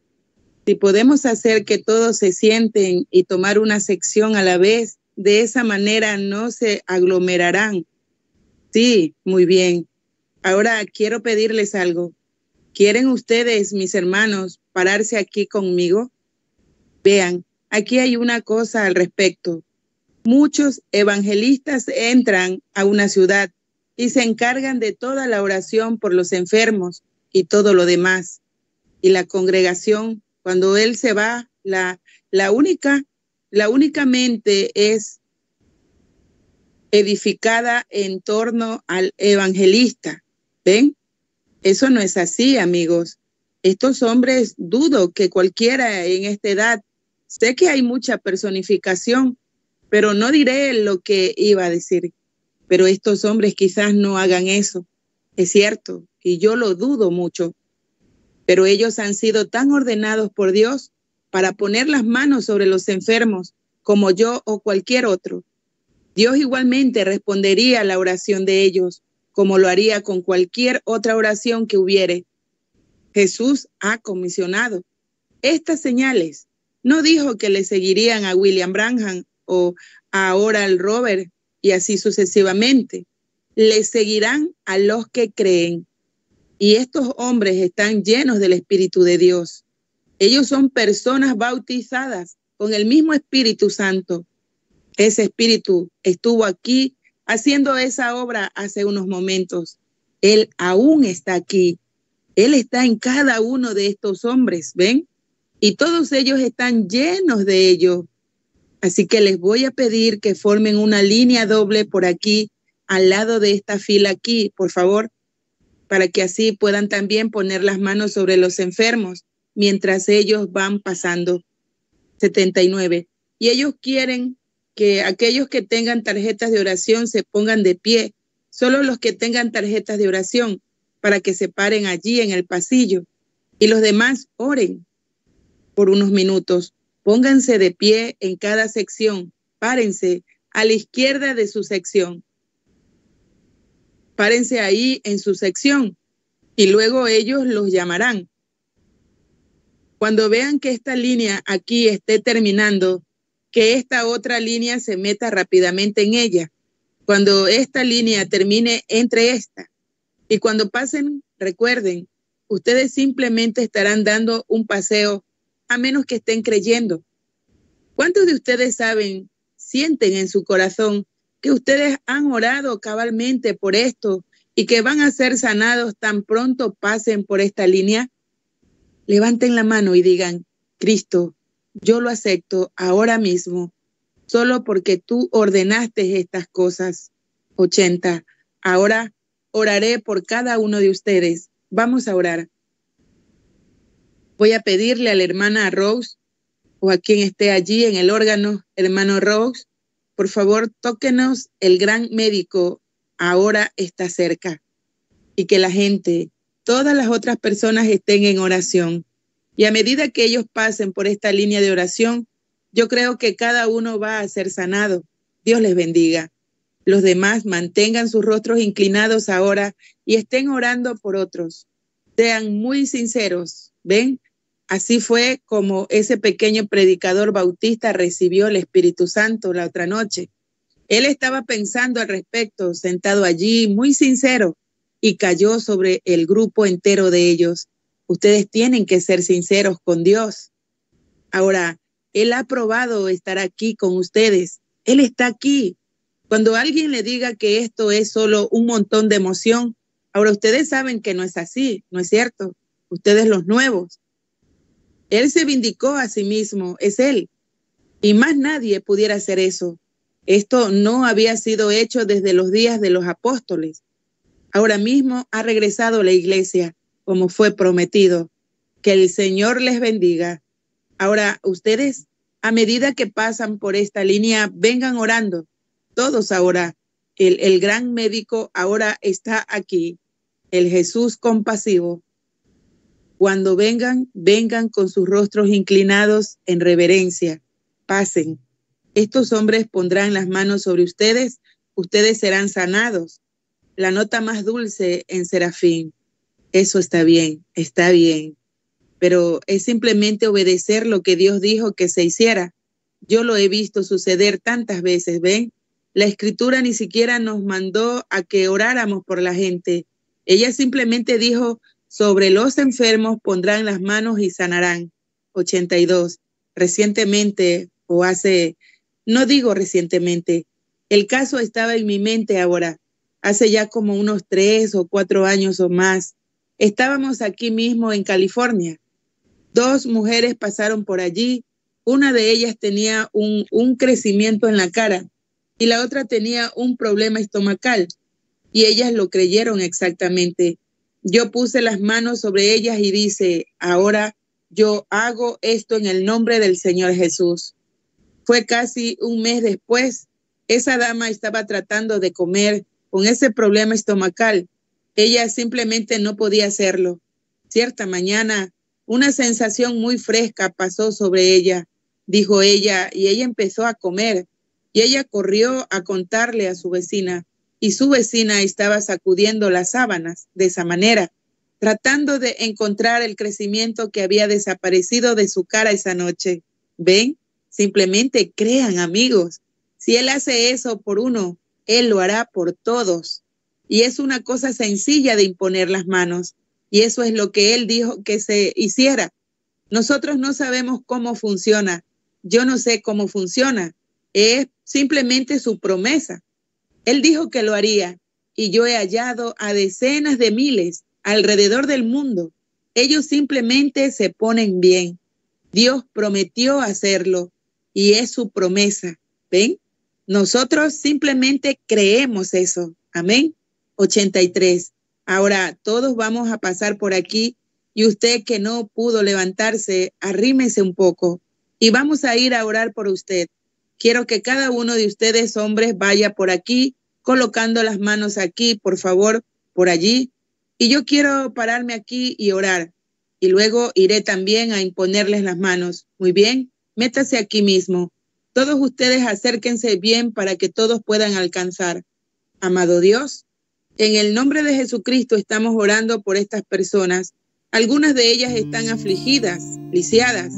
si podemos hacer que todos se sienten y tomar una sección a la vez, de esa manera no se aglomerarán. Sí, muy bien. Ahora quiero pedirles algo. ¿Quieren ustedes, mis hermanos, pararse aquí conmigo? Vean, aquí hay una cosa al respecto. Muchos evangelistas entran a una ciudad y se encargan de toda la oración por los enfermos y todo lo demás. Y la congregación, cuando él se va, la, la única la única mente es edificada en torno al evangelista. ¿Ven? Eso no es así, amigos. Estos hombres dudo que cualquiera en esta edad, sé que hay mucha personificación, pero no diré lo que iba a decir. Pero estos hombres quizás no hagan eso. Es cierto, y yo lo dudo mucho. Pero ellos han sido tan ordenados por Dios para poner las manos sobre los enfermos, como yo o cualquier otro. Dios igualmente respondería a la oración de ellos, como lo haría con cualquier otra oración que hubiere. Jesús ha comisionado. Estas señales no dijo que le seguirían a William Branham o ahora al Robert y así sucesivamente. Le seguirán a los que creen. Y estos hombres están llenos del Espíritu de Dios. Ellos son personas bautizadas con el mismo Espíritu Santo. Ese Espíritu estuvo aquí haciendo esa obra hace unos momentos. Él aún está aquí. Él está en cada uno de estos hombres, ¿ven? Y todos ellos están llenos de ello. Así que les voy a pedir que formen una línea doble por aquí, al lado de esta fila aquí, por favor, para que así puedan también poner las manos sobre los enfermos mientras ellos van pasando. 79. Y ellos quieren que aquellos que tengan tarjetas de oración se pongan de pie, solo los que tengan tarjetas de oración, para que se paren allí en el pasillo. Y los demás oren por unos minutos. Pónganse de pie en cada sección. Párense a la izquierda de su sección. Párense ahí en su sección y luego ellos los llamarán. Cuando vean que esta línea aquí esté terminando, que esta otra línea se meta rápidamente en ella. Cuando esta línea termine entre esta. Y cuando pasen, recuerden, ustedes simplemente estarán dando un paseo a menos que estén creyendo. ¿Cuántos de ustedes saben, sienten en su corazón que ustedes han orado cabalmente por esto y que van a ser sanados tan pronto pasen por esta línea? Levanten la mano y digan, Cristo, yo lo acepto ahora mismo, solo porque tú ordenaste estas cosas. 80. Ahora oraré por cada uno de ustedes. Vamos a orar. Voy a pedirle a la hermana Rose o a quien esté allí en el órgano, hermano Rose, por favor, tóquenos el gran médico ahora está cerca y que la gente, todas las otras personas estén en oración. Y a medida que ellos pasen por esta línea de oración, yo creo que cada uno va a ser sanado. Dios les bendiga. Los demás mantengan sus rostros inclinados ahora y estén orando por otros. Sean muy sinceros. ¿Ven? Así fue como ese pequeño predicador bautista recibió el Espíritu Santo la otra noche. Él estaba pensando al respecto, sentado allí, muy sincero, y cayó sobre el grupo entero de ellos. Ustedes tienen que ser sinceros con Dios. Ahora, Él ha probado estar aquí con ustedes. Él está aquí. Cuando alguien le diga que esto es solo un montón de emoción, ahora ustedes saben que no es así, ¿no es cierto? Ustedes los nuevos. Él se vindicó a sí mismo, es Él. Y más nadie pudiera hacer eso. Esto no había sido hecho desde los días de los apóstoles. Ahora mismo ha regresado la iglesia como fue prometido. Que el Señor les bendiga. Ahora, ustedes, a medida que pasan por esta línea, vengan orando. Todos ahora. El, el gran médico ahora está aquí. El Jesús compasivo. Cuando vengan, vengan con sus rostros inclinados en reverencia. Pasen. Estos hombres pondrán las manos sobre ustedes. Ustedes serán sanados. La nota más dulce en serafín eso está bien, está bien, pero es simplemente obedecer lo que Dios dijo que se hiciera. Yo lo he visto suceder tantas veces, ¿ven? La escritura ni siquiera nos mandó a que oráramos por la gente. Ella simplemente dijo, sobre los enfermos pondrán las manos y sanarán. 82. Recientemente, o hace, no digo recientemente, el caso estaba en mi mente ahora, hace ya como unos tres o cuatro años o más. Estábamos aquí mismo en California. Dos mujeres pasaron por allí. Una de ellas tenía un, crecimiento en la cara y la otra tenía un problema estomacal. Y ellas lo creyeron exactamente. Yo puse las manos sobre ellas y dice, ahora yo hago esto en el nombre del Señor Jesús. Fue casi un mes después. Esa dama estaba tratando de comer con ese problema estomacal ella simplemente no podía hacerlo. Cierta mañana, una sensación muy fresca pasó sobre ella, dijo ella, y ella empezó a comer. Y ella corrió a contarle a su vecina, y su vecina estaba sacudiendo las sábanas de esa manera. tratando de encontrar el crecimiento que había desaparecido de su cara esa noche. ¿Ven? Simplemente crean, amigos. Si Él hace eso por uno, Él lo hará por todos. Y es una cosa sencilla de imponer las manos. Y eso es lo que Él dijo que se hiciera. Nosotros no sabemos cómo funciona. Yo no sé cómo funciona. Es simplemente su promesa. Él dijo que lo haría y yo he hallado a decenas de miles alrededor del mundo. Ellos simplemente se ponen bien. Dios prometió hacerlo y es su promesa. ¿Ven? Nosotros simplemente creemos eso. Amén. 83. Ahora todos vamos a pasar por aquí y usted que no pudo levantarse, arrímese un poco y vamos a ir a orar por usted. Quiero que cada uno de ustedes, hombres, vaya por aquí colocando las manos aquí, por favor, por allí. Y yo quiero pararme aquí y orar. Y luego iré también a imponerles las manos. Muy bien, métase aquí mismo. Todos ustedes acérquense bien para que todos puedan alcanzar. Amado Dios, en el nombre de Jesucristo estamos orando por estas personas. Algunas de ellas están afligidas, lisiadas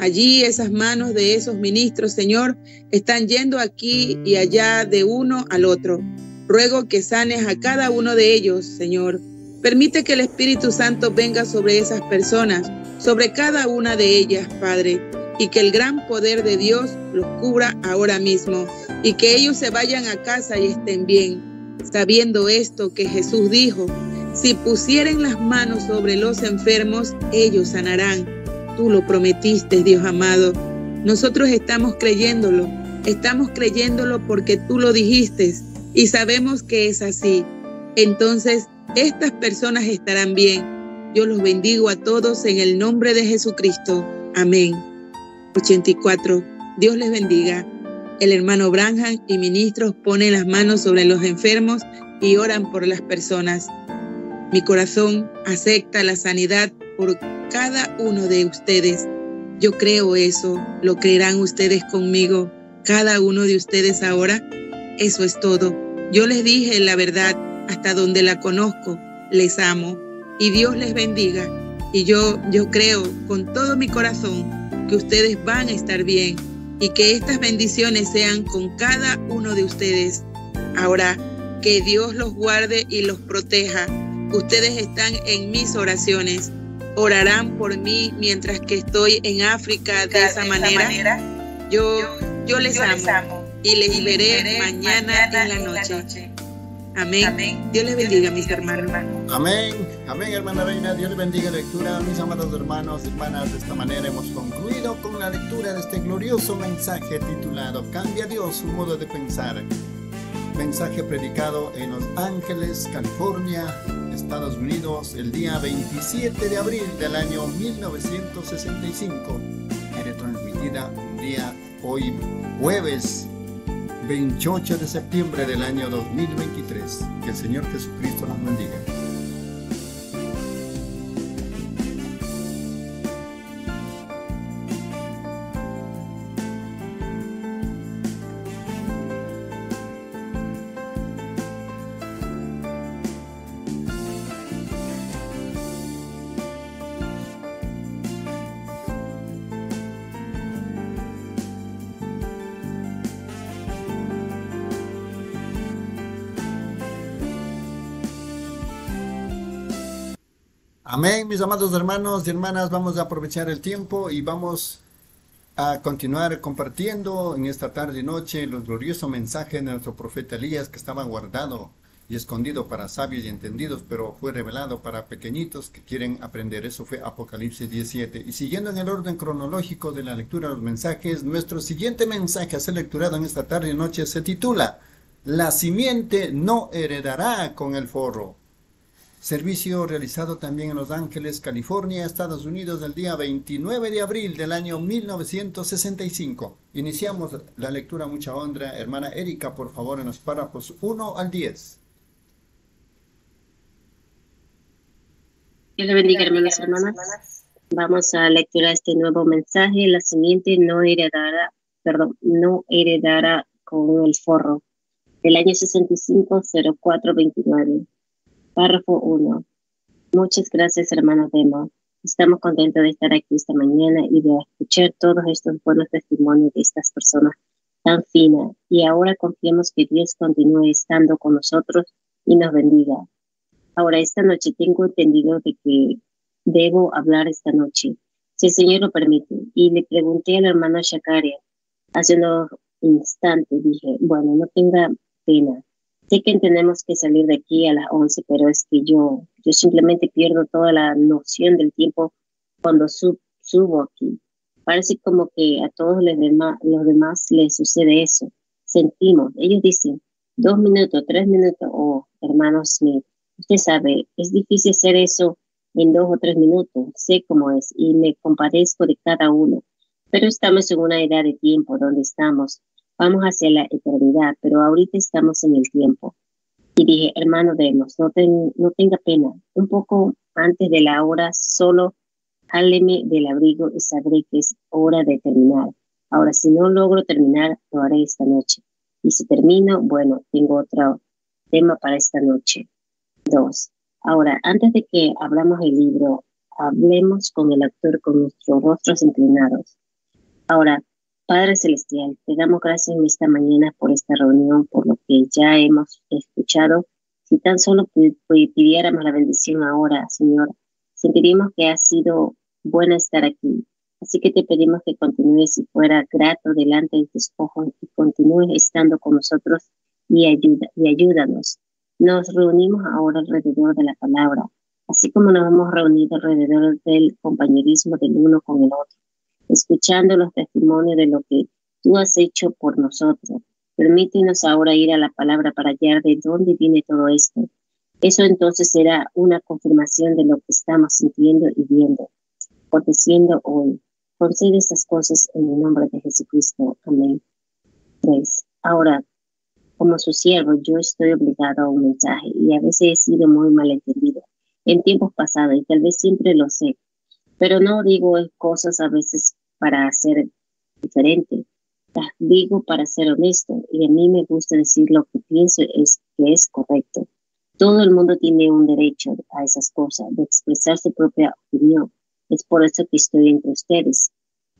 Allí esas manos de esos ministros, Señor, están yendo aquí y allá de uno al otro. Ruego que sanes a cada uno de ellos, Señor. Permite que el Espíritu Santo venga sobre esas personas, sobre cada una de ellas, Padre, y que el gran poder de Dios los cubra ahora mismo, y que ellos se vayan a casa y estén bien, sabiendo esto que Jesús dijo, si pusieren las manos sobre los enfermos, ellos sanarán tú lo prometiste, Dios amado. Nosotros estamos creyéndolo, estamos creyéndolo porque tú lo dijiste y sabemos que es así. Entonces, estas personas estarán bien. Yo los bendigo a todos en el nombre de Jesucristo. Amén. 84. Dios les bendiga. El hermano Branham y ministros ponen las manos sobre los enfermos y oran por las personas. Mi corazón acepta la sanidad por cada uno de ustedes. Yo creo eso, lo creerán ustedes conmigo, cada uno de ustedes ahora. Eso es todo. Yo les dije la verdad hasta donde la conozco, les amo y Dios les bendiga. Y yo, yo creo con todo mi corazón que ustedes van a estar bien y que estas bendiciones sean con cada uno de ustedes. Ahora, que Dios los guarde y los proteja. Ustedes están en mis oraciones orarán por mí mientras que estoy en África de, esa, manera. Yo, yo, les, amo, y les veré, mañana, en la noche. Amén. Dios les bendiga, mis hermanos. Amén. Amén, hermana Reina. Dios les bendiga lectura. Mis amados hermanos y hermanas, de esta manera hemos concluido con la lectura de este glorioso mensaje titulado Cambia Dios su modo de pensar. Mensaje predicado en Los Ángeles, California, Estados Unidos el día 27 de abril del año 1965. Era transmitida un día hoy jueves 28 de septiembre del año 2023. Que el Señor Jesucristo nos bendiga. Amén, mis amados hermanos y hermanas, vamos a aprovechar el tiempo y vamos a continuar compartiendo en esta tarde y noche los gloriosos mensajes de nuestro profeta Elías que estaba guardado y escondido para sabios y entendidos, pero fue revelado para pequeñitos que quieren aprender. Eso fue Apocalipsis 17. Y siguiendo en el orden cronológico de la lectura de los mensajes, nuestro siguiente mensaje a ser lecturado en esta tarde y noche se titula La simiente no heredará con el forro. Servicio realizado también en Los Ángeles, California, Estados Unidos, el día 29 de abril del año 1965. Iniciamos la lectura mucha honra. Hermana Erika, por favor, en los párrafos 1 al 10. Dios le bendiga, hermanos y hermanas. Vamos a lectura este nuevo mensaje. La simiente no heredará, perdón, no heredará con el forro. Del año 65 04 29. Párrafo 1. Muchas gracias, hermanos Demo. Estamos contentos de estar aquí esta mañana y de escuchar todos estos buenos testimonios de estas personas tan finas. Y ahora confiemos que Dios continúe estando con nosotros y nos bendiga. Ahora, esta noche tengo entendido de que debo hablar esta noche, si el Señor lo permite. Y le pregunté a la hermana Shakaria hace unos instantes, dije, bueno, no tenga pena. Sé que tenemos que salir de aquí a las 11, pero es que yo yo simplemente pierdo toda la noción del tiempo cuando subo aquí. Parece como que a todos los demás, los demás les sucede eso. Sentimos, ellos dicen, dos minutos, tres minutos, oh, hermanos Smith, usted sabe, es difícil hacer eso en dos o tres minutos, sé cómo es y me compadezco de cada uno, pero estamos en una edad de tiempo donde estamos, vamos hacia la eternidad, pero ahorita estamos en el tiempo y dije, hermano Demos, no, no tenga pena, un poco antes de la hora, solo jáleme del abrigo y sabré que es hora de terminar. Ahora, si no logro terminar, lo haré esta noche. Y si termino, bueno, tengo otro tema para esta noche. Dos. Ahora, antes de que hablamos del libro, hablemos con el actor con nuestros rostros inclinados. Ahora, Padre Celestial, te damos gracias en esta mañana por esta reunión, por lo que ya hemos escuchado. Si tan solo pidiéramos la bendición ahora, Señor, sentiríamos que ha sido bueno estar aquí. Así que te pedimos que continúes y fuera grato delante de tus ojos y continúes estando con nosotros y, ayuda, y ayúdanos. Nos reunimos ahora alrededor de la palabra, así como nos hemos reunido alrededor del compañerismo del uno con el otro escuchando los testimonios de lo que tú has hecho por nosotros. Permítenos ahora ir a la palabra para hallar de dónde viene todo esto. Eso entonces será una confirmación de lo que estamos sintiendo y viendo, aconteciendo hoy. Concede estas cosas en el nombre de Jesucristo. Amén. Tres. Ahora, como su siervo, yo estoy obligado a un mensaje y a veces he sido muy malentendido en tiempos pasados y tal vez siempre lo sé, pero no digo cosas a veces para ser diferente. Digo para ser honesto y a mí me gusta decir lo que pienso es que es correcto. Todo el mundo tiene un derecho a esas cosas, de expresar su propia opinión. Es por eso que estoy entre ustedes.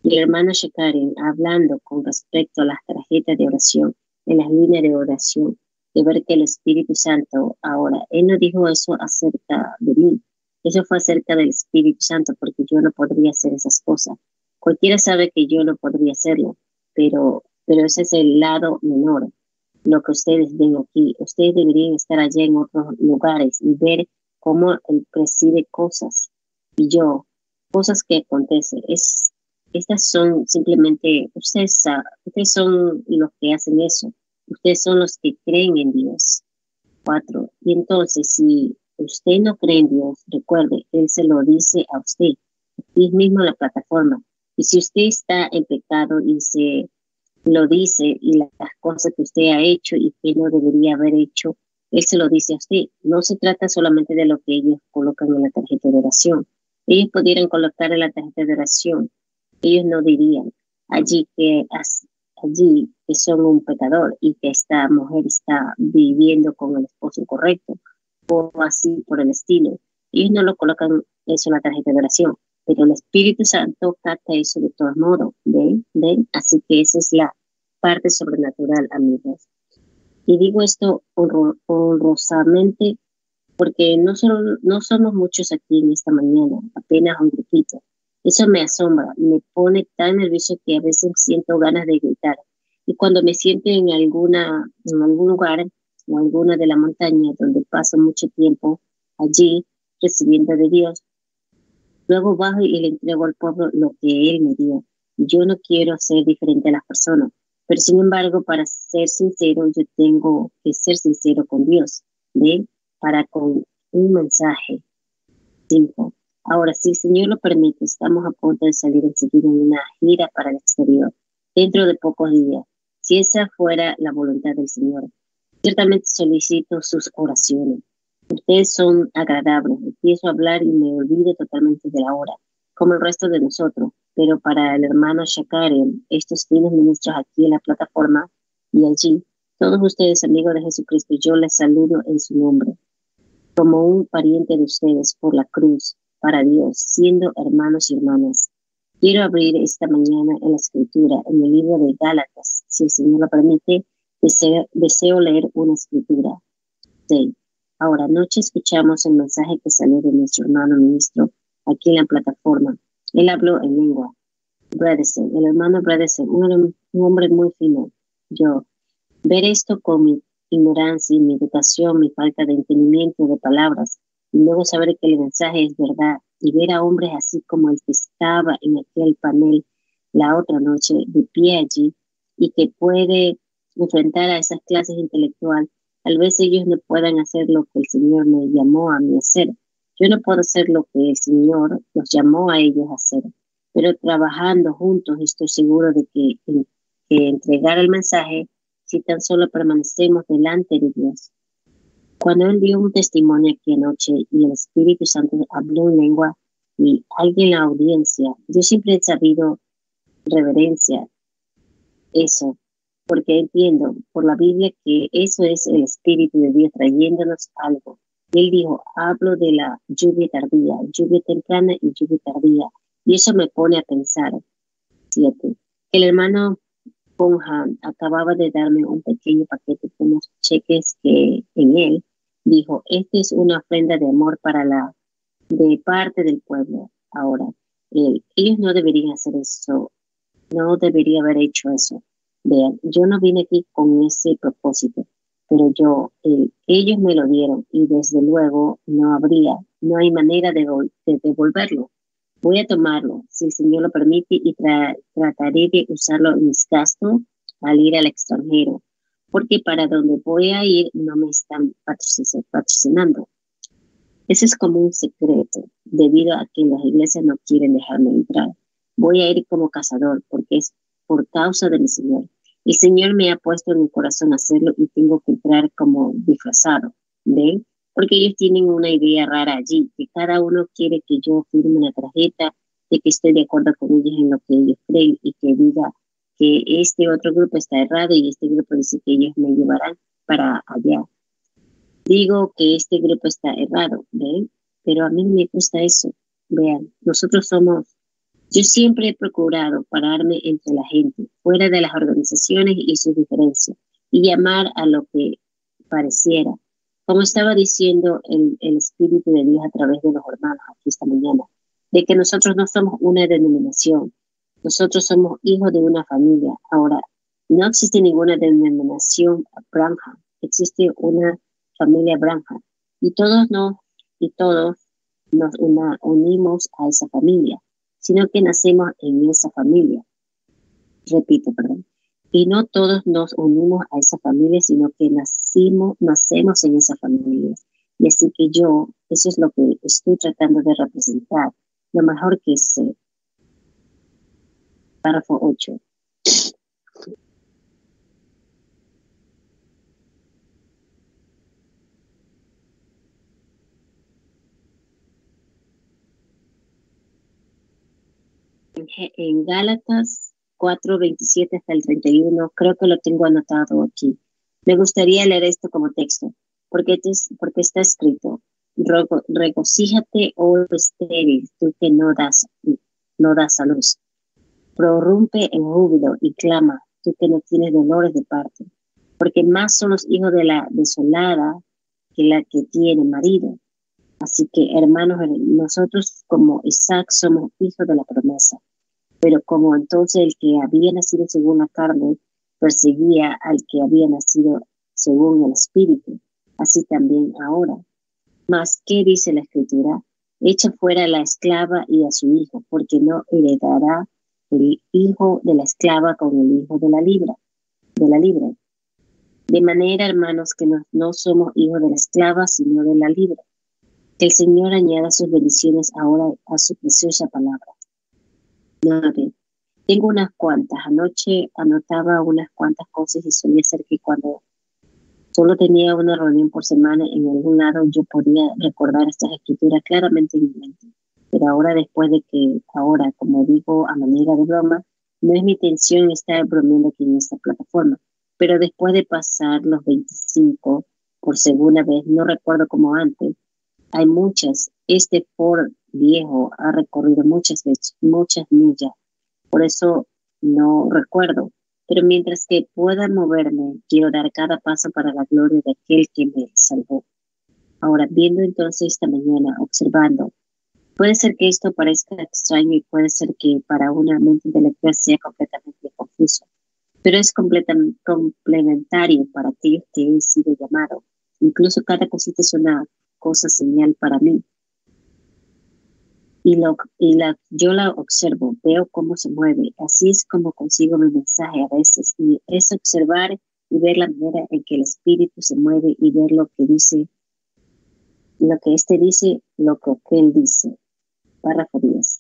Y el hermano Shekaren hablando con respecto a las tarjetas de oración, en las líneas de oración, de ver que el Espíritu Santo ahora, él no dijo eso acerca de mí, eso fue acerca del Espíritu Santo, porque yo no podría hacer esas cosas. Cualquiera sabe que yo no podría hacerlo, pero, pero ese es el lado menor. Lo que ustedes ven aquí, ustedes deberían estar allá en otros lugares y ver cómo él preside cosas. Y yo, cosas que acontecen, es, estas son simplemente, ustedes, ustedes son los que hacen eso. Ustedes son los que creen en Dios. Cuatro. Y entonces, si usted no cree en Dios, recuerde, Él se lo dice a usted. Aquí mismo la plataforma. Y si usted está en pecado y se lo dice y las cosas que usted ha hecho y que no debería haber hecho, él se lo dice a usted. No se trata solamente de lo que ellos colocan en la tarjeta de oración. Ellos pudieran colocar en la tarjeta de oración. Ellos no dirían allí que allí que son un pecador y que esta mujer está viviendo con el esposo incorrecto o así por el estilo. Ellos no lo colocan eso en la tarjeta de oración pero el Espíritu Santo capta eso de todos modos, ¿ven? ¿ven? Así que esa es la parte sobrenatural, amigos. Y digo esto honrosamente porque no, son, no somos muchos aquí en esta mañana, apenas un grupito. Eso me asombra, me pone tan nervioso que a veces siento ganas de gritar. Y cuando me siento en, alguna, en algún lugar o alguna de la montaña donde paso mucho tiempo allí recibiendo de Dios, Luego bajo y le entrego al pueblo lo que él me dio. Yo no quiero ser diferente a las personas, pero sin embargo, para ser sincero, yo tengo que ser sincero con Dios, ¿ve? Para con un mensaje. Cinco. Ahora, si el Señor lo permite, estamos a punto de salir enseguida en una gira para el exterior, dentro de pocos días. Si esa fuera la voluntad del Señor, ciertamente solicito sus oraciones. Ustedes son agradables. Empiezo a hablar y me olvido totalmente de la hora, como el resto de nosotros. Pero para el hermano Shakaren, estos fines ministros aquí en la plataforma y allí, todos ustedes amigos de Jesucristo, yo les saludo en su nombre. como un pariente de ustedes por la cruz para Dios, siendo hermanos y hermanas. Quiero abrir esta mañana en la escritura, en el libro de Gálatas. Si el Señor lo permite, deseo, leer una escritura. Sí. Ahora, anoche escuchamos el mensaje que salió de nuestro hermano ministro aquí en la plataforma. Él habló en lengua. Bredesen, el hermano Bredesen, un, un hombre muy fino. Yo, ver esto con mi ignorancia y mi educación, mi falta de entendimiento de palabras, y luego saber que el mensaje es verdad y ver a hombres así como el que estaba en aquel panel la otra noche de pie allí y que puede enfrentar a esas clases intelectuales, tal vez ellos no puedan hacer lo que el Señor me llamó a mí hacer. Yo no puedo hacer lo que el Señor los llamó a ellos a hacer, pero trabajando juntos estoy seguro de que, que entregar el mensaje si tan solo permanecemos delante de Dios cuando él dio un testimonio aquí anoche y el Espíritu Santo habló en lengua y alguien en la audiencia, yo siempre he sabido reverencia eso, porque entiendo por la Biblia que eso es el Espíritu de Dios trayéndonos algo. Él dijo, hablo de la lluvia tardía, lluvia temprana y lluvia tardía. Y eso me pone a pensar, siete, el hermano Ponja acababa de darme un pequeño paquete con unos cheques que en él dijo, esta es una ofrenda de amor para la, de parte del pueblo. Ahora, ellos no deberían hacer eso, no debería haber hecho eso. Vean, yo no vine aquí con ese propósito, pero yo, ellos me lo dieron y desde luego no habría, no hay manera de, devolverlo. Voy a tomarlo, si el Señor lo permite, y trataré de usarlo en mis gastos al ir al extranjero porque para donde voy a ir no me están patrocinando. Ese es como un secreto, debido a que las iglesias no quieren dejarme entrar. Voy a ir como cazador, porque es por causa del Señor. El Señor me ha puesto en mi corazón hacerlo y tengo que entrar como disfrazado, ¿ven? Porque ellos tienen una idea rara allí, que cada uno quiere que yo firme una tarjeta de que estoy de acuerdo con ellos en lo que ellos creen y que diga que este otro grupo está errado y este grupo dice que ellos me llevarán para allá. Digo que este grupo está errado, ¿ven? Pero a mí me gusta eso. Vean, nosotros somos, yo siempre he procurado pararme entre la gente, fuera de las organizaciones y sus diferencias, y llamar a lo que pareciera. Como estaba diciendo el, el Espíritu de Dios a través de los hermanos aquí esta mañana, de que nosotros no somos una denominación, nosotros somos hijos de una familia. Ahora, no existe ninguna denominación Branham, existe una familia Branham y todos nos y todos nos unimos a esa familia, sino que nacemos en esa familia. Repito, perdón. Y no todos nos unimos a esa familia, sino que nacimos, nacemos en esa familia. Y así que yo, eso es lo que estoy tratando de representar, lo mejor que sé, párrafo 8. En Gálatas 4, 27 hasta el 31, creo que lo tengo anotado aquí. Me gustaría leer esto como texto, porque, porque está escrito, regocíjate, oh estéril, tú que no das, no das a luz prorrumpe en júbilo y clama, tú que no tienes dolores de parte, porque más son los hijos de la desolada que la que tiene marido. Así que, hermanos, nosotros como Isaac somos hijos de la promesa, pero como entonces el que había nacido según la carne perseguía al que había nacido según el espíritu, así también ahora. Mas, ¿qué dice la escritura? Echa fuera la esclava y a su hijo, porque no heredará el hijo de la esclava con el hijo de la libra, de la libre. De manera, hermanos, que no, somos hijos de la esclava, sino de la libre. Que el Señor añada sus bendiciones ahora a su preciosa palabra. Tengo unas cuantas. Anoche anotaba unas cuantas cosas y solía ser que cuando solo tenía una reunión por semana en algún lado, yo podía recordar estas escrituras claramente en mi mente. Pero ahora después de que, ahora, como digo, a manera de broma, no es mi intención estar bromeando aquí en esta plataforma, pero después de pasar los 25 por segunda vez, no recuerdo como antes, hay muchas. Este por viejo ha recorrido muchas veces, muchas millas. Por eso no recuerdo. Pero mientras que pueda moverme, quiero dar cada paso para la gloria de aquel que me salvó. Ahora, viendo entonces esta mañana, observando, puede ser que esto parezca extraño y puede ser que para una mente intelectual sea completamente confuso, pero es completamente complementario para aquellos que he sido llamado. Incluso cada cosita es una cosa señal para mí y, lo, y la, yo la observo, veo cómo se mueve. Así es como consigo mi mensaje a veces. Y es observar y ver la manera en que el espíritu se mueve y ver lo que dice, lo que éste dice, lo que él dice. Párrafo 10.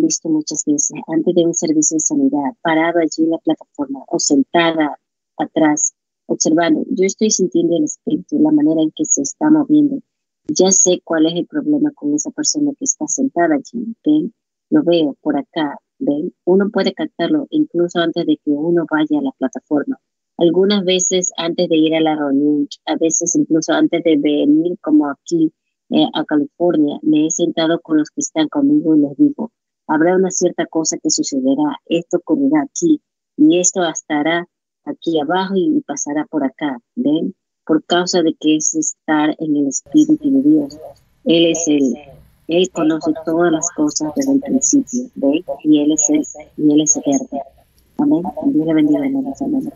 Visto muchas veces antes de un servicio de sanidad, parado allí en la plataforma o sentada atrás, observando. Yo estoy sintiendo el espíritu, la manera en que se está moviendo. Ya sé cuál es el problema con esa persona que está sentada allí. ¿Ven? Lo veo por acá. ¿Ven? Uno puede captarlo incluso antes de que uno vaya a la plataforma. Algunas veces antes de ir a la reunión, a veces incluso antes de venir como aquí eh, a California, me he sentado con los que están conmigo y les digo, habrá una cierta cosa que sucederá, esto ocurrirá aquí y esto estará aquí abajo y pasará por acá, ¿ven? Por causa de que es estar en el Espíritu de Dios. Él es el, Él conoce todas las cosas desde el principio, ¿ven? Y Él es el, y Él es eterno. Amén. Dios le bendiga, hermanos. Amén.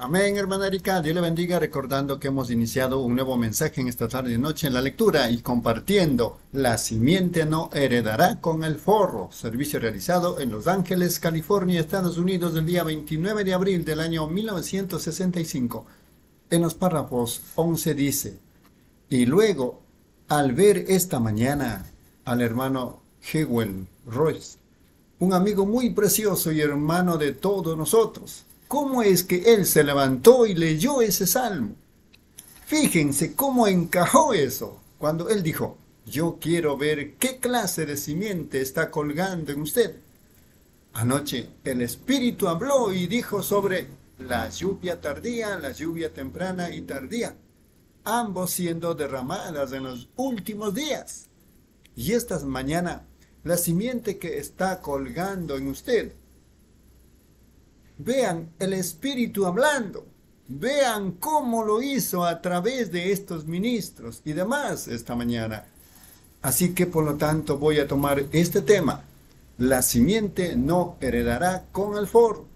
Amén, hermana Erika. Dios le bendiga, recordando que hemos iniciado un nuevo mensaje en esta tarde y noche en la lectura y compartiendo. La simiente no heredará con el forro. Servicio realizado en Los Ángeles, California, Estados Unidos, el día 29 de abril del año 1965. En los párrafos 11 dice, y luego, al ver esta mañana al hermano Hewell Royce, un amigo muy precioso y hermano de todos nosotros, cómo es que él se levantó y leyó ese salmo. Fíjense cómo encajó eso cuando él dijo, yo quiero ver qué clase de simiente está colgando en usted. Anoche el Espíritu habló y dijo sobre la lluvia tardía, la lluvia temprana y tardía, ambos siendo derramadas en los últimos días. Y esta mañana, la simiente que está colgando en usted Vean el Espíritu hablando. Vean cómo lo hizo a través de estos ministros y demás esta mañana. Así que por lo tanto voy a tomar este tema. La simiente no heredará con el foro.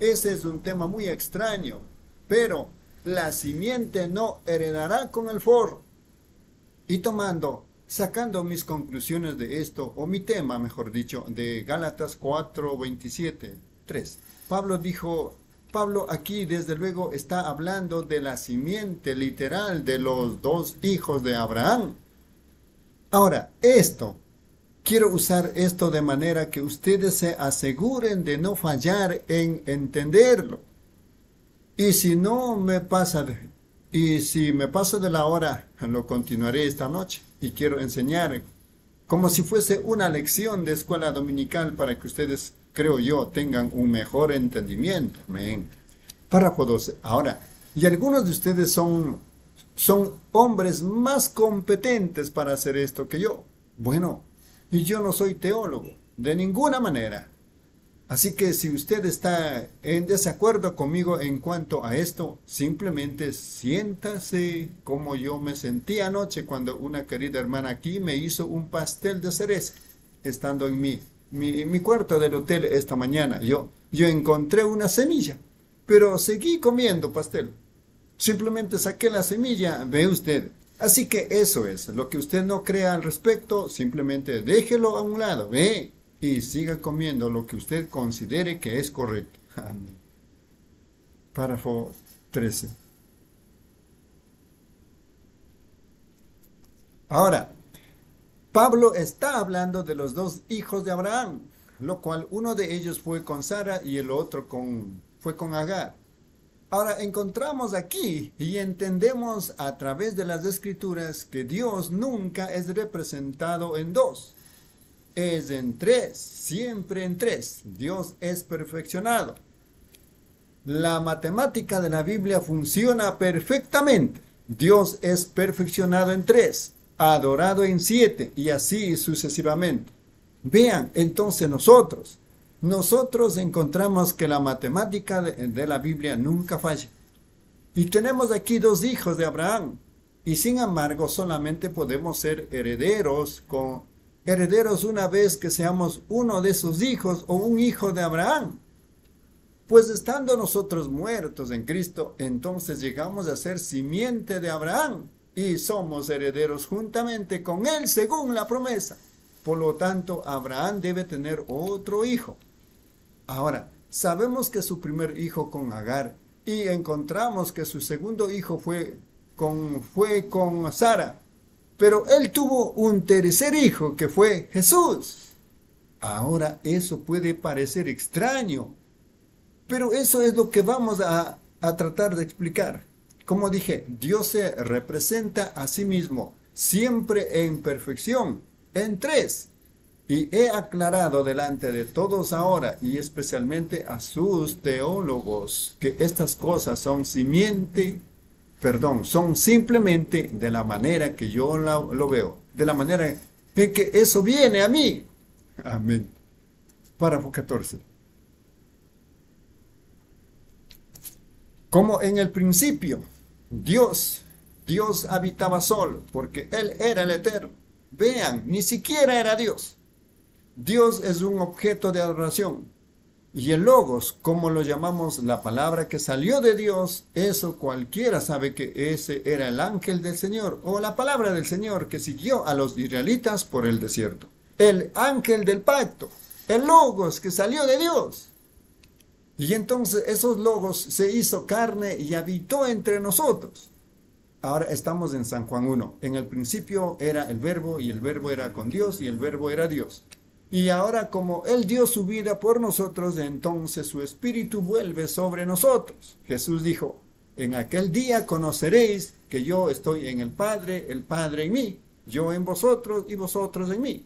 Ese es un tema muy extraño, pero la simiente no heredará con el foro. Y tomando, sacando mis conclusiones de esto, o mi tema, mejor dicho, de Gálatas 4, 27, 3. Pablo dijo, Pablo aquí desde luego está hablando de la simiente literal de los dos hijos de Abraham. Ahora, esto, quiero usar esto de manera que ustedes se aseguren de no fallar en entenderlo. Y si no me pasa, y si me pasa de la hora, lo continuaré esta noche y quiero enseñar como si fuese una lección de escuela dominical para que ustedes creo yo, tengan un mejor entendimiento. Amén. Párrafo 12. Ahora, y algunos de ustedes son, son hombres más competentes para hacer esto que yo. Bueno, y yo no soy teólogo, de ninguna manera. Así que si usted está en desacuerdo conmigo en cuanto a esto, simplemente siéntase como yo me sentí anoche cuando una querida hermana aquí me hizo un pastel de cereza, estando en mí mi, cuarto del hotel esta mañana, yo, yo encontré una semilla, pero seguí comiendo pastel. Simplemente saqué la semilla, ve usted. Así que eso es, lo que usted no crea al respecto, simplemente déjelo a un lado, ve, y siga comiendo lo que usted considere que es correcto. Párrafo 13. Ahora, Pablo está hablando de los dos hijos de Abraham, lo cual uno de ellos fue con Sara y el otro con, fue con Agar. Ahora encontramos aquí y entendemos a través de las escrituras que Dios nunca es representado en dos. es en tres, siempre en tres. Dios es perfeccionado. La matemática de la Biblia funciona perfectamente. Dios es perfeccionado en tres, adorado en siete y así sucesivamente. Vean, entonces nosotros, nosotros encontramos que la matemática de, la Biblia nunca falla. Y tenemos aquí dos hijos de Abraham. Y sin embargo, solamente podemos ser herederos con herederos una vez que seamos uno de sus hijos o un hijo de Abraham. Pues estando nosotros muertos en Cristo, entonces llegamos a ser simiente de Abraham y somos herederos juntamente con él según la promesa. Por lo tanto, Abraham debe tener otro hijo. Ahora, sabemos que su primer hijo con Agar y encontramos que su segundo hijo fue con, fue con Sara, pero él tuvo un tercer hijo que fue Jesús. Ahora eso puede parecer extraño, pero eso es lo que vamos a, a tratar de explicar. Como dije, Dios se representa a sí mismo, siempre en perfección, en tres. Y he aclarado delante de todos ahora, y especialmente a sus teólogos, que estas cosas son simiente, perdón, son simplemente de la manera que yo lo, veo, de la manera en que eso viene a mí. Amén. Párrafo 14. Como en el principio, Dios, Dios habitaba solo, porque Él era el eterno. Vean, ni siquiera era Dios. Dios es un objeto de adoración. Y el logos, como lo llamamos la palabra que salió de Dios, eso cualquiera sabe que ese era el ángel del Señor o la palabra del Señor que siguió a los israelitas por el desierto. El ángel del pacto, el logos que salió de Dios. Y entonces esos logos se hizo carne y habitó entre nosotros. Ahora estamos en San Juan 1. En el principio era el verbo y el verbo era con Dios y el verbo era Dios. Y ahora como Él dio su vida por nosotros, entonces su espíritu vuelve sobre nosotros. Jesús dijo, en aquel día conoceréis que yo estoy en el Padre, el Padre en mí, yo en vosotros y vosotros en mí.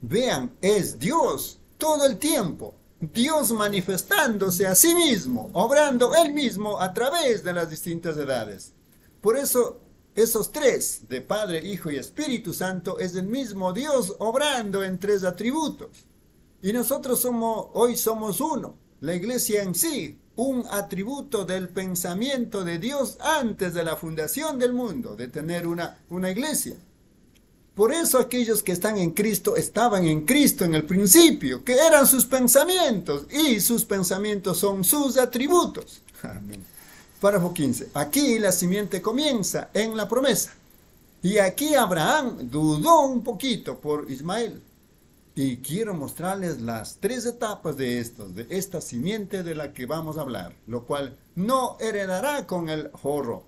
Vean, es Dios todo el tiempo. Dios manifestándose a sí mismo, obrando Él mismo a través de las distintas edades. Por eso esos tres, de Padre, Hijo y Espíritu Santo, es el mismo Dios obrando en tres atributos. Y nosotros somos, hoy somos uno, la iglesia en sí, un atributo del pensamiento de Dios antes de la fundación del mundo, de tener una, una iglesia. Por eso aquellos que están en Cristo estaban en Cristo en el principio, que eran sus pensamientos, y sus pensamientos son sus atributos. Amén. Párrafo 15. Aquí la simiente comienza en la promesa. Y aquí Abraham dudó un poquito por Ismael. Y quiero mostrarles las tres etapas de estos, de esta simiente de la que vamos a hablar, lo cual no heredará con el jorro.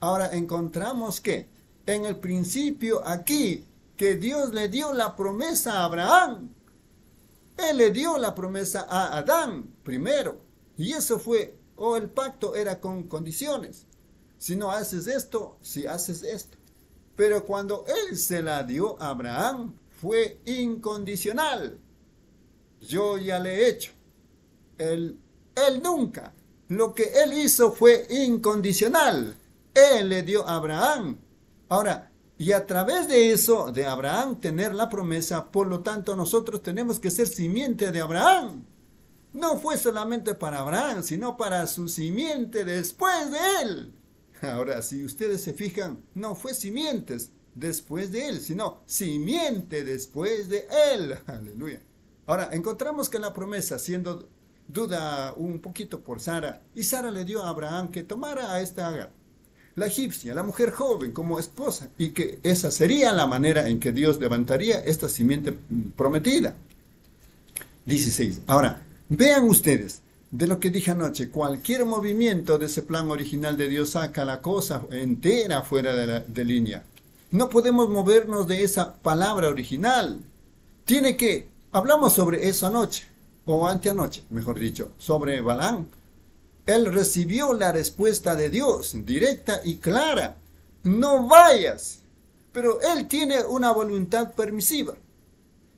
Ahora encontramos que en el principio aquí, que Dios le dio la promesa a Abraham. Él le dio la promesa a Adán primero. Y eso fue o el pacto era con condiciones. Si no haces esto, si haces esto. Pero cuando él se la dio a Abraham, fue incondicional. Yo ya le he hecho. Él, él nunca. Lo que él hizo fue incondicional. Él le dio a Abraham. Ahora, y a través de eso, de Abraham tener la promesa, por lo tanto nosotros tenemos que ser simiente de Abraham no fue solamente para Abraham, sino para su simiente después de él. Ahora, si ustedes se fijan, no fue simientes después de él, sino simiente después de él. Aleluya. Ahora, encontramos que la promesa, siendo duda un poquito por Sara, y Sara le dio a Abraham que tomara a esta Agar, la egipcia, la mujer joven, como esposa, y que esa sería la manera en que Dios levantaría esta simiente prometida. 16. Ahora, Vean ustedes, de lo que dije anoche, cualquier movimiento de ese plan original de Dios saca la cosa entera fuera de, la, línea. No podemos movernos de esa palabra original. Tiene que, hablamos sobre eso anoche, o anteanoche, mejor dicho, sobre Balán. Él recibió la respuesta de Dios, directa y clara. No vayas. Pero él tiene una voluntad permisiva.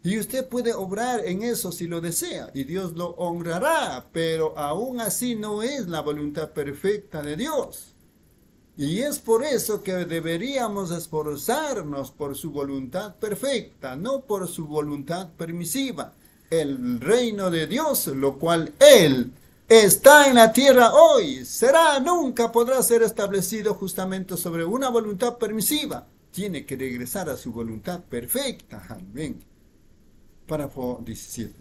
Y usted puede obrar en eso si lo desea y Dios lo honrará, pero aún así no es la voluntad perfecta de Dios. Y es por eso que deberíamos esforzarnos por su voluntad perfecta, no por su voluntad permisiva. El reino de Dios, lo cual Él está en la tierra hoy, será, nunca podrá ser establecido justamente sobre una voluntad permisiva. Tiene que regresar a su voluntad perfecta. Amén párrafo 17.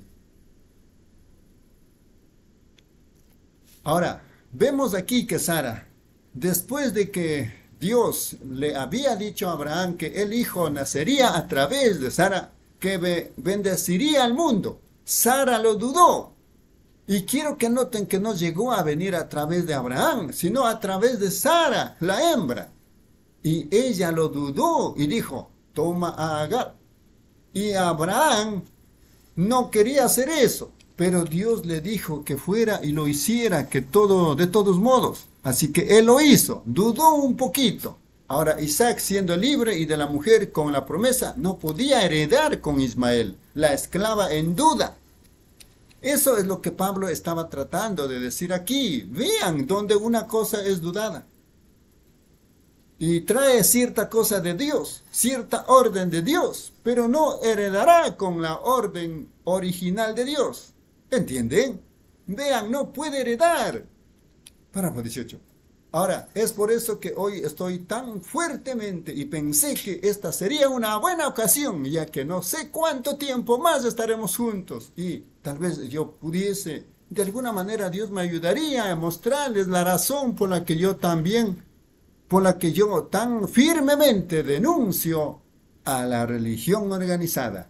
Ahora, vemos aquí que Sara, después de que Dios le había dicho a Abraham que el hijo nacería a través de Sara, que bendeciría al mundo, Sara lo dudó. Y quiero que noten que no llegó a venir a través de Abraham, sino a través de Sara, la hembra. Y ella lo dudó y dijo, toma a Agar. Y Abraham no quería hacer eso, pero Dios le dijo que fuera y lo hiciera, que todo, de todos modos. Así que él lo hizo, dudó un poquito. Ahora Isaac siendo libre y de la mujer con la promesa, no podía heredar con Ismael, la esclava en duda. Eso es lo que Pablo estaba tratando de decir aquí. Vean donde una cosa es dudada y trae cierta cosa de Dios, cierta orden de Dios, pero no heredará con la orden original de Dios. ¿Entienden? Vean, no puede heredar. Párrafo 18. Ahora, es por eso que hoy estoy tan fuertemente y pensé que esta sería una buena ocasión, ya que no sé cuánto tiempo más estaremos juntos y tal vez yo pudiese, de alguna manera Dios me ayudaría a mostrarles la razón por la que yo también por la que yo tan firmemente denuncio a la religión organizada.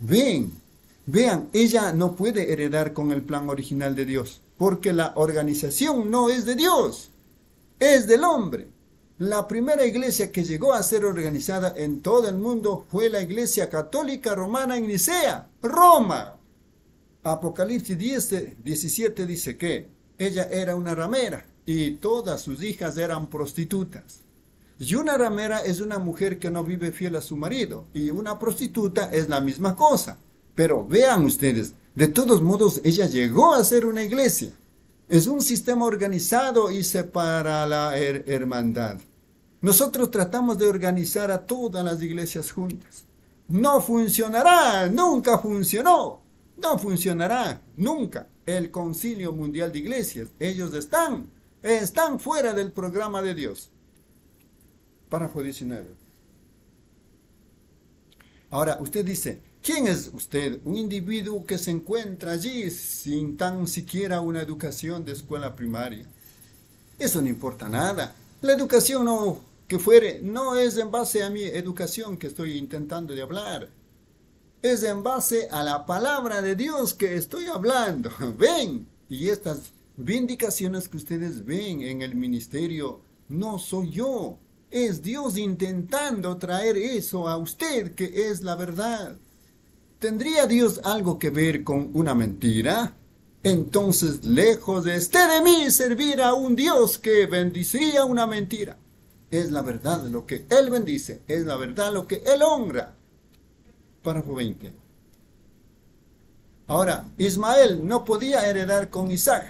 Ven, vean, ella no puede heredar con el plan original de Dios, porque la organización no es de Dios, es del hombre. La primera iglesia que llegó a ser organizada en todo el mundo fue la iglesia católica romana en Nicea, Roma. Apocalipsis 10, 17 dice que ella era una ramera y todas sus hijas eran prostitutas. Y una ramera es una mujer que no vive fiel a su marido y una prostituta es la misma cosa. Pero vean ustedes, de todos modos ella llegó a ser una iglesia. Es un sistema organizado y separa la hermandad. Nosotros tratamos de organizar a todas las iglesias juntas. No funcionará, nunca funcionó, no funcionará, nunca. El Concilio Mundial de Iglesias, ellos están están fuera del programa de Dios. Párrafo 19. Ahora, usted dice, ¿quién es usted? Un individuo que se encuentra allí sin tan siquiera una educación de escuela primaria. Eso no importa nada. La educación no, que fuere no es en base a mi educación que estoy intentando de hablar. Es en base a la palabra de Dios que estoy hablando. Ven, y estas Vindicaciones que ustedes ven en el ministerio no soy yo. Es Dios intentando traer eso a usted que es la verdad. ¿Tendría Dios algo que ver con una mentira? Entonces, lejos de este de mí servir a un Dios que bendiciría una mentira. Es la verdad lo que Él bendice, es la verdad lo que Él honra. Párrafo 20. Ahora, Ismael no podía heredar con Isaac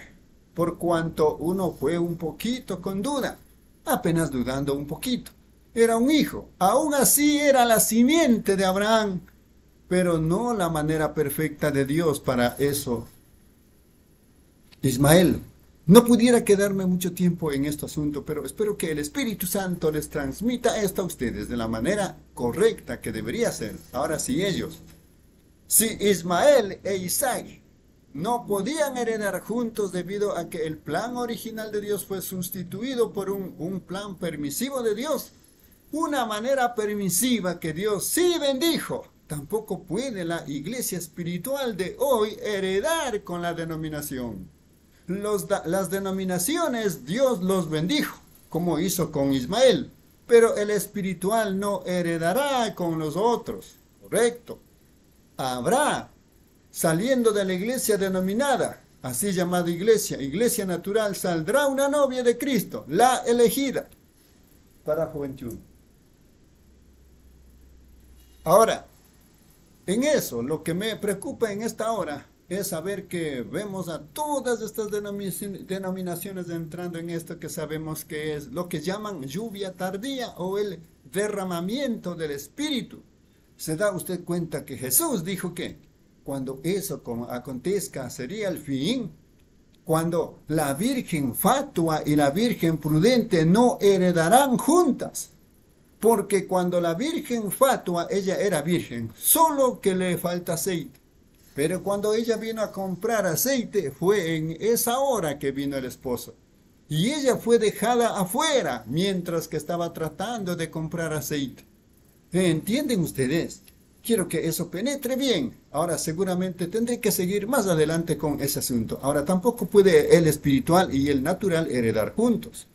por cuanto uno fue un poquito con duda, apenas dudando un poquito. Era un hijo, aún así era la simiente de Abraham, pero no la manera perfecta de Dios para eso. Ismael, no pudiera quedarme mucho tiempo en este asunto, pero espero que el Espíritu Santo les transmita esto a ustedes de la manera correcta que debería ser. Ahora sí ellos. Si Ismael e Isaac no podían heredar juntos debido a que el plan original de Dios fue sustituido por un, plan permisivo de Dios. Una manera permisiva que Dios sí bendijo. Tampoco puede la iglesia espiritual de hoy heredar con la denominación. Las denominaciones Dios los bendijo, como hizo con Ismael, pero el espiritual no heredará con los otros. Correcto. Habrá saliendo de la iglesia denominada, así llamada iglesia, iglesia natural, saldrá una novia de Cristo, la elegida. Para 21. Ahora, en eso, lo que me preocupa en esta hora es saber que vemos a todas estas denominaciones entrando en esto que sabemos que es lo que llaman lluvia tardía o el derramamiento del Espíritu. ¿Se da usted cuenta que Jesús dijo que cuando eso acontezca sería el fin? Cuando la Virgen fatua y la Virgen prudente no heredarán juntas. Porque cuando la Virgen fatua, ella era virgen, solo que le falta aceite pero cuando ella vino a comprar aceite, fue en esa hora que vino el esposo. Y ella fue dejada afuera mientras que estaba tratando de comprar aceite. ¿Entienden ustedes? Quiero que eso penetre bien. Ahora seguramente tendré que seguir más adelante con ese asunto. Ahora tampoco puede el espiritual y el natural heredar juntos.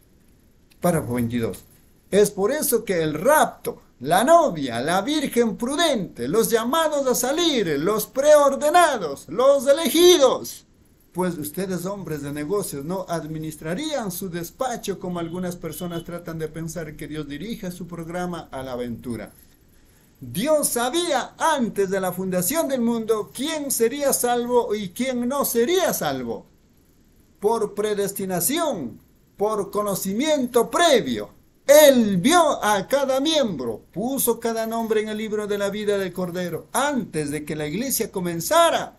Párrafo 22. Es por eso que el rapto la novia, la virgen prudente, los llamados a salir, los preordenados, los elegidos. Pues ustedes hombres de negocios no administrarían su despacho como algunas personas tratan de pensar que Dios dirige su programa a la aventura. Dios sabía antes de la fundación del mundo quién sería salvo y quién no sería salvo. Por predestinación, por conocimiento previo él vio a cada miembro, puso cada nombre en el libro de la vida del Cordero antes de que la iglesia comenzara.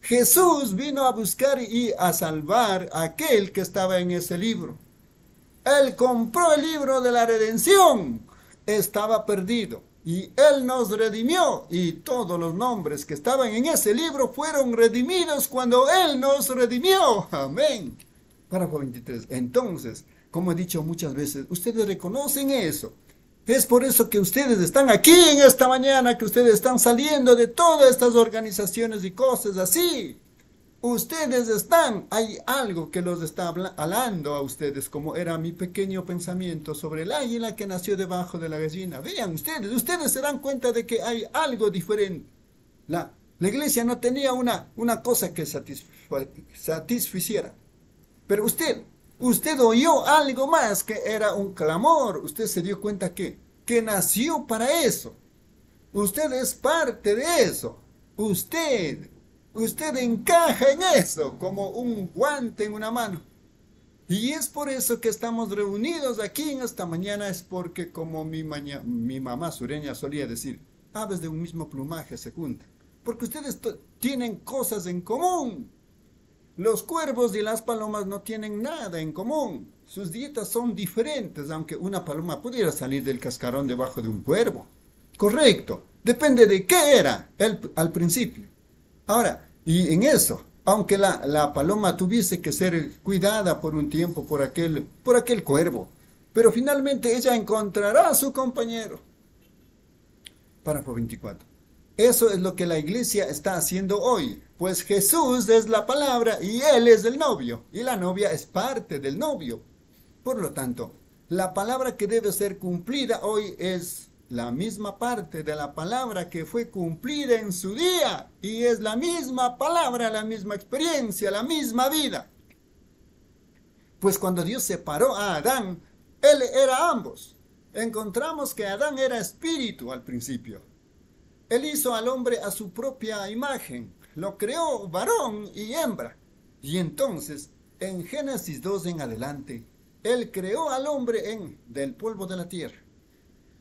Jesús vino a buscar y a salvar a aquel que estaba en ese libro. Él compró el libro de la redención. Estaba perdido. Y Él nos redimió. Y todos los nombres que estaban en ese libro fueron redimidos cuando Él nos redimió. Amén. Párrafo 23. Entonces, como he dicho muchas veces, ustedes reconocen eso. Es por eso que ustedes están aquí en esta mañana, que ustedes están saliendo de todas estas organizaciones y cosas así. Ustedes están, hay algo que los está hablando a ustedes, como era mi pequeño pensamiento sobre el águila que nació debajo de la gallina. Vean ustedes, ustedes se dan cuenta de que hay algo diferente. La, la iglesia no tenía una, una cosa que satisficiera. Pero usted Usted oyó algo más que era un clamor. Usted se dio cuenta que, que nació para eso. Usted es parte de eso. Usted, usted encaja en eso como un guante en una mano. Y es por eso que estamos reunidos aquí en esta mañana, es porque como mi, mi mamá sureña solía decir, aves de un mismo plumaje se juntan. Porque ustedes tienen cosas en común. Los cuervos y las palomas no tienen nada en común. Sus dietas son diferentes, aunque una paloma pudiera salir del cascarón debajo de un cuervo. Correcto. Depende de qué era el, al principio. Ahora, y en eso, aunque la, la, paloma tuviese que ser cuidada por un tiempo por aquel, por aquel cuervo, pero finalmente ella encontrará a su compañero. Párrafo 24. Eso es lo que la iglesia está haciendo hoy, pues Jesús es la palabra y Él es el novio, y la novia es parte del novio. Por lo tanto, la palabra que debe ser cumplida hoy es la misma parte de la palabra que fue cumplida en su día, y es la misma palabra, la misma experiencia, la misma vida. Pues cuando Dios separó a Adán, Él era ambos. Encontramos que Adán era espíritu al principio él hizo al hombre a su propia imagen, lo creó varón y hembra. Y entonces, en Génesis 2 en adelante, Él creó al hombre en del polvo de la tierra.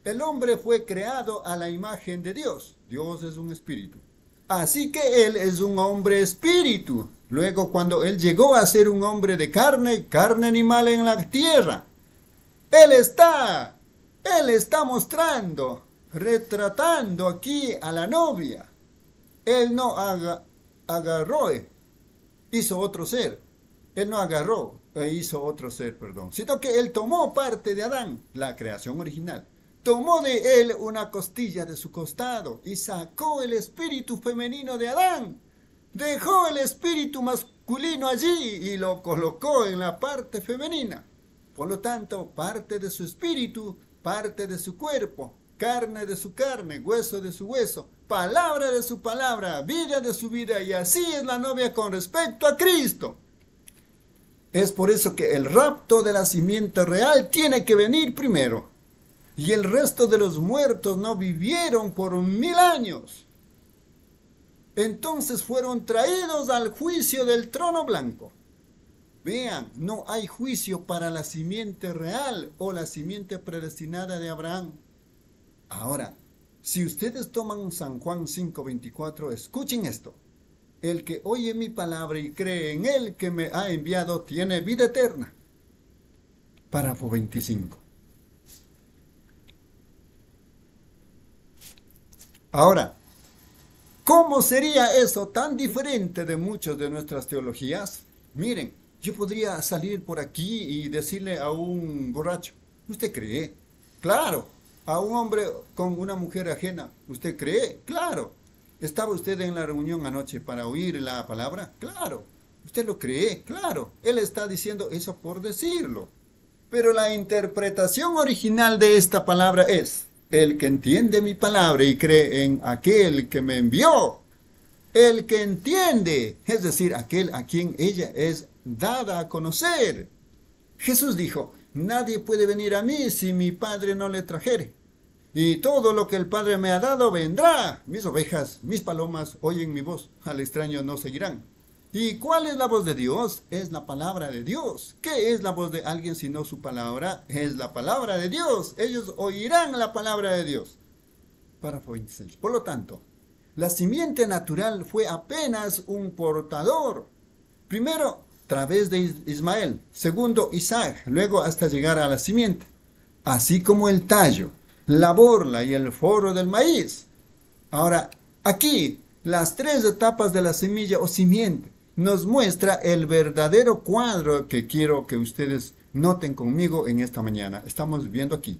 El hombre fue creado a la imagen de Dios. Dios es un espíritu. Así que Él es un hombre espíritu. Luego, cuando Él llegó a ser un hombre de carne, carne animal en la tierra, Él está, Él está mostrando retratando aquí a la novia. Él no agarró, eh, hizo otro ser. Él no agarró e hizo otro ser, perdón, sino que él tomó parte de Adán, la creación original. Tomó de él una costilla de su costado y sacó el espíritu femenino de Adán. Dejó el espíritu masculino allí y lo colocó en la parte femenina. Por lo tanto, parte de su espíritu, parte de su cuerpo, carne de su carne, hueso de su hueso, palabra de su palabra, vida de su vida, y así es la novia con respecto a Cristo. Es por eso que el rapto de la simiente real tiene que venir primero. Y el resto de los muertos no vivieron por mil años. entonces fueron traídos al juicio del trono blanco. Vean, no hay juicio para la simiente real o la simiente predestinada de Abraham. Ahora, si ustedes toman San Juan 5:24, escuchen esto. El que oye mi palabra y cree en el que me ha enviado tiene vida eterna. Párrafo 25. Ahora, ¿cómo sería eso tan diferente de muchas de nuestras teologías? Miren, yo podría salir por aquí y decirle a un borracho, ¿usted cree? Claro. A un hombre con una mujer ajena, ¿usted cree? Claro. ¿Estaba usted en la reunión anoche para oír la palabra? Claro. ¿Usted lo cree? Claro. Él está diciendo eso por decirlo. Pero la interpretación original de esta palabra es, el que entiende mi palabra y cree en aquel que me envió. El que entiende, es decir, aquel a quien ella es dada a conocer. Jesús dijo, nadie puede venir a mí si mi Padre no le trajere. Y todo lo que el Padre me ha dado vendrá. Mis ovejas, mis palomas oyen mi voz, al extraño no seguirán. ¿Y cuál es la voz de Dios? Es la palabra de Dios. ¿Qué es la voz de alguien sino su palabra? Es la palabra de Dios. Ellos oirán la palabra de Dios. Párrafo 26. Por lo tanto, la simiente natural fue apenas un portador. Primero, través de Ismael. Segundo, Isaac. Luego hasta llegar a la simiente. Así como el tallo la borla y el foro del maíz. Ahora, aquí, las tres etapas de la semilla o simiente nos muestra el verdadero cuadro que quiero que ustedes noten conmigo en esta mañana. Estamos viendo aquí.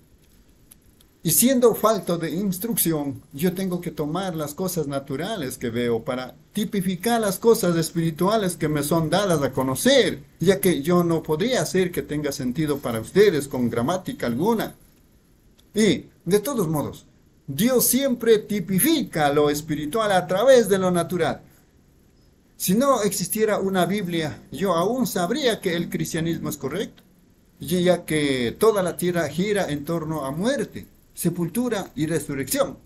Y siendo falto de instrucción, yo tengo que tomar las cosas naturales que veo para tipificar las cosas espirituales que me son dadas a conocer, ya que yo no podría hacer que tenga sentido para ustedes con gramática alguna. Y, de todos modos, Dios siempre tipifica lo espiritual a través de lo natural. Si no existiera una Biblia, yo aún sabría que el cristianismo es correcto, ya que toda la tierra gira en torno a muerte, sepultura y resurrección.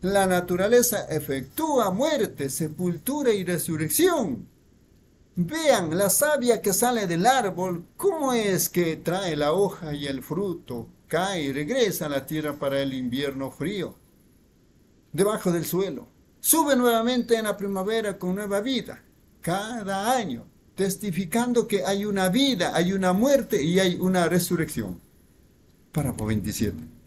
La naturaleza efectúa muerte, sepultura y resurrección. Vean la savia que sale del árbol, cómo es que trae la hoja y el fruto, cae y regresa a la tierra para el invierno frío, debajo del suelo. Sube nuevamente en la primavera con nueva vida, cada año, testificando que hay una vida, hay una muerte y hay una resurrección. Párrafo 27.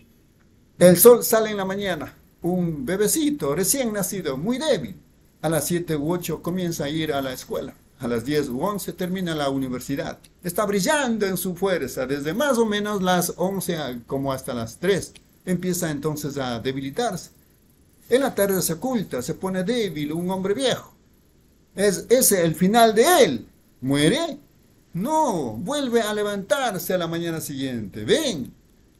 El sol sale en la mañana, un bebecito recién nacido, muy débil. A las 7 u 8 comienza a ir a la escuela a las 10 u 11 termina la universidad. Está brillando en su fuerza desde más o menos las 11 como hasta las 3. Empieza entonces a debilitarse. En la tarde se oculta, se pone débil, un hombre viejo. ¿Es ese el final de él? ¿Muere? No, vuelve a levantarse a la mañana siguiente. Ven,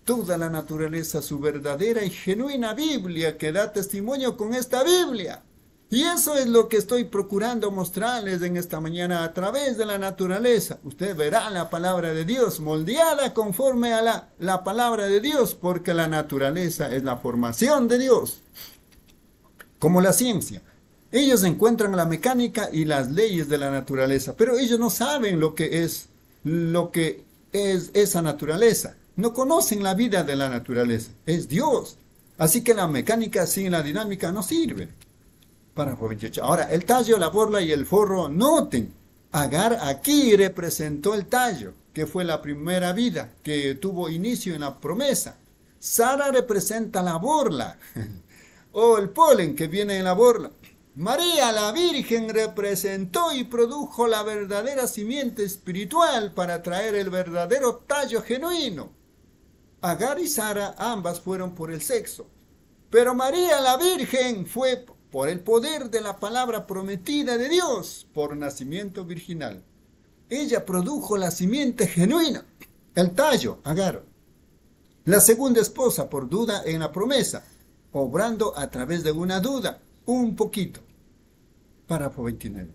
toda la naturaleza, su verdadera y genuina Biblia que da testimonio con esta Biblia. Y eso es lo que estoy procurando mostrarles en esta mañana a través de la naturaleza. Usted verá la palabra de Dios moldeada conforme a la, la palabra de Dios, porque la naturaleza es la formación de Dios. Como la ciencia. Ellos encuentran la mecánica y las leyes de la naturaleza, pero ellos no saben lo que es lo que es esa naturaleza. No conocen la vida de la naturaleza. Es Dios. Así que la mecánica sin la dinámica no sirve. Párrafo 28. Ahora, el tallo, la borla y el forro, noten, Agar aquí representó el tallo, que fue la primera vida que tuvo inicio en la promesa. Sara representa la borla, o el polen que viene en la borla. María la Virgen representó y produjo la verdadera simiente espiritual para traer el verdadero tallo genuino. Agar y Sara ambas fueron por el sexo, pero María la Virgen fue por el poder de la palabra prometida de Dios, por nacimiento virginal. Ella produjo la simiente genuina, el tallo, Agar. La segunda esposa por duda en la promesa, obrando a través de una duda, un poquito. Párrafo 29.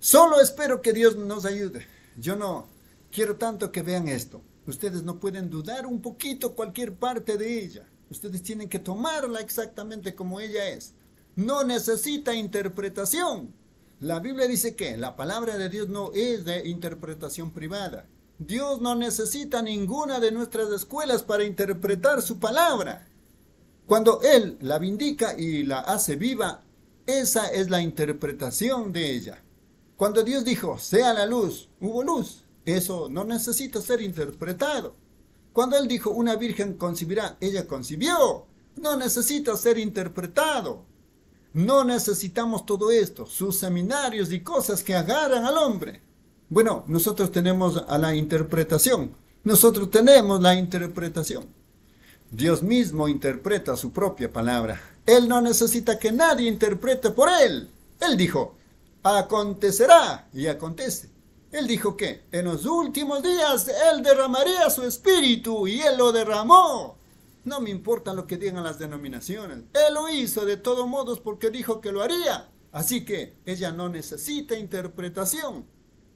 Solo espero que Dios nos ayude. Yo no quiero tanto que vean esto. Ustedes no pueden dudar un poquito cualquier parte de ella. Ustedes tienen que tomarla exactamente como ella es. No necesita interpretación. La Biblia dice que la palabra de Dios no es de interpretación privada. Dios no necesita ninguna de nuestras escuelas para interpretar su palabra. Cuando Él la vindica y la hace viva, esa es la interpretación de ella. Cuando Dios dijo, sea la luz, hubo luz. Eso no necesita ser interpretado. Cuando Él dijo, una virgen concibirá, ella concibió. No necesita ser interpretado. No necesitamos todo esto, sus seminarios y cosas que agarran al hombre. Bueno, nosotros tenemos a la interpretación. Nosotros tenemos la interpretación. Dios mismo interpreta su propia palabra. Él no necesita que nadie interprete por él. Él dijo, acontecerá y acontece. Él dijo que en los últimos días Él derramaría su espíritu y Él lo derramó. No me importa lo que digan las denominaciones. Él lo hizo de todos modos porque dijo que lo haría. Así que ella no necesita interpretación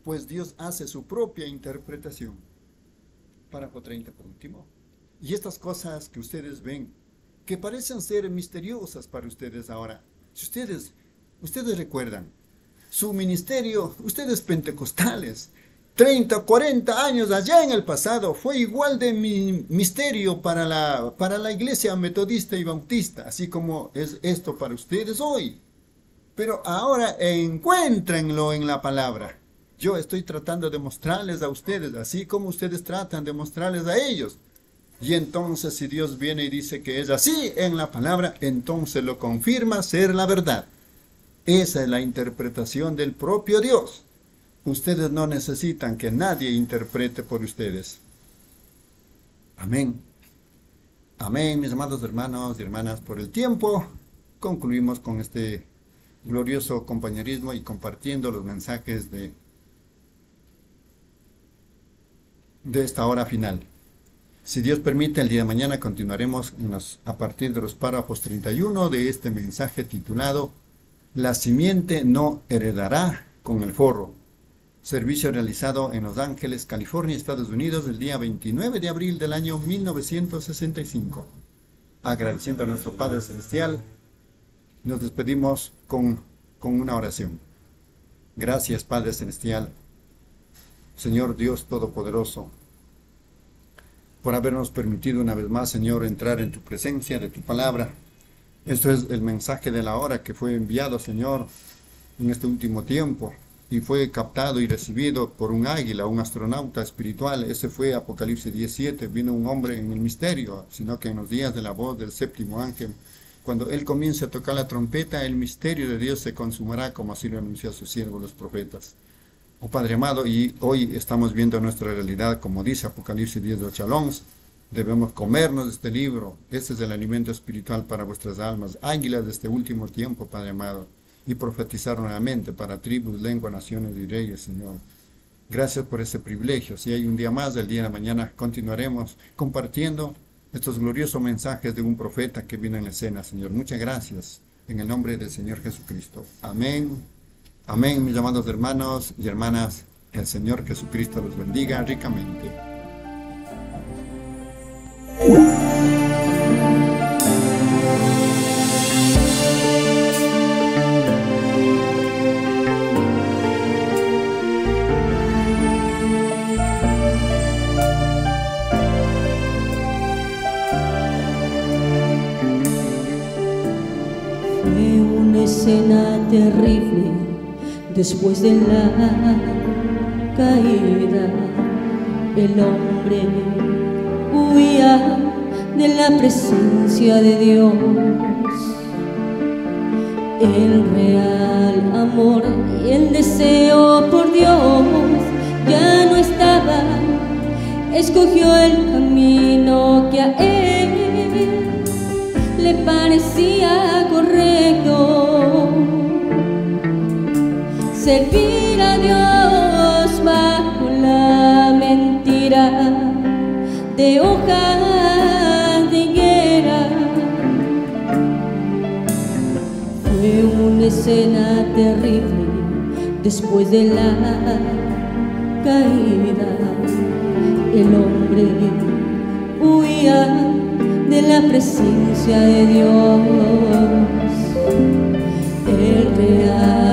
pues Dios hace su propia interpretación. Párrafo 30 por último. Y estas cosas que ustedes ven, que parecen ser misteriosas para ustedes ahora, si ustedes, ustedes recuerdan, su ministerio, ustedes pentecostales, 30, 40 años allá en el pasado, fue igual de mi misterio para la, para la iglesia metodista y bautista, así como es esto para ustedes hoy. Pero ahora encuéntrenlo en la palabra. Yo estoy tratando de mostrarles a ustedes, así como ustedes tratan de mostrarles a ellos. Y entonces si Dios viene y dice que es así en la palabra, entonces lo confirma ser la verdad. Esa es la interpretación del propio Dios. Ustedes no necesitan que nadie interprete por ustedes. Amén. Amén, mis amados hermanos y hermanas, por el tiempo. Concluimos con este glorioso compañerismo y compartiendo los mensajes de de esta hora final. Si Dios permite, el día de mañana continuaremos a partir de los párrafos 31 de este mensaje titulado La simiente no heredará con el forro. Servicio realizado en Los Ángeles, California, Estados Unidos, el día 29 de abril del año 1965. Agradeciendo a nuestro Padre Celestial, nos despedimos con, con una oración. Gracias, Padre Celestial Señor Dios Todopoderoso, por habernos permitido una vez más, Señor, entrar en tu presencia de tu palabra. Esto es el mensaje de la hora que fue enviado, Señor, en este último tiempo y fue captado y recibido por un águila, un astronauta espiritual. Ese fue Apocalipsis 17. Vino un hombre en el misterio, sino que en los días de la voz del séptimo ángel, cuando él comience a tocar la trompeta, el misterio de Dios se consumará, como así lo anunció a sus siervos los profetas. Oh Padre amado, y hoy estamos viendo nuestra realidad, como dice Apocalipsis 10, 8 al Debemos comernos este libro. Este es el alimento espiritual para vuestras almas. Águilas de este último tiempo, Padre amado. Y profetizar nuevamente para tribus, lenguas, naciones y reyes, Señor. Gracias por ese privilegio. Si hay un día más, el día de mañana, continuaremos compartiendo estos gloriosos mensajes de un profeta que viene en la escena, Señor. Muchas gracias. En el nombre del Señor Jesucristo. Amén. Amén, mis amados hermanos y hermanas. El Señor Jesucristo los bendiga ricamente. Una escena terrible Después de la caída, el hombre de la presencia de Dios. El real amor y el deseo por Dios ya no estaba. Escogió el camino que a él le parecía correcto servir de hojas de. Fue una escena terrible después de la caída. El hombre huía de la presencia de Dios. El real